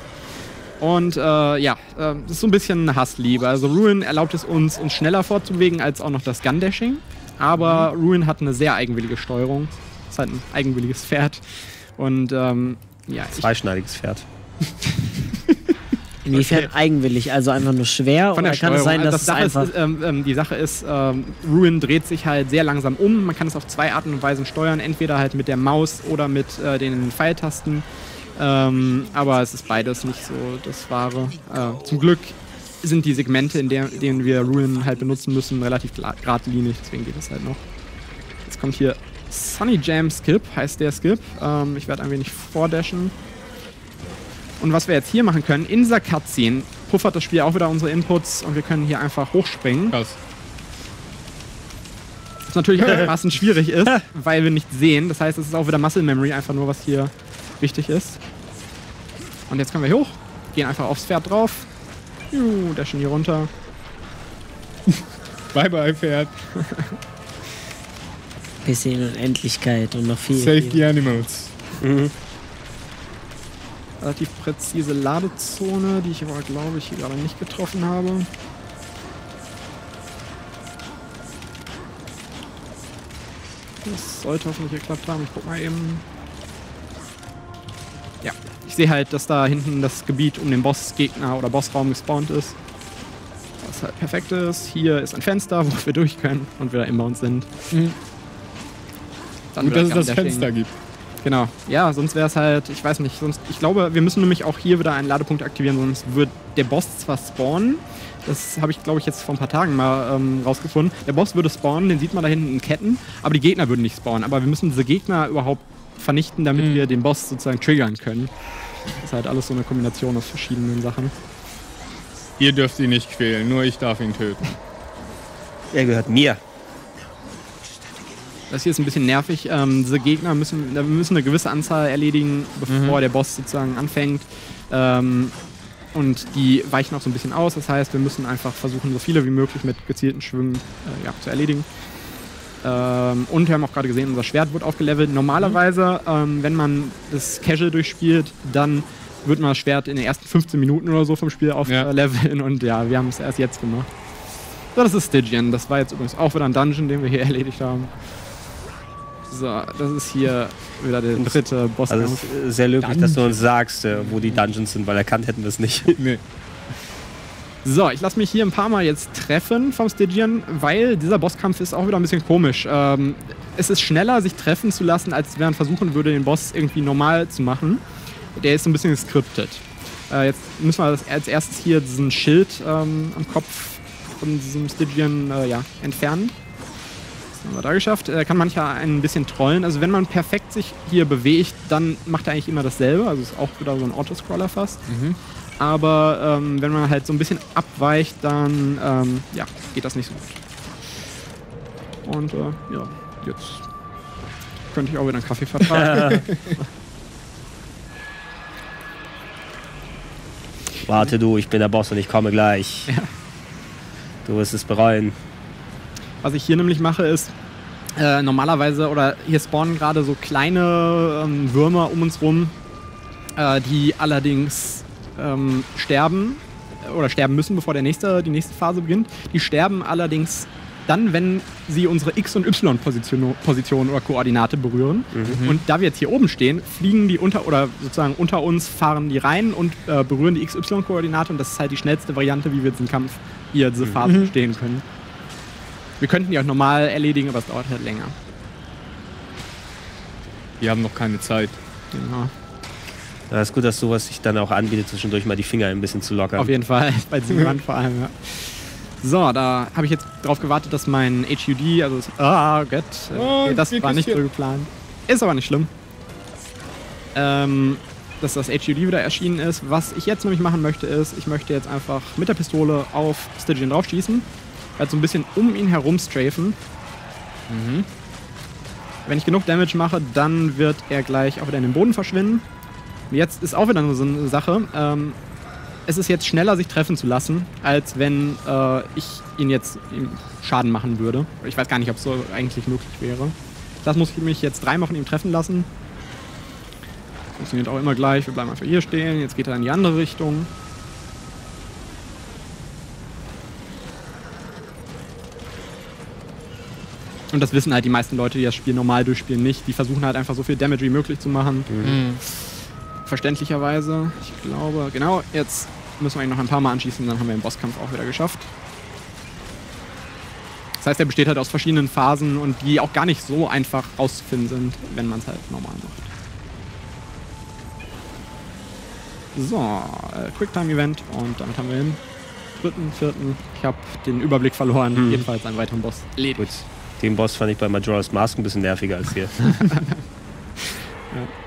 Und äh, ja, äh, das ist so ein bisschen eine Hassliebe. Also Ruin erlaubt es uns, uns schneller fortzubewegen als auch noch das Gun-Dashing. Aber Ruin hat eine sehr eigenwillige Steuerung. Ist halt ein eigenwilliges Pferd. Und ähm, ja, Zweischneidiges Pferd. Inwiefern eigenwillig, also einfach nur schwer Von oder der kann es sein, dass Also es das Sache einfach ist, ähm, ähm, die Sache ist, ähm, Ruin dreht sich halt sehr langsam um. Man kann es auf zwei Arten und Weisen steuern. Entweder halt mit der Maus oder mit äh, den Pfeiltasten. Ähm, aber es ist beides nicht so das Wahre. Äh, zum Glück sind die Segmente, in der, denen wir Ruin halt benutzen müssen, relativ geradlinig. Deswegen geht es halt noch. Jetzt kommt hier Sunny Jam Skip, heißt der Skip. Ähm, ich werde ein wenig vordashen. Und was wir jetzt hier machen können, in dieser Cutscene puffert das Spiel auch wieder unsere Inputs und wir können hier einfach hochspringen. Krass. Was natürlich einigermaßen schwierig ist, weil wir nicht sehen. Das heißt, es ist auch wieder Muscle Memory, einfach nur, was hier wichtig ist. Und jetzt können wir hier hoch, gehen einfach aufs Pferd drauf. Juhu, dashen hier runter. Bye bye, Pferd. Bisschen Unendlichkeit und noch viel. Save viel. the animals. Relativ präzise Ladezone, die ich aber, glaube ich, hier gerade nicht getroffen habe. Das sollte hoffentlich geklappt haben. Ich guck mal eben. Ich sehe halt, dass da hinten das Gebiet um den Bossgegner oder Bossraum gespawnt ist. Was halt perfekt ist. Hier ist ein Fenster, wo wir durch können und wir da inbound sind. Mhm. Dann Gut, dass es das Fenster gibt. Genau. Ja, sonst wäre es halt, ich weiß nicht, sonst, ich glaube, wir müssen nämlich auch hier wieder einen Ladepunkt aktivieren, sonst wird der Boss zwar spawnen. Das habe ich, glaube ich, jetzt vor ein paar Tagen mal ähm, rausgefunden. Der Boss würde spawnen, den sieht man da hinten in Ketten, aber die Gegner würden nicht spawnen. Aber wir müssen diese Gegner überhaupt vernichten, damit Mhm. wir den Boss sozusagen triggern können. Das ist halt alles so eine Kombination aus verschiedenen Sachen. Ihr dürft ihn nicht quälen, nur ich darf ihn töten. Er gehört mir. Das hier ist ein bisschen nervig. Ähm, diese Gegner müssen, wir müssen eine gewisse Anzahl erledigen, bevor der Boss sozusagen anfängt. Ähm, und die weichen auch so ein bisschen aus. Das heißt, wir müssen einfach versuchen, so viele wie möglich mit gezielten Schwüngen äh, ja, zu erledigen. Ähm, und wir haben auch gerade gesehen, unser Schwert wird aufgelevelt. Normalerweise, ähm, wenn man das Casual durchspielt, dann wird man das Schwert in den ersten 15 Minuten oder so vom Spiel Ja. aufleveln. Und ja, wir haben es erst jetzt gemacht. So, das ist Stygian. Das war jetzt übrigens auch wieder ein Dungeon, den wir hier erledigt haben. So, das ist hier wieder der dritte Boss. Also es ist sehr löblich, dass du uns sagst, äh, wo die Dungeons sind, weil erkannt hätten wir es nicht. Nee. So, ich lasse mich hier ein paar Mal jetzt treffen vom Stygian, weil dieser Bosskampf ist auch wieder ein bisschen komisch. Ähm, es ist schneller, sich treffen zu lassen, als wenn man versuchen würde, den Boss irgendwie normal zu machen. Der ist so ein bisschen geskriptet. Äh, jetzt müssen wir als erstes hier diesen Schild ähm, am Kopf von diesem Stygian äh, ja, entfernen. Das haben wir da geschafft. Er kann manchmal ein bisschen trollen. Also wenn man perfekt sich hier bewegt, dann macht er eigentlich immer dasselbe. Also ist auch wieder so ein Autoscroller fast. Aber ähm, wenn man halt so ein bisschen abweicht, dann ähm, ja, geht das nicht so gut. Und äh, ja, jetzt könnte ich auch wieder einen Kaffee vertragen. Warte du, ich bin der Boss und ich komme gleich. Du wirst es bereuen. Was ich hier nämlich mache, ist äh, normalerweise, oder hier spawnen gerade so kleine ähm, Würmer um uns rum, äh, die allerdings ähm, sterben oder sterben müssen, bevor der nächste, die nächste Phase beginnt. Die sterben allerdings dann, wenn sie unsere X- und Y-Position Position oder Koordinate berühren. Und da wir jetzt hier oben stehen, fliegen die unter oder sozusagen unter uns, fahren die rein und äh, berühren die XY-Koordinate und das ist halt die schnellste Variante, wie wir diesen Kampf hier diese Phase bestehen können. Wir könnten die auch normal erledigen, aber es dauert halt länger. Wir haben noch keine Zeit. Genau. Da ist gut, dass sowas sich dann auch anbietet, zwischendurch mal die Finger ein bisschen zu lockern. Auf jeden Fall, bei diesem Rand vor allem, ja. So, da habe ich jetzt drauf gewartet, dass mein HUD, also das, ah Gott, äh, Oh, nee, das war nicht so geplant. Ist aber nicht schlimm. Ähm, dass das HUD wieder erschienen ist. Was ich jetzt nämlich machen möchte, ist, ich möchte jetzt einfach mit der Pistole auf Stygian draufschießen. Halt so ein bisschen um ihn herum strafen. Wenn ich genug Damage mache, dann wird er gleich auch wieder in den Boden verschwinden. Und Jetzt ist auch wieder so eine Sache. Ähm, es ist jetzt schneller, sich treffen zu lassen, als wenn äh, ich ihn jetzt ihm Schaden machen würde. Ich weiß gar nicht, ob es so eigentlich möglich wäre. Das muss ich mich jetzt dreimal von ihm treffen lassen. Funktioniert auch immer gleich. Wir bleiben einfach hier stehen. Jetzt geht er in die andere Richtung. Und das wissen halt die meisten Leute, die das Spiel normal durchspielen, nicht. Die versuchen halt einfach so viel Damage wie möglich zu machen. Verständlicherweise. Ich glaube, genau, jetzt müssen wir ihn noch ein paar Mal anschießen, dann haben wir den Bosskampf auch wieder geschafft. Das heißt, er besteht halt aus verschiedenen Phasen und die auch gar nicht so einfach rauszufinden sind, wenn man es halt normal macht. So, äh, Quicktime-Event und damit haben wir den dritten, vierten. Ich habe den Überblick verloren. Hm. Jedenfalls einen weiteren Boss. Erledigt. Gut. Den Boss fand ich bei Majora's Mask ein bisschen nerviger als hier.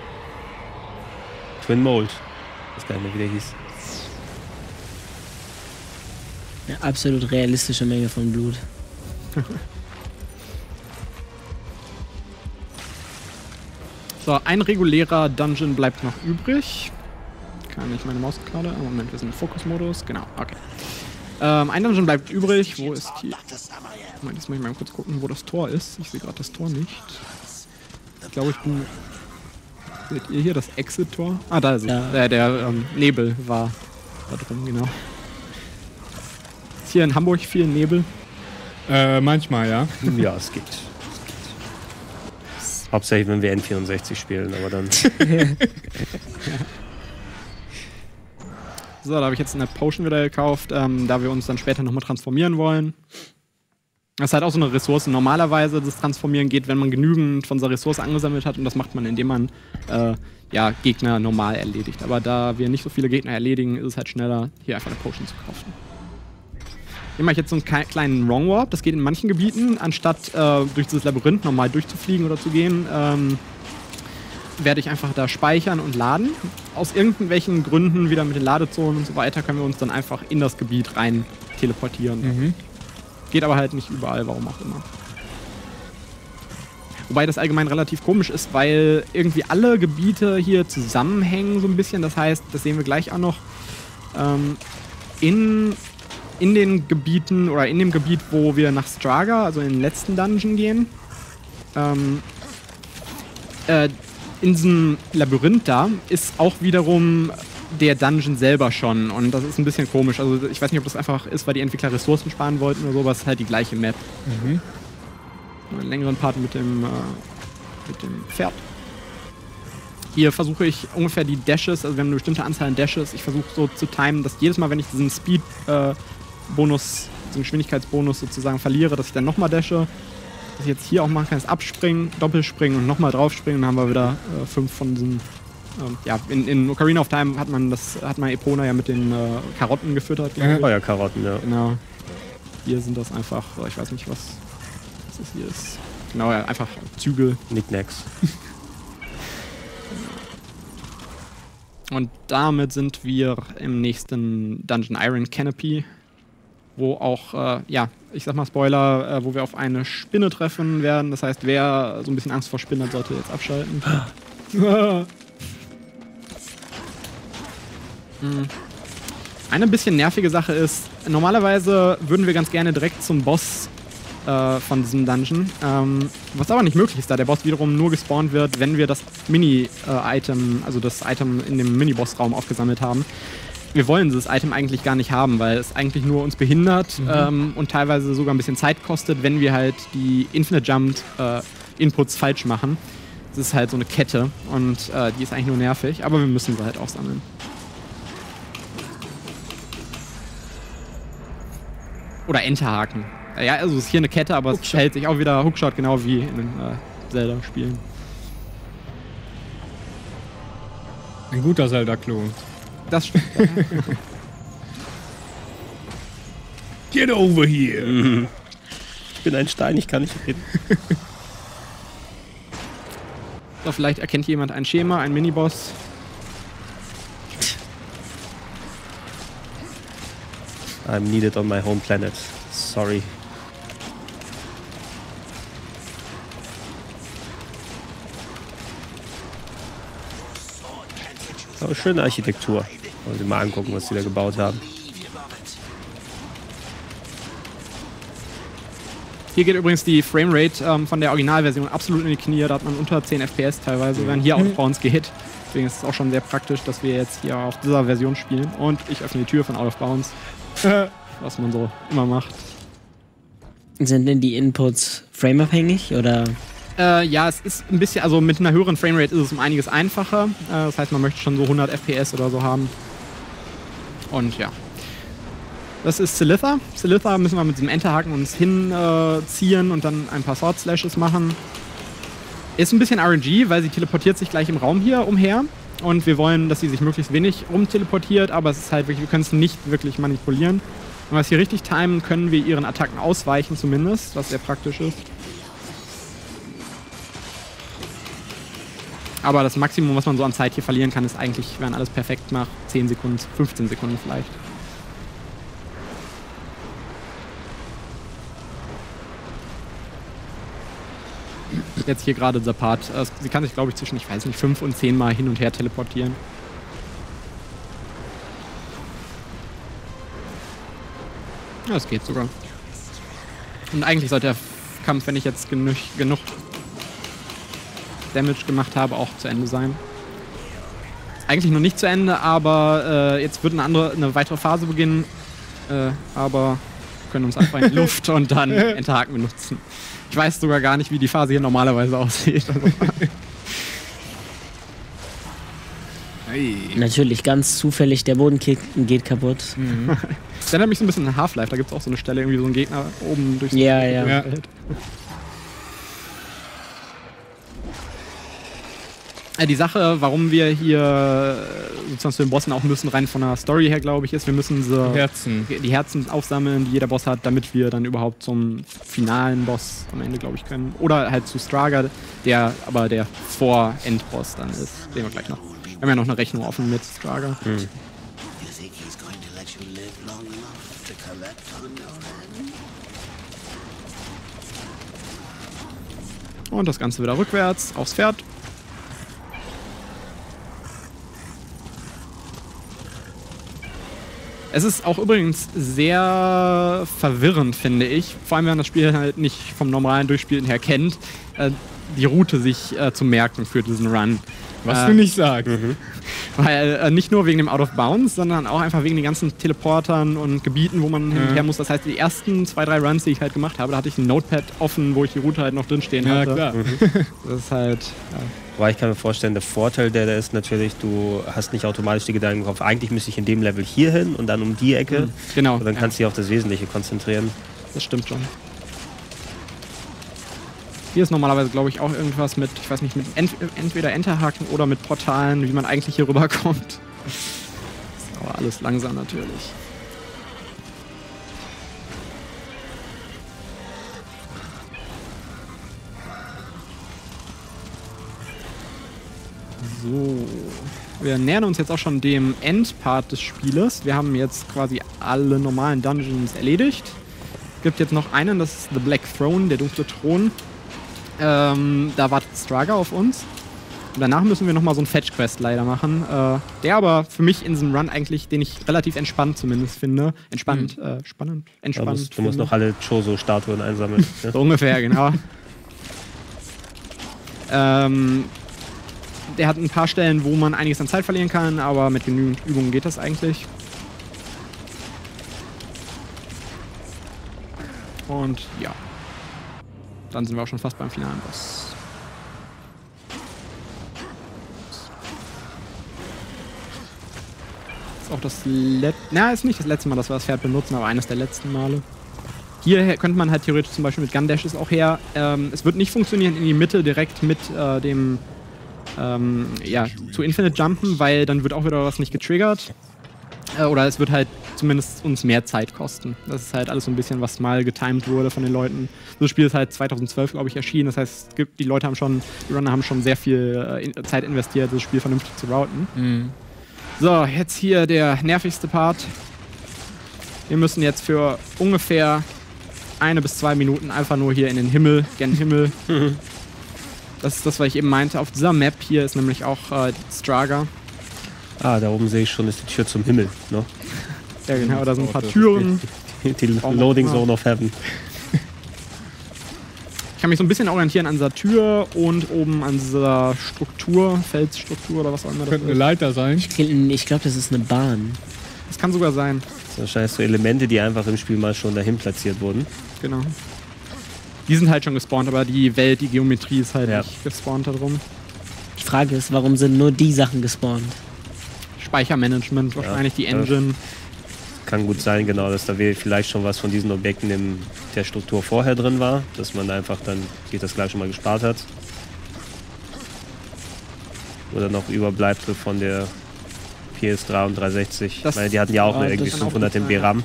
Twin Mold. Das gar nicht mehr, wie der hieß. Eine absolut realistische Menge von Blut. so, ein regulärer Dungeon bleibt noch übrig. Kann ich meine Maus gerade? Oh, Moment, wir sind im Fokusmodus. Genau, okay. Ähm, ein Dungeon bleibt übrig. Wo ist hier? Moment, jetzt muss ich mal kurz gucken, wo das Tor ist. Ich sehe gerade das Tor nicht. Ich glaube, ich bin Seht ihr hier das Exit-Tor? Ah, da ist es. Ja. Der, der ähm, Nebel war da drin, genau. Ist hier in Hamburg viel Nebel? Äh, manchmal, ja. Ja, es gibt. Hauptsächlich, wenn wir N64 spielen, aber dann. So, da habe ich jetzt eine Potion wieder gekauft, ähm, da wir uns dann später nochmal transformieren wollen. Das ist halt auch so eine Ressource. Normalerweise das Transformieren geht, wenn man genügend von dieser Ressource angesammelt hat und das macht man, indem man äh, ja, Gegner normal erledigt. Aber da wir nicht so viele Gegner erledigen, ist es halt schneller, hier einfach eine Potion zu kaufen. Hier mache ich jetzt so einen kleinen Wrong Warp. Das geht in manchen Gebieten, anstatt äh, durch dieses Labyrinth normal durchzufliegen oder zu gehen, ähm, werde ich einfach da speichern und laden. Aus irgendwelchen Gründen, wieder mit den Ladezonen und so weiter, können wir uns dann einfach in das Gebiet rein teleportieren. Geht aber halt nicht überall, warum auch immer. Wobei das allgemein relativ komisch ist, weil irgendwie alle Gebiete hier zusammenhängen so ein bisschen. Das heißt, das sehen wir gleich auch noch, ähm, in, in den Gebieten oder in dem Gebiet, wo wir nach Straga, also in den letzten Dungeon gehen, ähm, äh, in diesem Labyrinth da ist auch wiederum der Dungeon selber schon und das ist ein bisschen komisch. Also ich weiß nicht, ob das einfach ist, weil die Entwickler Ressourcen sparen wollten oder so, aber es ist halt die gleiche Map. Einen längeren Part mit dem, äh, mit dem Pferd. Hier versuche ich ungefähr die Dashes, also wir haben eine bestimmte Anzahl an Dashes, ich versuche so zu timen, dass jedes Mal, wenn ich diesen Speed-Bonus, diesen Geschwindigkeitsbonus sozusagen verliere, dass ich dann nochmal dashe. Was ich jetzt hier auch machen kann, ist abspringen, doppelspringen und nochmal draufspringen. Dann haben wir wieder äh, fünf von diesen. Ähm, ja, in, in Ocarina of Time hat man das, hat man Epona ja mit den äh, Karotten gefüttert. glaub ich. Feuerkarotten, ja. Genau. Hier sind das einfach, oh, ich weiß nicht, was, was das hier ist. Genau, ja, einfach Zügel. Knickknacks. Und damit sind wir im nächsten Dungeon Iron Canopy, wo auch, äh, ja, ich sag mal Spoiler, äh, wo wir auf eine Spinne treffen werden. Das heißt, wer so ein bisschen Angst vor Spinnen hat, sollte jetzt abschalten. Mm. Eine bisschen nervige Sache ist, normalerweise würden wir ganz gerne direkt zum Boss äh, von diesem Dungeon. Ähm, was aber nicht möglich ist, da der Boss wiederum nur gespawnt wird, wenn wir das Mini-Item, also das Item in dem Mini-Boss-Raum aufgesammelt haben. Wir wollen dieses Item eigentlich gar nicht haben, weil es eigentlich nur uns behindert ähm, und teilweise sogar ein bisschen Zeit kostet, wenn wir halt die Infinite Jump äh, Inputs falsch machen. Das ist halt so eine Kette und äh, die ist eigentlich nur nervig, aber wir müssen sie halt auch Oder Enterhaken. Ja, also es ist hier eine Kette, aber es verhält sich auch wieder Hookshot, genau wie in den äh, Zelda-Spielen. Ein guter Zelda-Klon. Das stimmt. Get over here! Ich bin ein Stein, ich kann nicht reden. so, vielleicht erkennt jemand ein Schema, ein Miniboss. I'm needed on my home planet. Sorry. Aber schöne Architektur. Wollen Sie mal angucken, was die da gebaut haben. Hier geht übrigens die Framerate ähm, von der Originalversion absolut in die Knie. Da hat man unter 10 FPS teilweise, während hier auch bei uns geht. Deswegen ist es auch schon sehr praktisch, dass wir jetzt hier auf dieser Version spielen. Und ich öffne die Tür von Out of Bounds. was man so immer macht. Sind denn die Inputs frameabhängig oder? Äh, ja, es ist ein bisschen, also mit einer höheren Framerate ist es um einiges einfacher. Äh, das heißt, man möchte schon so 100 FPS oder so haben. Und ja. Das ist Silitha. Silitha müssen wir mit diesem Enterhaken uns hinziehen äh, und dann ein paar Sword Slashes machen. Ist ein bisschen RNG, weil sie teleportiert sich gleich im Raum hier umher. Und wir wollen, dass sie sich möglichst wenig rumteleportiert, aber es ist halt wirklich, wir können es nicht wirklich manipulieren. Wenn wir es hier richtig timen, können wir ihren Attacken ausweichen zumindest, was sehr praktisch ist. Aber das Maximum, was man so an Zeit hier verlieren kann, ist eigentlich, wenn alles perfekt macht, 10 Sekunden, 15 Sekunden vielleicht. Jetzt hier gerade der Part. Äh, sie kann sich, glaube ich, zwischen, ich weiß nicht, fünf und zehn Mal hin und her teleportieren. Ja, es geht sogar. Und eigentlich sollte der Kampf, wenn ich jetzt genug, genug Damage gemacht habe, auch zu Ende sein. Eigentlich noch nicht zu Ende, aber äh, jetzt wird eine andere, eine weitere Phase beginnen. Äh, aber wir können uns einfach in die Luft und dann Enterhaken benutzen. Ich weiß sogar gar nicht, wie die Phase hier normalerweise aussieht. Also, Natürlich, ganz zufällig, der Boden geht, geht kaputt. das erinnert mich so ein bisschen an Half-Life. Da gibt es auch so eine Stelle, irgendwie so ein Gegner oben durchs Ja, ja. Ja. Die Sache, warum wir hier äh, sozusagen zu den Bossen auch müssen, rein von der Story her, glaube ich, ist, wir müssen so Herzen. die Herzen aufsammeln, die jeder Boss hat, damit wir dann überhaupt zum finalen Boss am Ende, glaube ich, können. Oder halt zu Straga, der aber der Vor-Endboss dann ist. Sehen wir gleich noch. Wir haben ja noch eine Rechnung offen mit Straga. End? Und das Ganze wieder rückwärts aufs Pferd. Es ist auch übrigens sehr verwirrend, finde ich. Vor allem, wenn man das Spiel halt nicht vom normalen Durchspielen her kennt, äh, die Route sich äh, zu merken für diesen Run. Was Äh, du nicht sagst. Weil äh, nicht nur wegen dem Out of Bounds, sondern auch einfach wegen den ganzen Teleportern und Gebieten, wo man hin und her muss. Das heißt, die ersten zwei, drei Runs, die ich halt gemacht habe, da hatte ich ein Notepad offen, wo ich die Route halt noch drinstehen Ja, hatte. klar. Das ist halt. Ja. Aber ich kann mir vorstellen, der Vorteil, der da ist natürlich, du hast nicht automatisch die Gedanken im Kopf, eigentlich müsste ich in dem Level hier hin und dann um die Ecke. Genau. Und dann ja, kannst du dich auf das Wesentliche konzentrieren. das stimmt schon. Hier ist normalerweise, glaube ich, auch irgendwas mit, ich weiß nicht, mit ent entweder Enterhaken oder mit Portalen, wie man eigentlich hier rüberkommt. Ist aber alles langsam natürlich. So. Wir nähern uns jetzt auch schon dem Endpart des Spieles. Wir haben jetzt quasi alle normalen Dungeons erledigt. Gibt jetzt noch einen, das ist The Black Throne, der dunkle Thron. Ähm, da wartet Straga auf uns. Und danach müssen wir nochmal so einen Fetch-Quest leider machen. Äh, der aber für mich in diesem Run eigentlich, den ich relativ entspannt zumindest finde. Entspannt, äh, spannend, Du entspannt. musst, du musst noch alle Choso-Statuen einsammeln. ne? So ungefähr, genau. ähm, der hat ein paar Stellen, wo man einiges an Zeit verlieren kann, aber mit genügend Übungen geht das eigentlich. Und ja. Dann sind wir auch schon fast beim finalen Boss. Ist auch das letzte. Na, ist nicht das letzte Mal, dass wir das Pferd benutzen, aber eines der letzten Male. Hier könnte man halt theoretisch zum Beispiel mit Gun Dashes auch her. Ähm, es wird nicht funktionieren in die Mitte direkt mit äh, dem ähm, ja, zu Infinite Jumpen, weil dann wird auch wieder was nicht getriggert. Äh, oder es wird halt zumindest uns mehr Zeit kosten. Das ist halt alles so ein bisschen, was mal getimed wurde von den Leuten. Das Spiel ist halt 2012, glaube ich, erschienen. Das heißt, die Leute haben schon, die Runner haben schon sehr viel äh, Zeit investiert, das Spiel vernünftig zu routen. Mhm. So, jetzt hier der nervigste Part. Wir müssen jetzt für ungefähr eine bis zwei Minuten einfach nur hier in den Himmel, gen Himmel. Das ist das, was ich eben meinte. Auf dieser Map hier ist nämlich auch äh, Straga. Ah, da oben sehe ich schon, ist die Tür zum Himmel. Ne? Ja, genau, da sind ein paar Türen. Die Brauchen wir- Loading. Zone of Heaven. Ich kann mich so ein bisschen orientieren an dieser Tür und oben an dieser Struktur, Felsstruktur oder was auch immer das Könnte eine. Leiter sein. Ich glaube, das ist eine Bahn. Das kann sogar sein. Das sind wahrscheinlich so Elemente, die einfach im Spiel mal schon dahin platziert wurden. Genau. Die sind halt schon gespawnt, aber die Welt, die Geometrie ist halt Ja. nicht gespawnt darum. Die Frage ist, warum sind nur die Sachen gespawnt? Speichermanagement, wahrscheinlich die. Engine. Kann gut sein, genau, dass da vielleicht schon was von diesen Objekten in der Struktur vorher drin war, dass man einfach dann sich das gleich schon mal gespart hat. Oder noch Überbleibsel von der PS3 und 360. Das- ich meine, die hatten ja auch ja, nur irgendwie kann auch 500 gut MB RAM.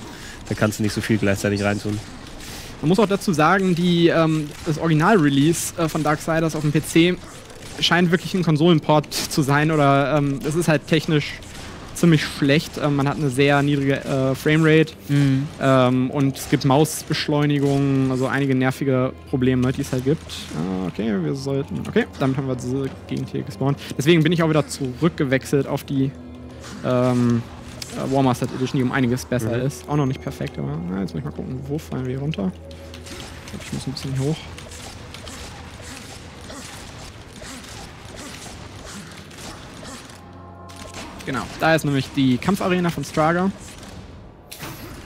Da kannst du nicht so viel gleichzeitig reintun. Man muss auch dazu sagen, die, ähm, das Original-Release äh, von Darksiders auf dem PC scheint wirklich ein Konsolenport zu sein oder ähm, es ist halt technisch ziemlich schlecht. Ähm, man hat eine sehr niedrige äh, Framerate ähm, und es gibt Mausbeschleunigungen, also einige nervige Probleme, die es halt gibt. Ah, okay, wir sollten. Okay, damit haben wir diese Gegentiere gespawnt. Deswegen bin ich auch wieder zurückgewechselt auf die ähm, äh, War Mastered Edition, die um einiges besser ist. Auch noch nicht perfekt, aber na, jetzt muss ich mal gucken, wo fallen wir hier runter. Ich glaube, ich muss ein bisschen hoch. Genau, da ist nämlich die Kampfarena von Straga.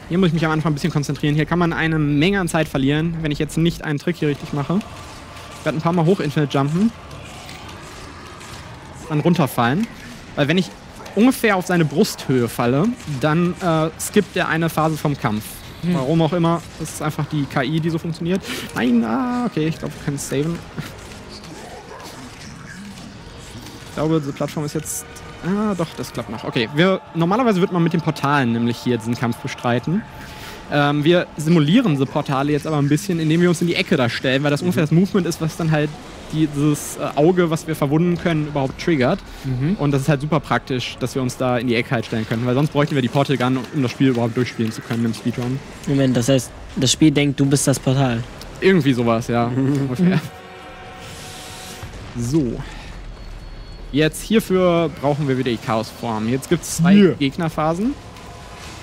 Hier muss ich mich am Anfang ein bisschen konzentrieren. Hier kann man eine Menge an Zeit verlieren, wenn ich jetzt nicht einen Trick hier richtig mache. Ich werde ein paar Mal hoch Infinite jumpen. Dann runterfallen. Weil wenn ich ungefähr auf seine Brusthöhe falle, dann äh, skippt er eine Phase vom Kampf. Warum auch immer. Das ist einfach die KI, die so funktioniert. Nein, ah, okay, ich glaube, wir können es saven. Ich glaube, diese Plattform ist jetzt. Ah, doch, das klappt noch. Okay, wir, normalerweise wird man mit den Portalen nämlich hier diesen Kampf bestreiten. Ähm, wir simulieren diese Portale jetzt aber ein bisschen, indem wir uns in die Ecke da stellen, weil das ungefähr das Movement ist, was dann halt dieses äh, Auge, was wir verwunden können, überhaupt triggert. Und das ist halt super praktisch, dass wir uns da in die Ecke halt stellen können, weil sonst bräuchten wir die Portal Gun, um das Spiel überhaupt durchspielen zu können im Speedrun. Moment, das heißt, das Spiel denkt, du bist das Portal. Irgendwie sowas, ja. ungefähr. So. Jetzt hierfür brauchen wir wieder die Chaosform. Jetzt gibt es zwei Yeah. Gegnerphasen.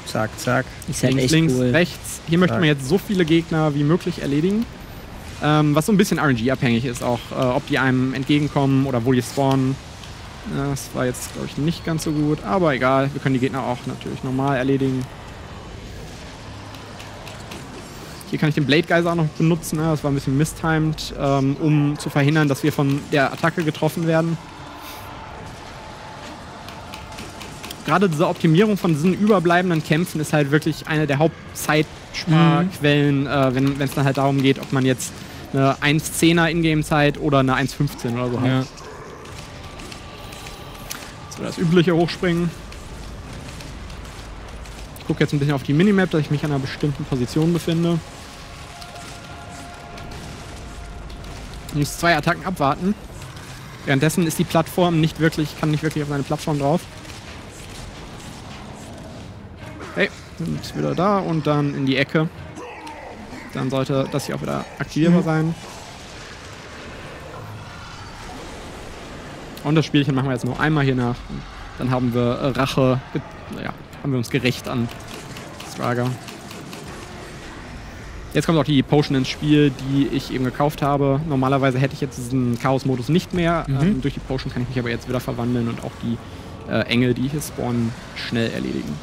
Zack, zack. Ist halt links, echt links, cool. rechts. Hier möchte man jetzt so viele Gegner wie möglich erledigen. Ähm, was so ein bisschen RNG-abhängig ist auch, äh, ob die einem entgegenkommen oder wo die spawnen. Das war jetzt, glaube ich, nicht ganz so gut, aber egal. Wir können die Gegner auch natürlich normal erledigen. Hier kann ich den Blade Geyser auch noch benutzen. ne? Das war ein bisschen mistimed, ähm, um zu verhindern, dass wir von der Attacke getroffen werden. Gerade diese Optimierung von diesen überbleibenden Kämpfen ist halt wirklich eine der Hauptzeitsparquellen, äh, wenn es dann halt darum geht, ob man jetzt eine 1,10er Ingame-Zeit oder eine 1,15 oder so hat. Ja. So das übliche Hochspringen. Ich gucke jetzt ein bisschen auf die Minimap, dass ich mich an einer bestimmten Position befinde. Ich muss zwei Attacken abwarten. Währenddessen ist die Plattform nicht wirklich, kann nicht wirklich auf eine Plattform drauf. Hey, sind wieder da und dann in die Ecke. Dann sollte das hier auch wieder aktivierbar sein. Und das Spielchen machen wir jetzt nur einmal hier nach. Dann haben wir Rache, ge- ja, haben wir uns gerecht an Straga. Jetzt kommt auch die Potion ins Spiel, die ich eben gekauft habe. Normalerweise hätte ich jetzt diesen Chaos-Modus nicht mehr. Ähm, durch die Potion kann ich mich aber jetzt wieder verwandeln und auch die äh, Engel, die hier spawnen, schnell erledigen.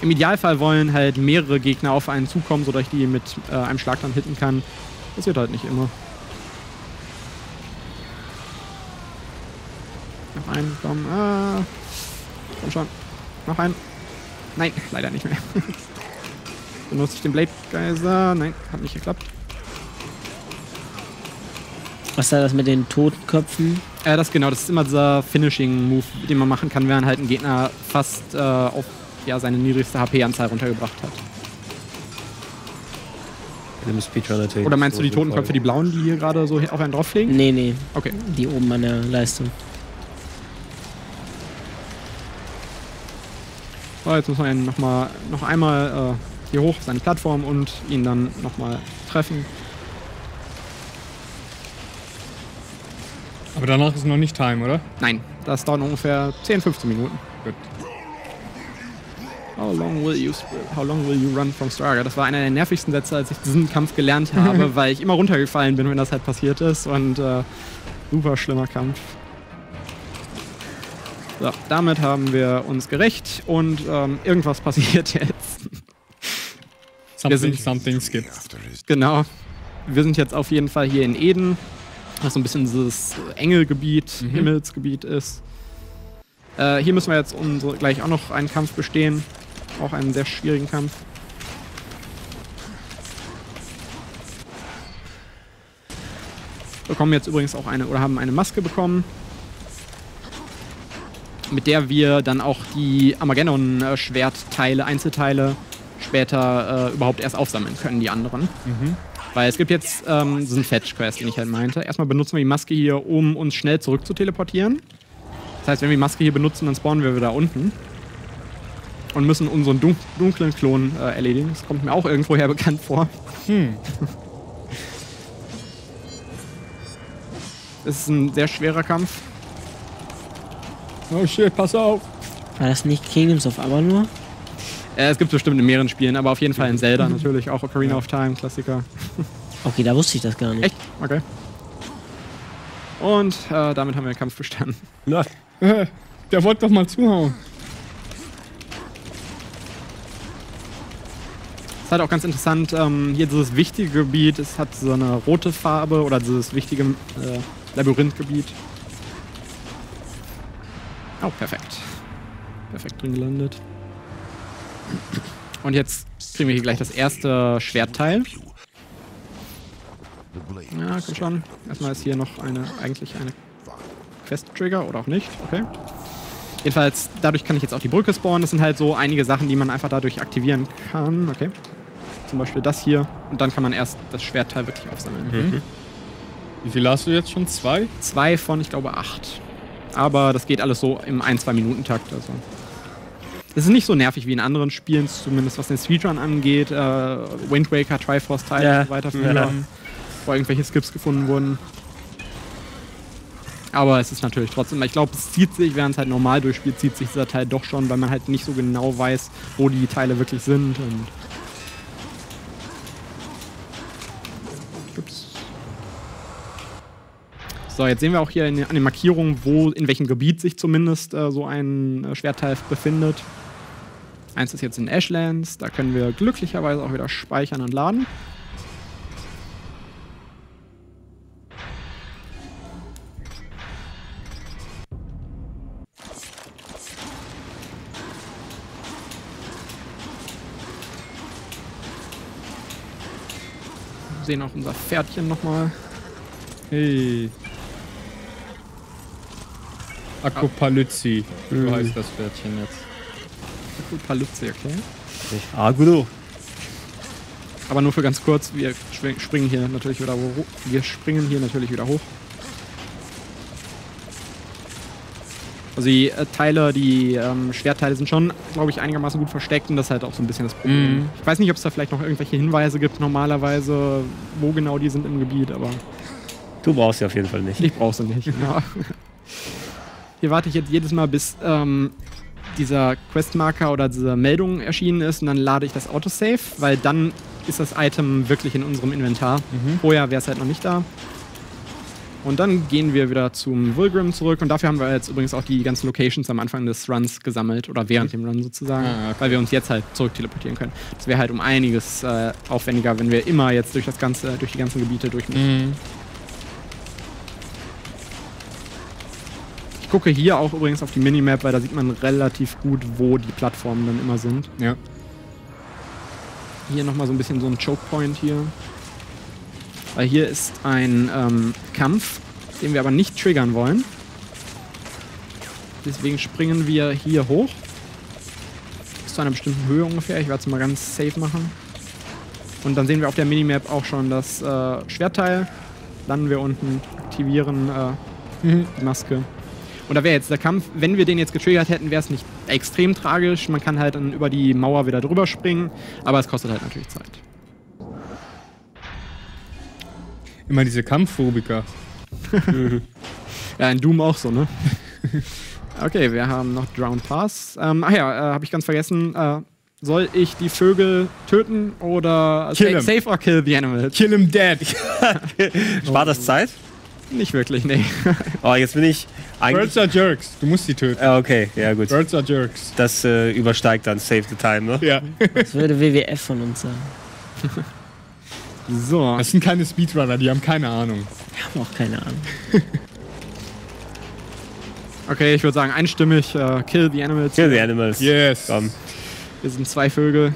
Im Idealfall wollen halt mehrere Gegner auf einen zukommen, sodass ich die mit äh, einem Schlag dann hitten kann. Passiert halt nicht immer. Noch einen, komm. Ah. Komm schon. Noch einen. Nein, leider nicht mehr. Benutze ich den Blade Geyser. Nein, hat nicht geklappt. Was ist da das mit den Totenköpfen? Äh, das genau, das ist immer dieser Finishing-Move, den man machen kann, während halt ein Gegner fast äh, auf ja, seine niedrigste HP-Anzahl runtergebracht hat. Oder meinst du die. Totenköpfe, die blauen, die hier gerade so auf einen drauffliegen? Nee, nee, Okay. die oben an der Leiste. So, jetzt muss man ihn noch, mal, noch einmal äh, hier hoch auf seine Plattform und ihn dann nochmal treffen. Aber danach ist noch nicht Time, oder? Nein, das dauert ungefähr 10, 15 Minuten. Gut. How long will you, how long will you run from Straga? Das war einer der nervigsten Sätze, als ich diesen Kampf gelernt habe, weil ich immer runtergefallen bin, wenn das halt passiert ist. Und äh, super schlimmer Kampf. So, damit haben wir uns gerecht und ähm, irgendwas passiert jetzt. Something, sind- something skip. Genau. Wir sind jetzt auf jeden Fall hier in Eden, was so ein bisschen dieses Engelgebiet, Himmelsgebiet ist. Äh, hier müssen wir jetzt unsere, gleich auch noch einen Kampf bestehen. Auch einen sehr schwierigen Kampf. Wir bekommen jetzt übrigens auch eine, oder haben eine Maske bekommen, mit der wir dann auch die Armageddon-Schwertteile, Einzelteile später äh, überhaupt erst aufsammeln können, die anderen. Weil es gibt jetzt ähm, diesen Fetch-Quest, den ich halt meinte. Erstmal benutzen wir die Maske hier, um uns schnell zurück zu teleportieren. Das Das heißt, wenn wir die Maske hier benutzen, dann spawnen wir wieder unten. Und müssen unseren dun dunklen Klon äh, erledigen. Das kommt mir auch irgendwoher bekannt vor. Hm. Es ist ein sehr schwerer Kampf. Oh shit, pass auf. War das nicht Kingdoms of Amalur? Äh, es gibt bestimmt in mehreren Spielen, aber auf jeden Fall in Zelda natürlich. Auch Ocarina of Time, Klassiker. Okay, da wusste ich das gar nicht. Echt? Okay. Und äh, damit haben wir den Kampf bestanden. Na, Äh, Der wollte doch mal zuhauen. Ist halt auch ganz interessant, ähm, hier dieses wichtige Gebiet, es hat so eine rote Farbe oder dieses wichtige äh, Labyrinthgebiet. Oh, perfekt. Perfekt drin gelandet. Und jetzt kriegen wir hier gleich das erste Schwertteil. Ja, komm schon. Erstmal ist hier noch eine, eigentlich eine Quest-Trigger oder auch nicht. Okay. Jedenfalls, dadurch kann ich jetzt auch die Brücke spawnen. Das sind halt so einige Sachen, die man einfach dadurch aktivieren kann. Okay. Zum Beispiel das hier. Und dann kann man erst das Schwertteil wirklich aufsammeln. Wie viel hast du jetzt schon? Zwei? Zwei von, ich glaube, acht. Aber das geht alles so im 1-2-Minuten-Takt. Also. Das ist nicht so nervig wie in anderen Spielen, zumindest was den Speedrun angeht. Äh, Wind Waker, Triforce-Teil Ja. und so weiter früher, Ja. wo irgendwelche Skips gefunden wurden. Aber es ist natürlich trotzdem, ich glaube, es zieht sich, während es halt normal durchspielt, zieht sich dieser Teil doch schon, weil man halt nicht so genau weiß, wo die Teile wirklich sind. Und So, jetzt sehen wir auch hier in, an den Markierungen, wo, in welchem Gebiet sich zumindest äh, so ein äh, Schwertteil befindet. Eins ist jetzt in Ashlands, da können wir glücklicherweise auch wieder speichern und laden. Wir sehen auch unser Pferdchen nochmal. Hey. Akopalützi. So heißt das Pferdchen jetzt. Gut, Paluzzi, okay. ah, gut. Aber nur für ganz kurz, wir springen hier natürlich wieder hoch. Wir springen hier natürlich wieder hoch. Also die äh, Teile, die ähm, Schwertteile sind schon, glaube ich, einigermaßen gut versteckt und das ist halt auch so ein bisschen das Problem. Mhm. Ich weiß nicht, ob es da vielleicht noch irgendwelche Hinweise gibt normalerweise, wo genau die sind im Gebiet, aber Du brauchst sie auf jeden Fall nicht. ich brauche sie nicht. Genau. Hier warte ich jetzt jedes Mal, bis ähm, dieser Questmarker oder diese Meldung erschienen ist und dann lade ich das Autosave, weil dann ist das Item wirklich in unserem Inventar. Vorher wäre es halt noch nicht da. Und dann gehen wir wieder zum Vulgrim zurück und dafür haben wir jetzt übrigens auch die ganzen Locations am Anfang des Runs gesammelt oder während dem Run sozusagen, Ah, okay. weil wir uns jetzt halt zurück teleportieren können. Das wäre halt um einiges äh, aufwendiger, wenn wir immer jetzt durch das ganze, durch die ganzen Gebiete durch müssen. Mhm. Ich gucke hier auch übrigens auf die Minimap, weil da sieht man relativ gut, wo die Plattformen dann immer sind. Ja. Hier nochmal so ein bisschen so ein Choke Point hier. Weil hier ist ein ähm, Kampf, den wir aber nicht triggern wollen. Deswegen springen wir hier hoch. Bis zu einer bestimmten Höhe ungefähr. Ich werde es mal ganz safe machen. Und dann sehen wir auf der Minimap auch schon das äh, Schwertteil. Landen wir unten, aktivieren äh, die Maske. Und da wäre jetzt der Kampf, wenn wir den jetzt getriggert hätten, wäre es nicht extrem tragisch. Man kann halt dann über die Mauer wieder drüber springen, aber es kostet halt natürlich Zeit. Immer diese Kampfphobiker. Ja, in Doom auch so, ne? okay, wir haben noch Drown Pass. Ähm, ach ja, äh, habe ich ganz vergessen. Äh, soll ich die Vögel töten oder Kill save or kill the animals? Kill him dead. Spart das Zeit? Nicht wirklich, nee. Oh, jetzt bin ich eigentlich. Birds are Jerks. Du musst sie töten. Ja, okay, ja gut. Birds are Jerks. Das äh, übersteigt dann Save the Time, ne? Ja. Das würde WWF von uns sagen. So, Das sind keine Speedrunner, die haben keine Ahnung. Wir haben auch keine Ahnung. okay, ich würde sagen einstimmig äh, kill the animals. Kill the Animals. Yes. Komm. Wir sind zwei Vögel.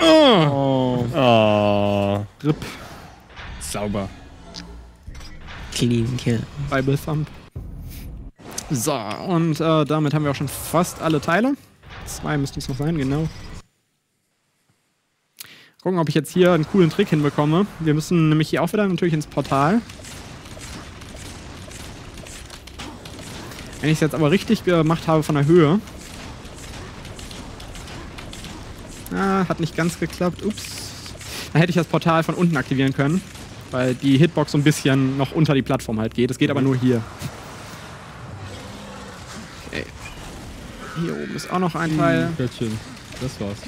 Oh, Oh. RIP, Sauber. Clean Kill. Bible Thumb. So, und äh, damit haben wir auch schon fast alle Teile. Zwei müssten es noch sein, genau. Gucken, ob ich jetzt hier einen coolen Trick hinbekomme. Wir müssen nämlich hier auch wieder natürlich ins Portal. Wenn ich es jetzt aber richtig gemacht habe von der Höhe. Ah, hat nicht ganz geklappt. Ups. Dann hätte ich das Portal von unten aktivieren können. Weil die Hitbox so ein bisschen noch unter die Plattform halt geht. Es geht aber nur hier. Okay. Hier oben ist auch noch ein Teil. Göttchen. Das war's.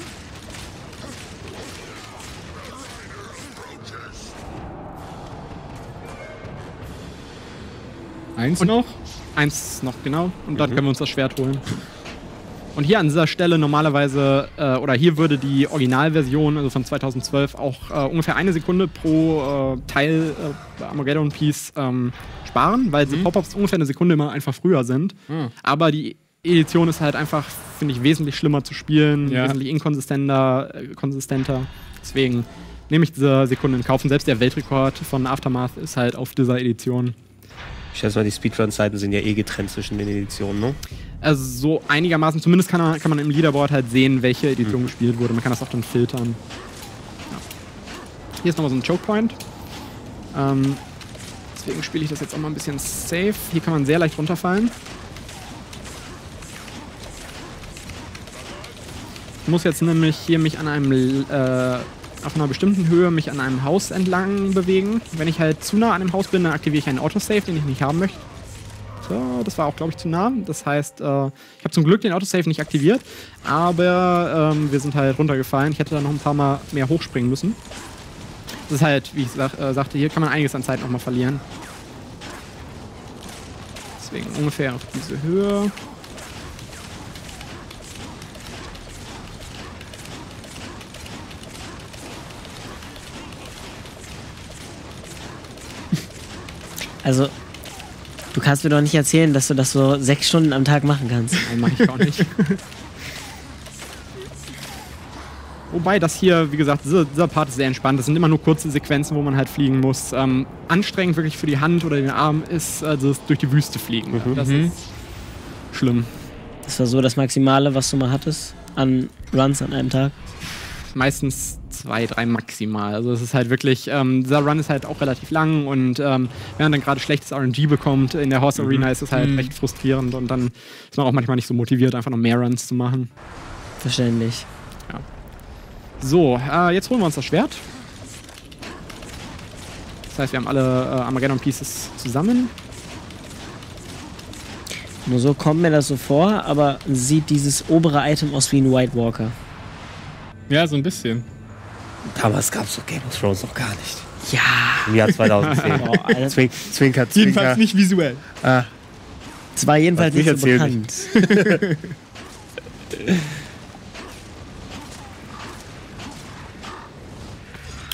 Eins Und- noch? Eins noch genau. Und dann können wir uns das Schwert holen. Und hier an dieser Stelle normalerweise, äh, oder hier würde die Originalversion, also von 2012, auch äh, ungefähr eine Sekunde pro äh, Teil äh, Armageddon Piece ähm, sparen, weil die Pop-Ups ungefähr eine Sekunde immer einfach früher sind. Ah. Aber die Edition ist halt einfach, finde ich, wesentlich schlimmer zu spielen, Ja. wesentlich inkonsistenter. Äh, konsistenter. Deswegen nehme ich diese Sekunde in Kauf. Und selbst der Weltrekord von Aftermath ist halt auf dieser Edition. Ich schätze mal, die Speedrun-Zeiten sind ja eh getrennt zwischen den Editionen, ne? Also so einigermaßen, zumindest kann man, kann man im Leaderboard halt sehen, welche Edition gespielt wurde. Man kann das auch dann filtern. Ja. Hier ist nochmal so ein Choke Point. Ähm, deswegen spiele ich das jetzt auch mal ein bisschen safe. Hier kann man sehr leicht runterfallen. Ich muss jetzt nämlich hier mich an einem, äh, auf einer bestimmten Höhe mich an einem Haus entlang bewegen. Wenn ich halt zu nah an dem Haus bin, dann aktiviere ich einen Autosave, den ich nicht haben möchte. So, das war auch, glaube ich, zu nah. Das heißt, äh, ich habe zum Glück den Autosave nicht aktiviert, aber ähm, wir sind halt runtergefallen. Ich hätte da noch ein paar Mal mehr hochspringen müssen. Das ist halt, wie ich sag, äh, sagte, hier kann man einiges an Zeit nochmal verlieren. Deswegen ungefähr auf diese Höhe. Also, du kannst mir doch nicht erzählen, dass du das so sechs Stunden am Tag machen kannst. Nein, mache ich auch nicht. Wobei das hier, wie gesagt, dieser, dieser Part ist sehr entspannt. Das sind immer nur kurze Sequenzen, wo man halt fliegen muss. Ähm, anstrengend wirklich für die Hand oder den Arm ist also das durch die Wüste fliegen. Das ist schlimm. Das war so das Maximale, was du mal hattest an Runs an einem Tag. Meistens zwei, drei maximal. Also es ist halt wirklich, ähm, dieser Run ist halt auch relativ lang und ähm, wenn man dann gerade schlechtes RNG bekommt in der Horse Arena, ist es halt recht frustrierend und dann ist man auch manchmal nicht so motiviert, einfach noch mehr Runs zu machen. Verständlich. So, äh, jetzt holen wir uns das Schwert. Das heißt, wir haben alle äh, Armageddon Pieces zusammen. Nur so kommt mir das so vor, aber sieht dieses obere Item aus wie ein White Walker. Ja, so ein bisschen. Damals gab es so Game of Thrones noch gar nicht. Ja. Im Jahr 2010. Oh. Zwink, zwinker, zwinker. Jedenfalls nicht visuell. Ah, Es war jedenfalls Was nicht so bekannt.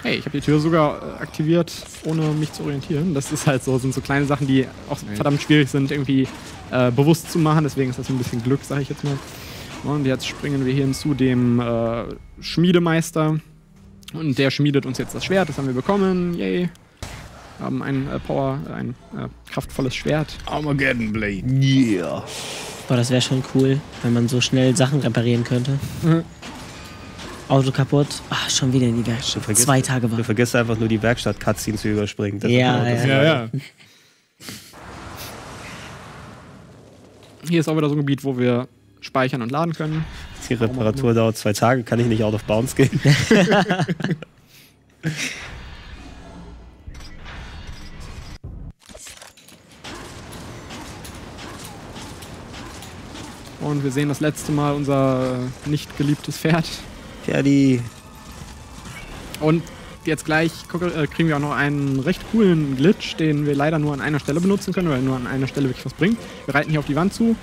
Hey, ich habe die Tür sogar äh, aktiviert, ohne mich zu orientieren. Das ist halt so, sind so kleine Sachen, die auch verdammt schwierig sind, irgendwie äh, bewusst zu machen. Deswegen ist das ein bisschen Glück, sage ich jetzt mal. Und jetzt springen wir hier hin zu dem äh, Schmiedemeister. Und der schmiedet uns jetzt das Schwert, das haben wir bekommen. Yay. Haben ein äh, Power, ein äh, kraftvolles Schwert. Armageddon Blade. yeah. Boah, das wäre schon cool, wenn man so schnell Sachen reparieren könnte. Mhm. Auto kaputt. Ah, schon wieder in die Werkstatt. vergisst- Zwei Tage Du war. vergisst einfach nur die Werkstatt-Cutscene zu überspringen. Das Ja, das Ja, ja. Hier ist auch wieder so ein Gebiet, wo wir speichern und laden können. Die Reparatur dauert zwei Tage, kann ich nicht out of bounds gehen. Und wir sehen das letzte Mal unser nicht geliebtes Pferd. Die. Und jetzt gleich äh, kriegen wir auch noch einen recht coolen Glitch, den wir leider nur an einer Stelle benutzen können, weil nur an einer Stelle wirklich was bringt. Wir reiten hier auf die Wand zu,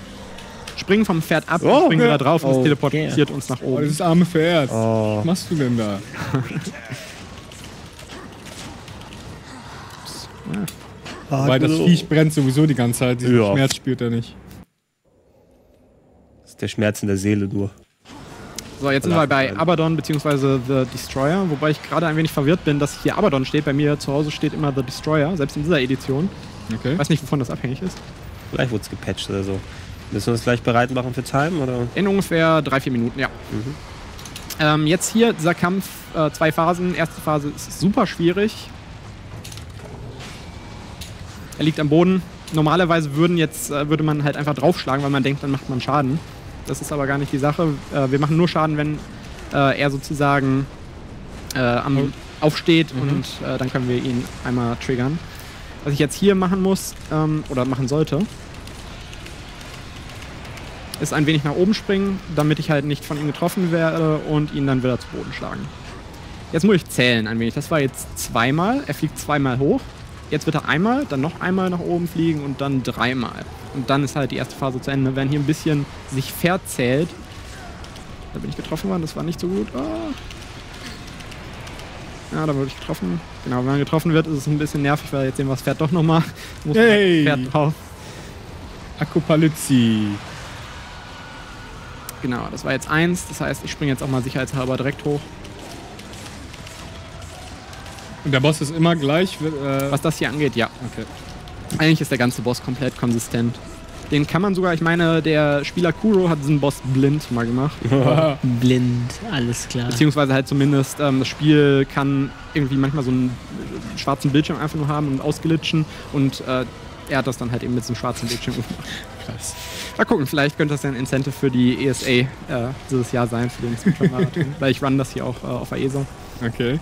springen vom Pferd ab, Oh, springen ja. wieder drauf und es Okay. teleportiert uns nach Oh, oben. dieses arme Pferd. Oh. Was machst du denn da? Weil das Viech brennt sowieso die ganze Zeit. Diesen Ja. Schmerz spürt er nicht. Das ist der Schmerz in der Seele nur. So, jetzt sind wir bei. Abaddon bzw. The Destroyer, wobei ich gerade ein wenig verwirrt bin, dass hier Abaddon steht. Bei mir zu Hause steht immer The Destroyer, selbst in dieser Edition. Okay. Ich weiß nicht, wovon das abhängig ist. Vielleicht wurde es gepatcht oder so. Müssen wir uns gleich bereit machen für Time? Oder? In ungefähr drei, vier Minuten, ja. Ähm, jetzt hier dieser Kampf, äh, zwei Phasen. Erste Phase ist super schwierig. Er liegt am Boden. normalerweise würden jetzt, äh, würde man halt einfach draufschlagen, weil man denkt, dann macht man Schaden. Das ist aber gar nicht die Sache. Äh, wir machen nur Schaden, wenn äh, er sozusagen äh, am, aufsteht und äh, dann können wir ihn einmal triggern. Was ich jetzt hier machen muss, ähm, oder machen sollte, ist ein wenig nach oben springen, damit ich halt nicht von ihm getroffen werde und ihn dann wieder zu Boden schlagen. Jetzt muss ich zählen ein wenig. Das war jetzt zweimal. Er fliegt zweimal hoch. Jetzt wird er einmal, dann noch einmal nach oben fliegen und dann dreimal. Und dann ist halt die erste Phase zu Ende. Wenn hier ein bisschen sich verzählt, da bin ich getroffen worden, das war nicht so gut. Ah. Ja, da wurde ich getroffen. Genau, wenn man getroffen wird, ist es ein bisschen nervig, weil jetzt sehen wir das Pferd doch nochmal. Muss Hey. Pferd drauf. Akupalizzi. Genau, das war jetzt eins. Das heißt, ich springe jetzt auch mal sicherheitshalber direkt hoch. Und der Boss ist immer gleich. Äh, Was das hier angeht, ja. Okay. Eigentlich ist der ganze Boss komplett konsistent. Den kann man sogar, ich meine, der Spieler Kuro hat diesen Boss blind mal gemacht. Blind, alles klar. Beziehungsweise halt zumindest, ähm, das Spiel kann irgendwie manchmal so einen schwarzen Bildschirm einfach nur haben und ausglitschen. Und äh, er hat das dann halt eben mit so einem schwarzen Bildschirm gemacht. Krass. Mal gucken, vielleicht könnte das ja ein Incentive für die ESA äh, dieses Jahr sein, für den Speedrun-Marathon. Weil ich run das hier auch äh, auf der ESA. Okay.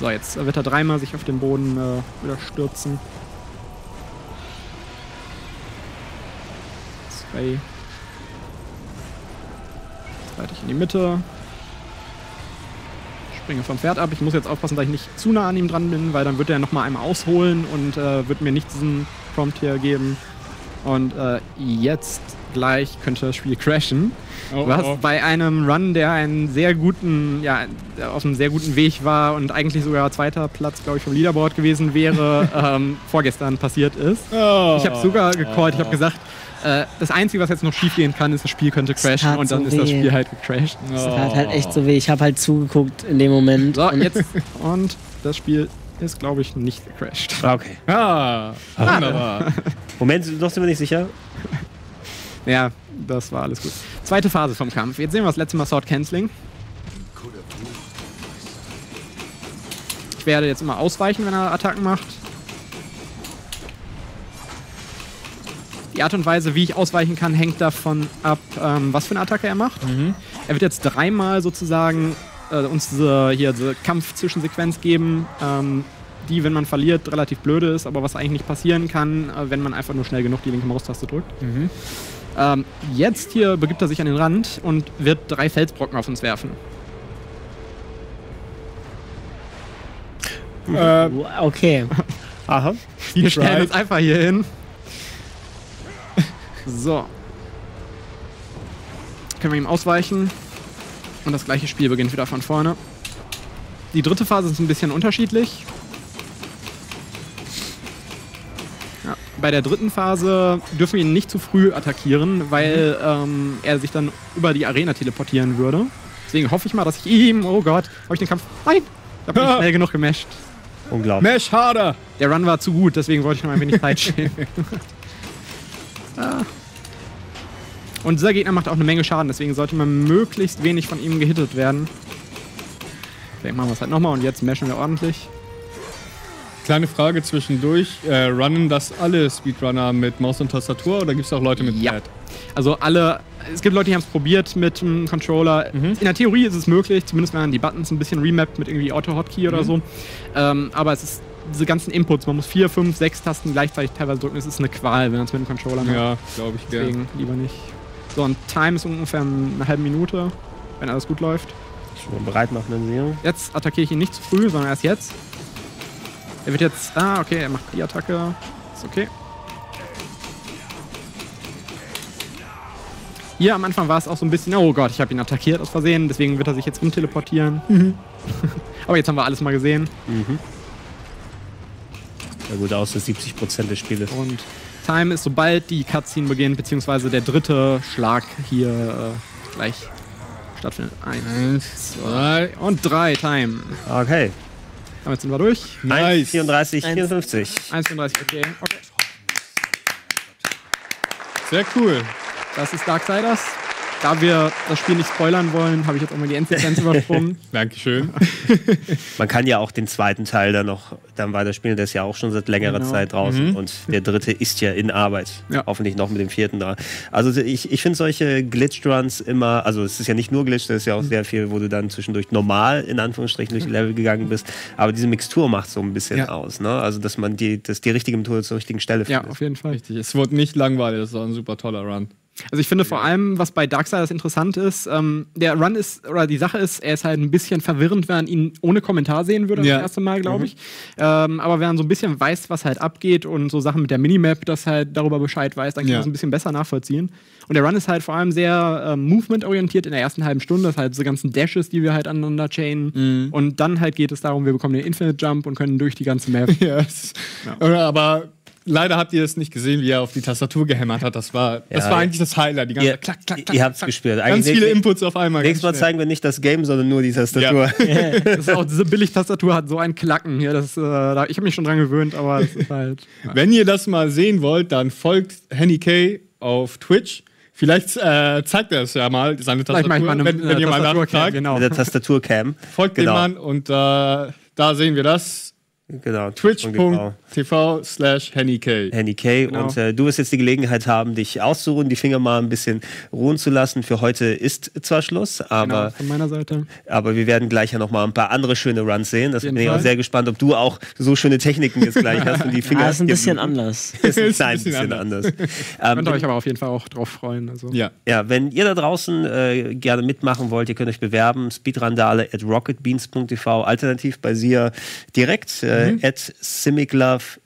So, jetzt wird er dreimal sich auf den Boden äh, wieder stürzen. Zwei. Jetzt reite ich in die Mitte. Springe vom Pferd ab. Ich muss jetzt aufpassen, dass ich nicht zu nah an ihm dran bin, weil dann wird er nochmal einmal ausholen und äh, wird mir nicht diesen Prompt hier geben. Und äh, jetzt gleich könnte das Spiel crashen. Oh, Was oh. bei einem Run, der einen sehr guten, ja, auf einem sehr guten Weg war und eigentlich sogar zweiter Platz, glaube ich, vom Leaderboard gewesen wäre, ähm, vorgestern passiert ist. Oh. Ich habe sogar gecallt, ich habe gesagt, äh, das Einzige, was jetzt noch schief gehen kann, ist, das Spiel könnte crashen und dann so ist das. Spiel halt gecrashed. Das tat halt echt so weh. Ich habe halt zugeguckt in dem Moment. So, und jetzt. Und das Spiel ist, glaube ich, nicht gecrashed. Okay. Ah, wunderbar. Moment, noch sind wir nicht sicher. Ja, das war alles gut. Zweite Phase vom Kampf. Jetzt sehen wir das letzte Mal Sword Canceling. Ich werde jetzt immer ausweichen, wenn er Attacken macht. Die Art und Weise, wie ich ausweichen kann, hängt davon ab, ähm, was für eine Attacke er macht. Er wird jetzt dreimal sozusagen äh, uns diese, hier, diese Kampf-Zwischensequenz geben, ähm, die, wenn man verliert, relativ blöde ist, aber was eigentlich nicht passieren kann, äh, wenn man einfach nur schnell genug die linke Maustaste drückt. Ähm, jetzt hier begibt er sich an den Rand und wird drei Felsbrocken auf uns werfen. äh, Okay. Aha. Wir stellen Right. uns einfach hier hin. So. Können wir ihm ausweichen. Und das gleiche Spiel beginnt wieder von vorne. Die dritte Phase ist ein bisschen unterschiedlich. Ja, bei der dritten Phase dürfen wir ihn nicht zu früh attackieren, weil ähm, er sich dann über die Arena teleportieren würde. Deswegen hoffe ich mal, dass ich ihm. Oh Gott, habe ich den Kampf. Nein! Ich habe nicht schnell genug gemasht. Unglaublich. Mesh harder. Der Run war zu gut, deswegen wollte ich noch ein wenig Zeit stehen. ah. Und dieser Gegner macht auch eine Menge Schaden, deswegen sollte man möglichst wenig von ihm gehittet werden. Vielleicht machen wir es halt nochmal und jetzt mashen wir ordentlich. Kleine Frage zwischendurch. Äh, runnen das alle Speedrunner mit Maus und Tastatur oder gibt es auch Leute mit Ja. Pad? Also alle, es gibt Leute, die haben es probiert mit dem Controller. In der Theorie ist es möglich, zumindest wenn man die Buttons ein bisschen remappt mit irgendwie Auto-Hotkey oder so. Ähm, aber es ist diese ganzen Inputs, man muss vier, fünf, sechs Tasten gleichzeitig teilweise drücken. Es ist eine Qual, wenn man es mit dem Controller macht. Ja, glaube ich gern. Deswegen lieber nicht. So, und Time ist ungefähr eine halbe Minute, wenn alles gut läuft. Schon mal bereit machen, dann sehen. Jetzt attackiere ich ihn nicht zu früh, sondern erst jetzt. Er wird jetzt. Ah, okay, er macht die Attacke. Ist okay. Hier am Anfang war es auch so ein bisschen, oh Gott, ich habe ihn attackiert aus Versehen, deswegen wird er sich jetzt rumteleportieren. Aber jetzt haben wir alles mal gesehen. Ja gut, aus dass 70 Prozent des Spieles. Und Time ist, sobald die Cutscene beginnt, beziehungsweise der dritte Schlag hier äh, gleich stattfindet. Eins, zwei und drei. Time. Okay. Damit sind wir durch. Nice. 34, Eins. 54. 1,35, okay. okay. Sehr cool. Das ist Darksiders. Da wir das Spiel nicht spoilern wollen, habe ich jetzt auch mal die Endsequenz übersprungen. Dankeschön. Man kann ja auch den zweiten Teil dann noch dann weiterspielen, der ist ja auch schon seit längerer Genau. Zeit draußen und der dritte ist ja in Arbeit. Ja. Hoffentlich noch mit dem vierten da. Also ich, ich finde solche Glitch-Runs immer, also es ist ja nicht nur Glitch, das ist ja auch sehr viel, wo du dann zwischendurch normal in Anführungsstrichen durch die Level gegangen bist, aber diese Mixtur macht so ein bisschen Ja. aus, ne? Also dass man die, dass die richtige Methode zur richtigen Stelle ja, findet. auf jeden Fall. Richtig, es wurde nicht langweilig, das war ein super toller Run. Also ich finde vor allem, was bei Darksiders interessant ist, ähm, der Run ist, oder die Sache ist, er ist halt ein bisschen verwirrend, wenn man ihn ohne Kommentar sehen würde, Ja. das erste Mal, glaube ich. Ähm, aber wenn man so ein bisschen weiß, was halt abgeht und so Sachen mit der Minimap, das halt darüber Bescheid weiß, dann kann Ja. man es ein bisschen besser nachvollziehen. Und der Run ist halt vor allem sehr ähm, movement-orientiert in der ersten halben Stunde, das halt diese ganzen Dashes, die wir halt aneinander chainen. Und dann halt geht es darum, wir bekommen den Infinite Jump und können durch die ganze Map. Yes. Äh, Aber leider habt ihr es nicht gesehen, wie er auf die Tastatur gehämmert hat. Das war, das Ja, war ja. eigentlich das Highlight. Die ganze Ihr, klack, klack, klack, ihr habt es klack. gespürt. Ganz viele Inputs auf einmal. Nächstes Mal zeigen wir nicht das Game, sondern nur die Tastatur. Das ist auch, diese Billig-Tastatur hat so ein Klacken hier. Das, äh, ich habe mich schon dran gewöhnt, aber es ist halt. Ja. Wenn ihr das mal sehen wollt, dann folgt Henny K auf Twitch. Vielleicht äh, zeigt er es ja mal, seine Tastatur, ich mal eine, wenn, wenn ihr mal Tastatur nachfragt. genau. Mit der Tastaturcam. Folgt Genau. dem Mann und äh, da sehen wir das. Genau. Twitch.tv slash Henny K. Henny K. Genau. Und äh, du wirst jetzt die Gelegenheit haben, dich auszuruhen, die Finger mal ein bisschen ruhen zu lassen. Für heute ist zwar Schluss, Genau, aber, von meiner Seite. aber wir werden gleich ja noch mal ein paar andere schöne Runs sehen. Das bin ich auch sehr gespannt, ob du auch so schöne Techniken jetzt gleich hast und die Finger. Ah, ist ein bisschen bluten. anders. Ist ein Ist ein klein bisschen anders. Könnt ähm, ihr euch aber auf jeden Fall auch drauf freuen. Also. Ja. ja, wenn ihr da draußen äh, gerne mitmachen wollt, ihr könnt euch bewerben. Speedrandale at rocketbeans.tv, alternativ bei Sia direkt äh, Mhm. at Simiglove.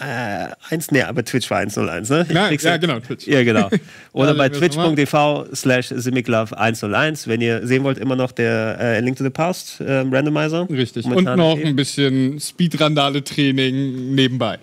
Äh, eins, nee, aber Twitch war 101, ne? Ich krieg's ja, genau, Twitch. Ja, genau. Oder Ja, bei twitch.tv slash simiglove101. Wenn ihr sehen wollt, immer noch der äh, Link to the Past äh, Randomizer. Richtig. Momentan und noch ein bisschen Speedrandale-Training nebenbei.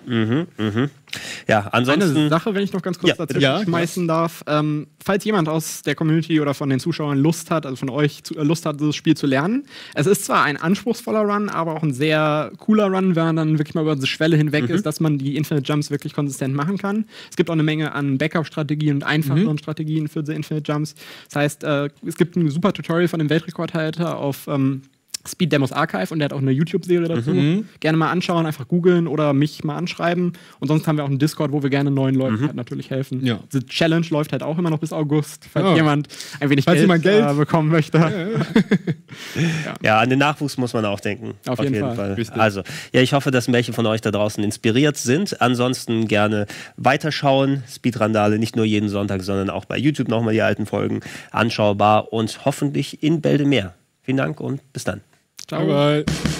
Ja, ansonsten. Eine Sache, wenn ich noch ganz kurz Ja, dazu. Ja, schmeißen darf. Ähm, falls jemand aus der Community oder von den Zuschauern Lust hat, also von euch zu, äh, Lust hat, dieses Spiel zu lernen. Es ist zwar ein anspruchsvoller Run, aber auch ein sehr cooler Run, wenn man dann wirklich mal über diese Schwelle hinweg Mhm. ist, dass man die Infinite Jumps wirklich konsistent machen kann. Es gibt auch eine Menge an Backup-Strategien und einfacheren Strategien für die Infinite Jumps. Das heißt, äh, es gibt ein super Tutorial von dem Weltrekordhalter auf ähm, Speed Demos Archive und der hat auch eine YouTube-Serie dazu. Gerne mal anschauen, einfach googeln oder mich mal anschreiben. Und sonst haben wir auch einen Discord, wo wir gerne neuen Leuten halt natürlich helfen. Ja. Die Challenge läuft halt auch immer noch bis August, falls Ja. jemand ein wenig Falls Geld, Geld- Äh, bekommen möchte. Ja, an den Nachwuchs muss man auch denken. Auf jeden Fall. Richtig. Also, ja, ich hoffe, dass welche von euch da draußen inspiriert sind. Ansonsten gerne weiterschauen. Speedrandale nicht nur jeden Sonntag, sondern auch bei YouTube nochmal die alten Folgen anschaubar und hoffentlich in Bälde mehr. Vielen Dank und bis dann. Ciao. Bye, bye.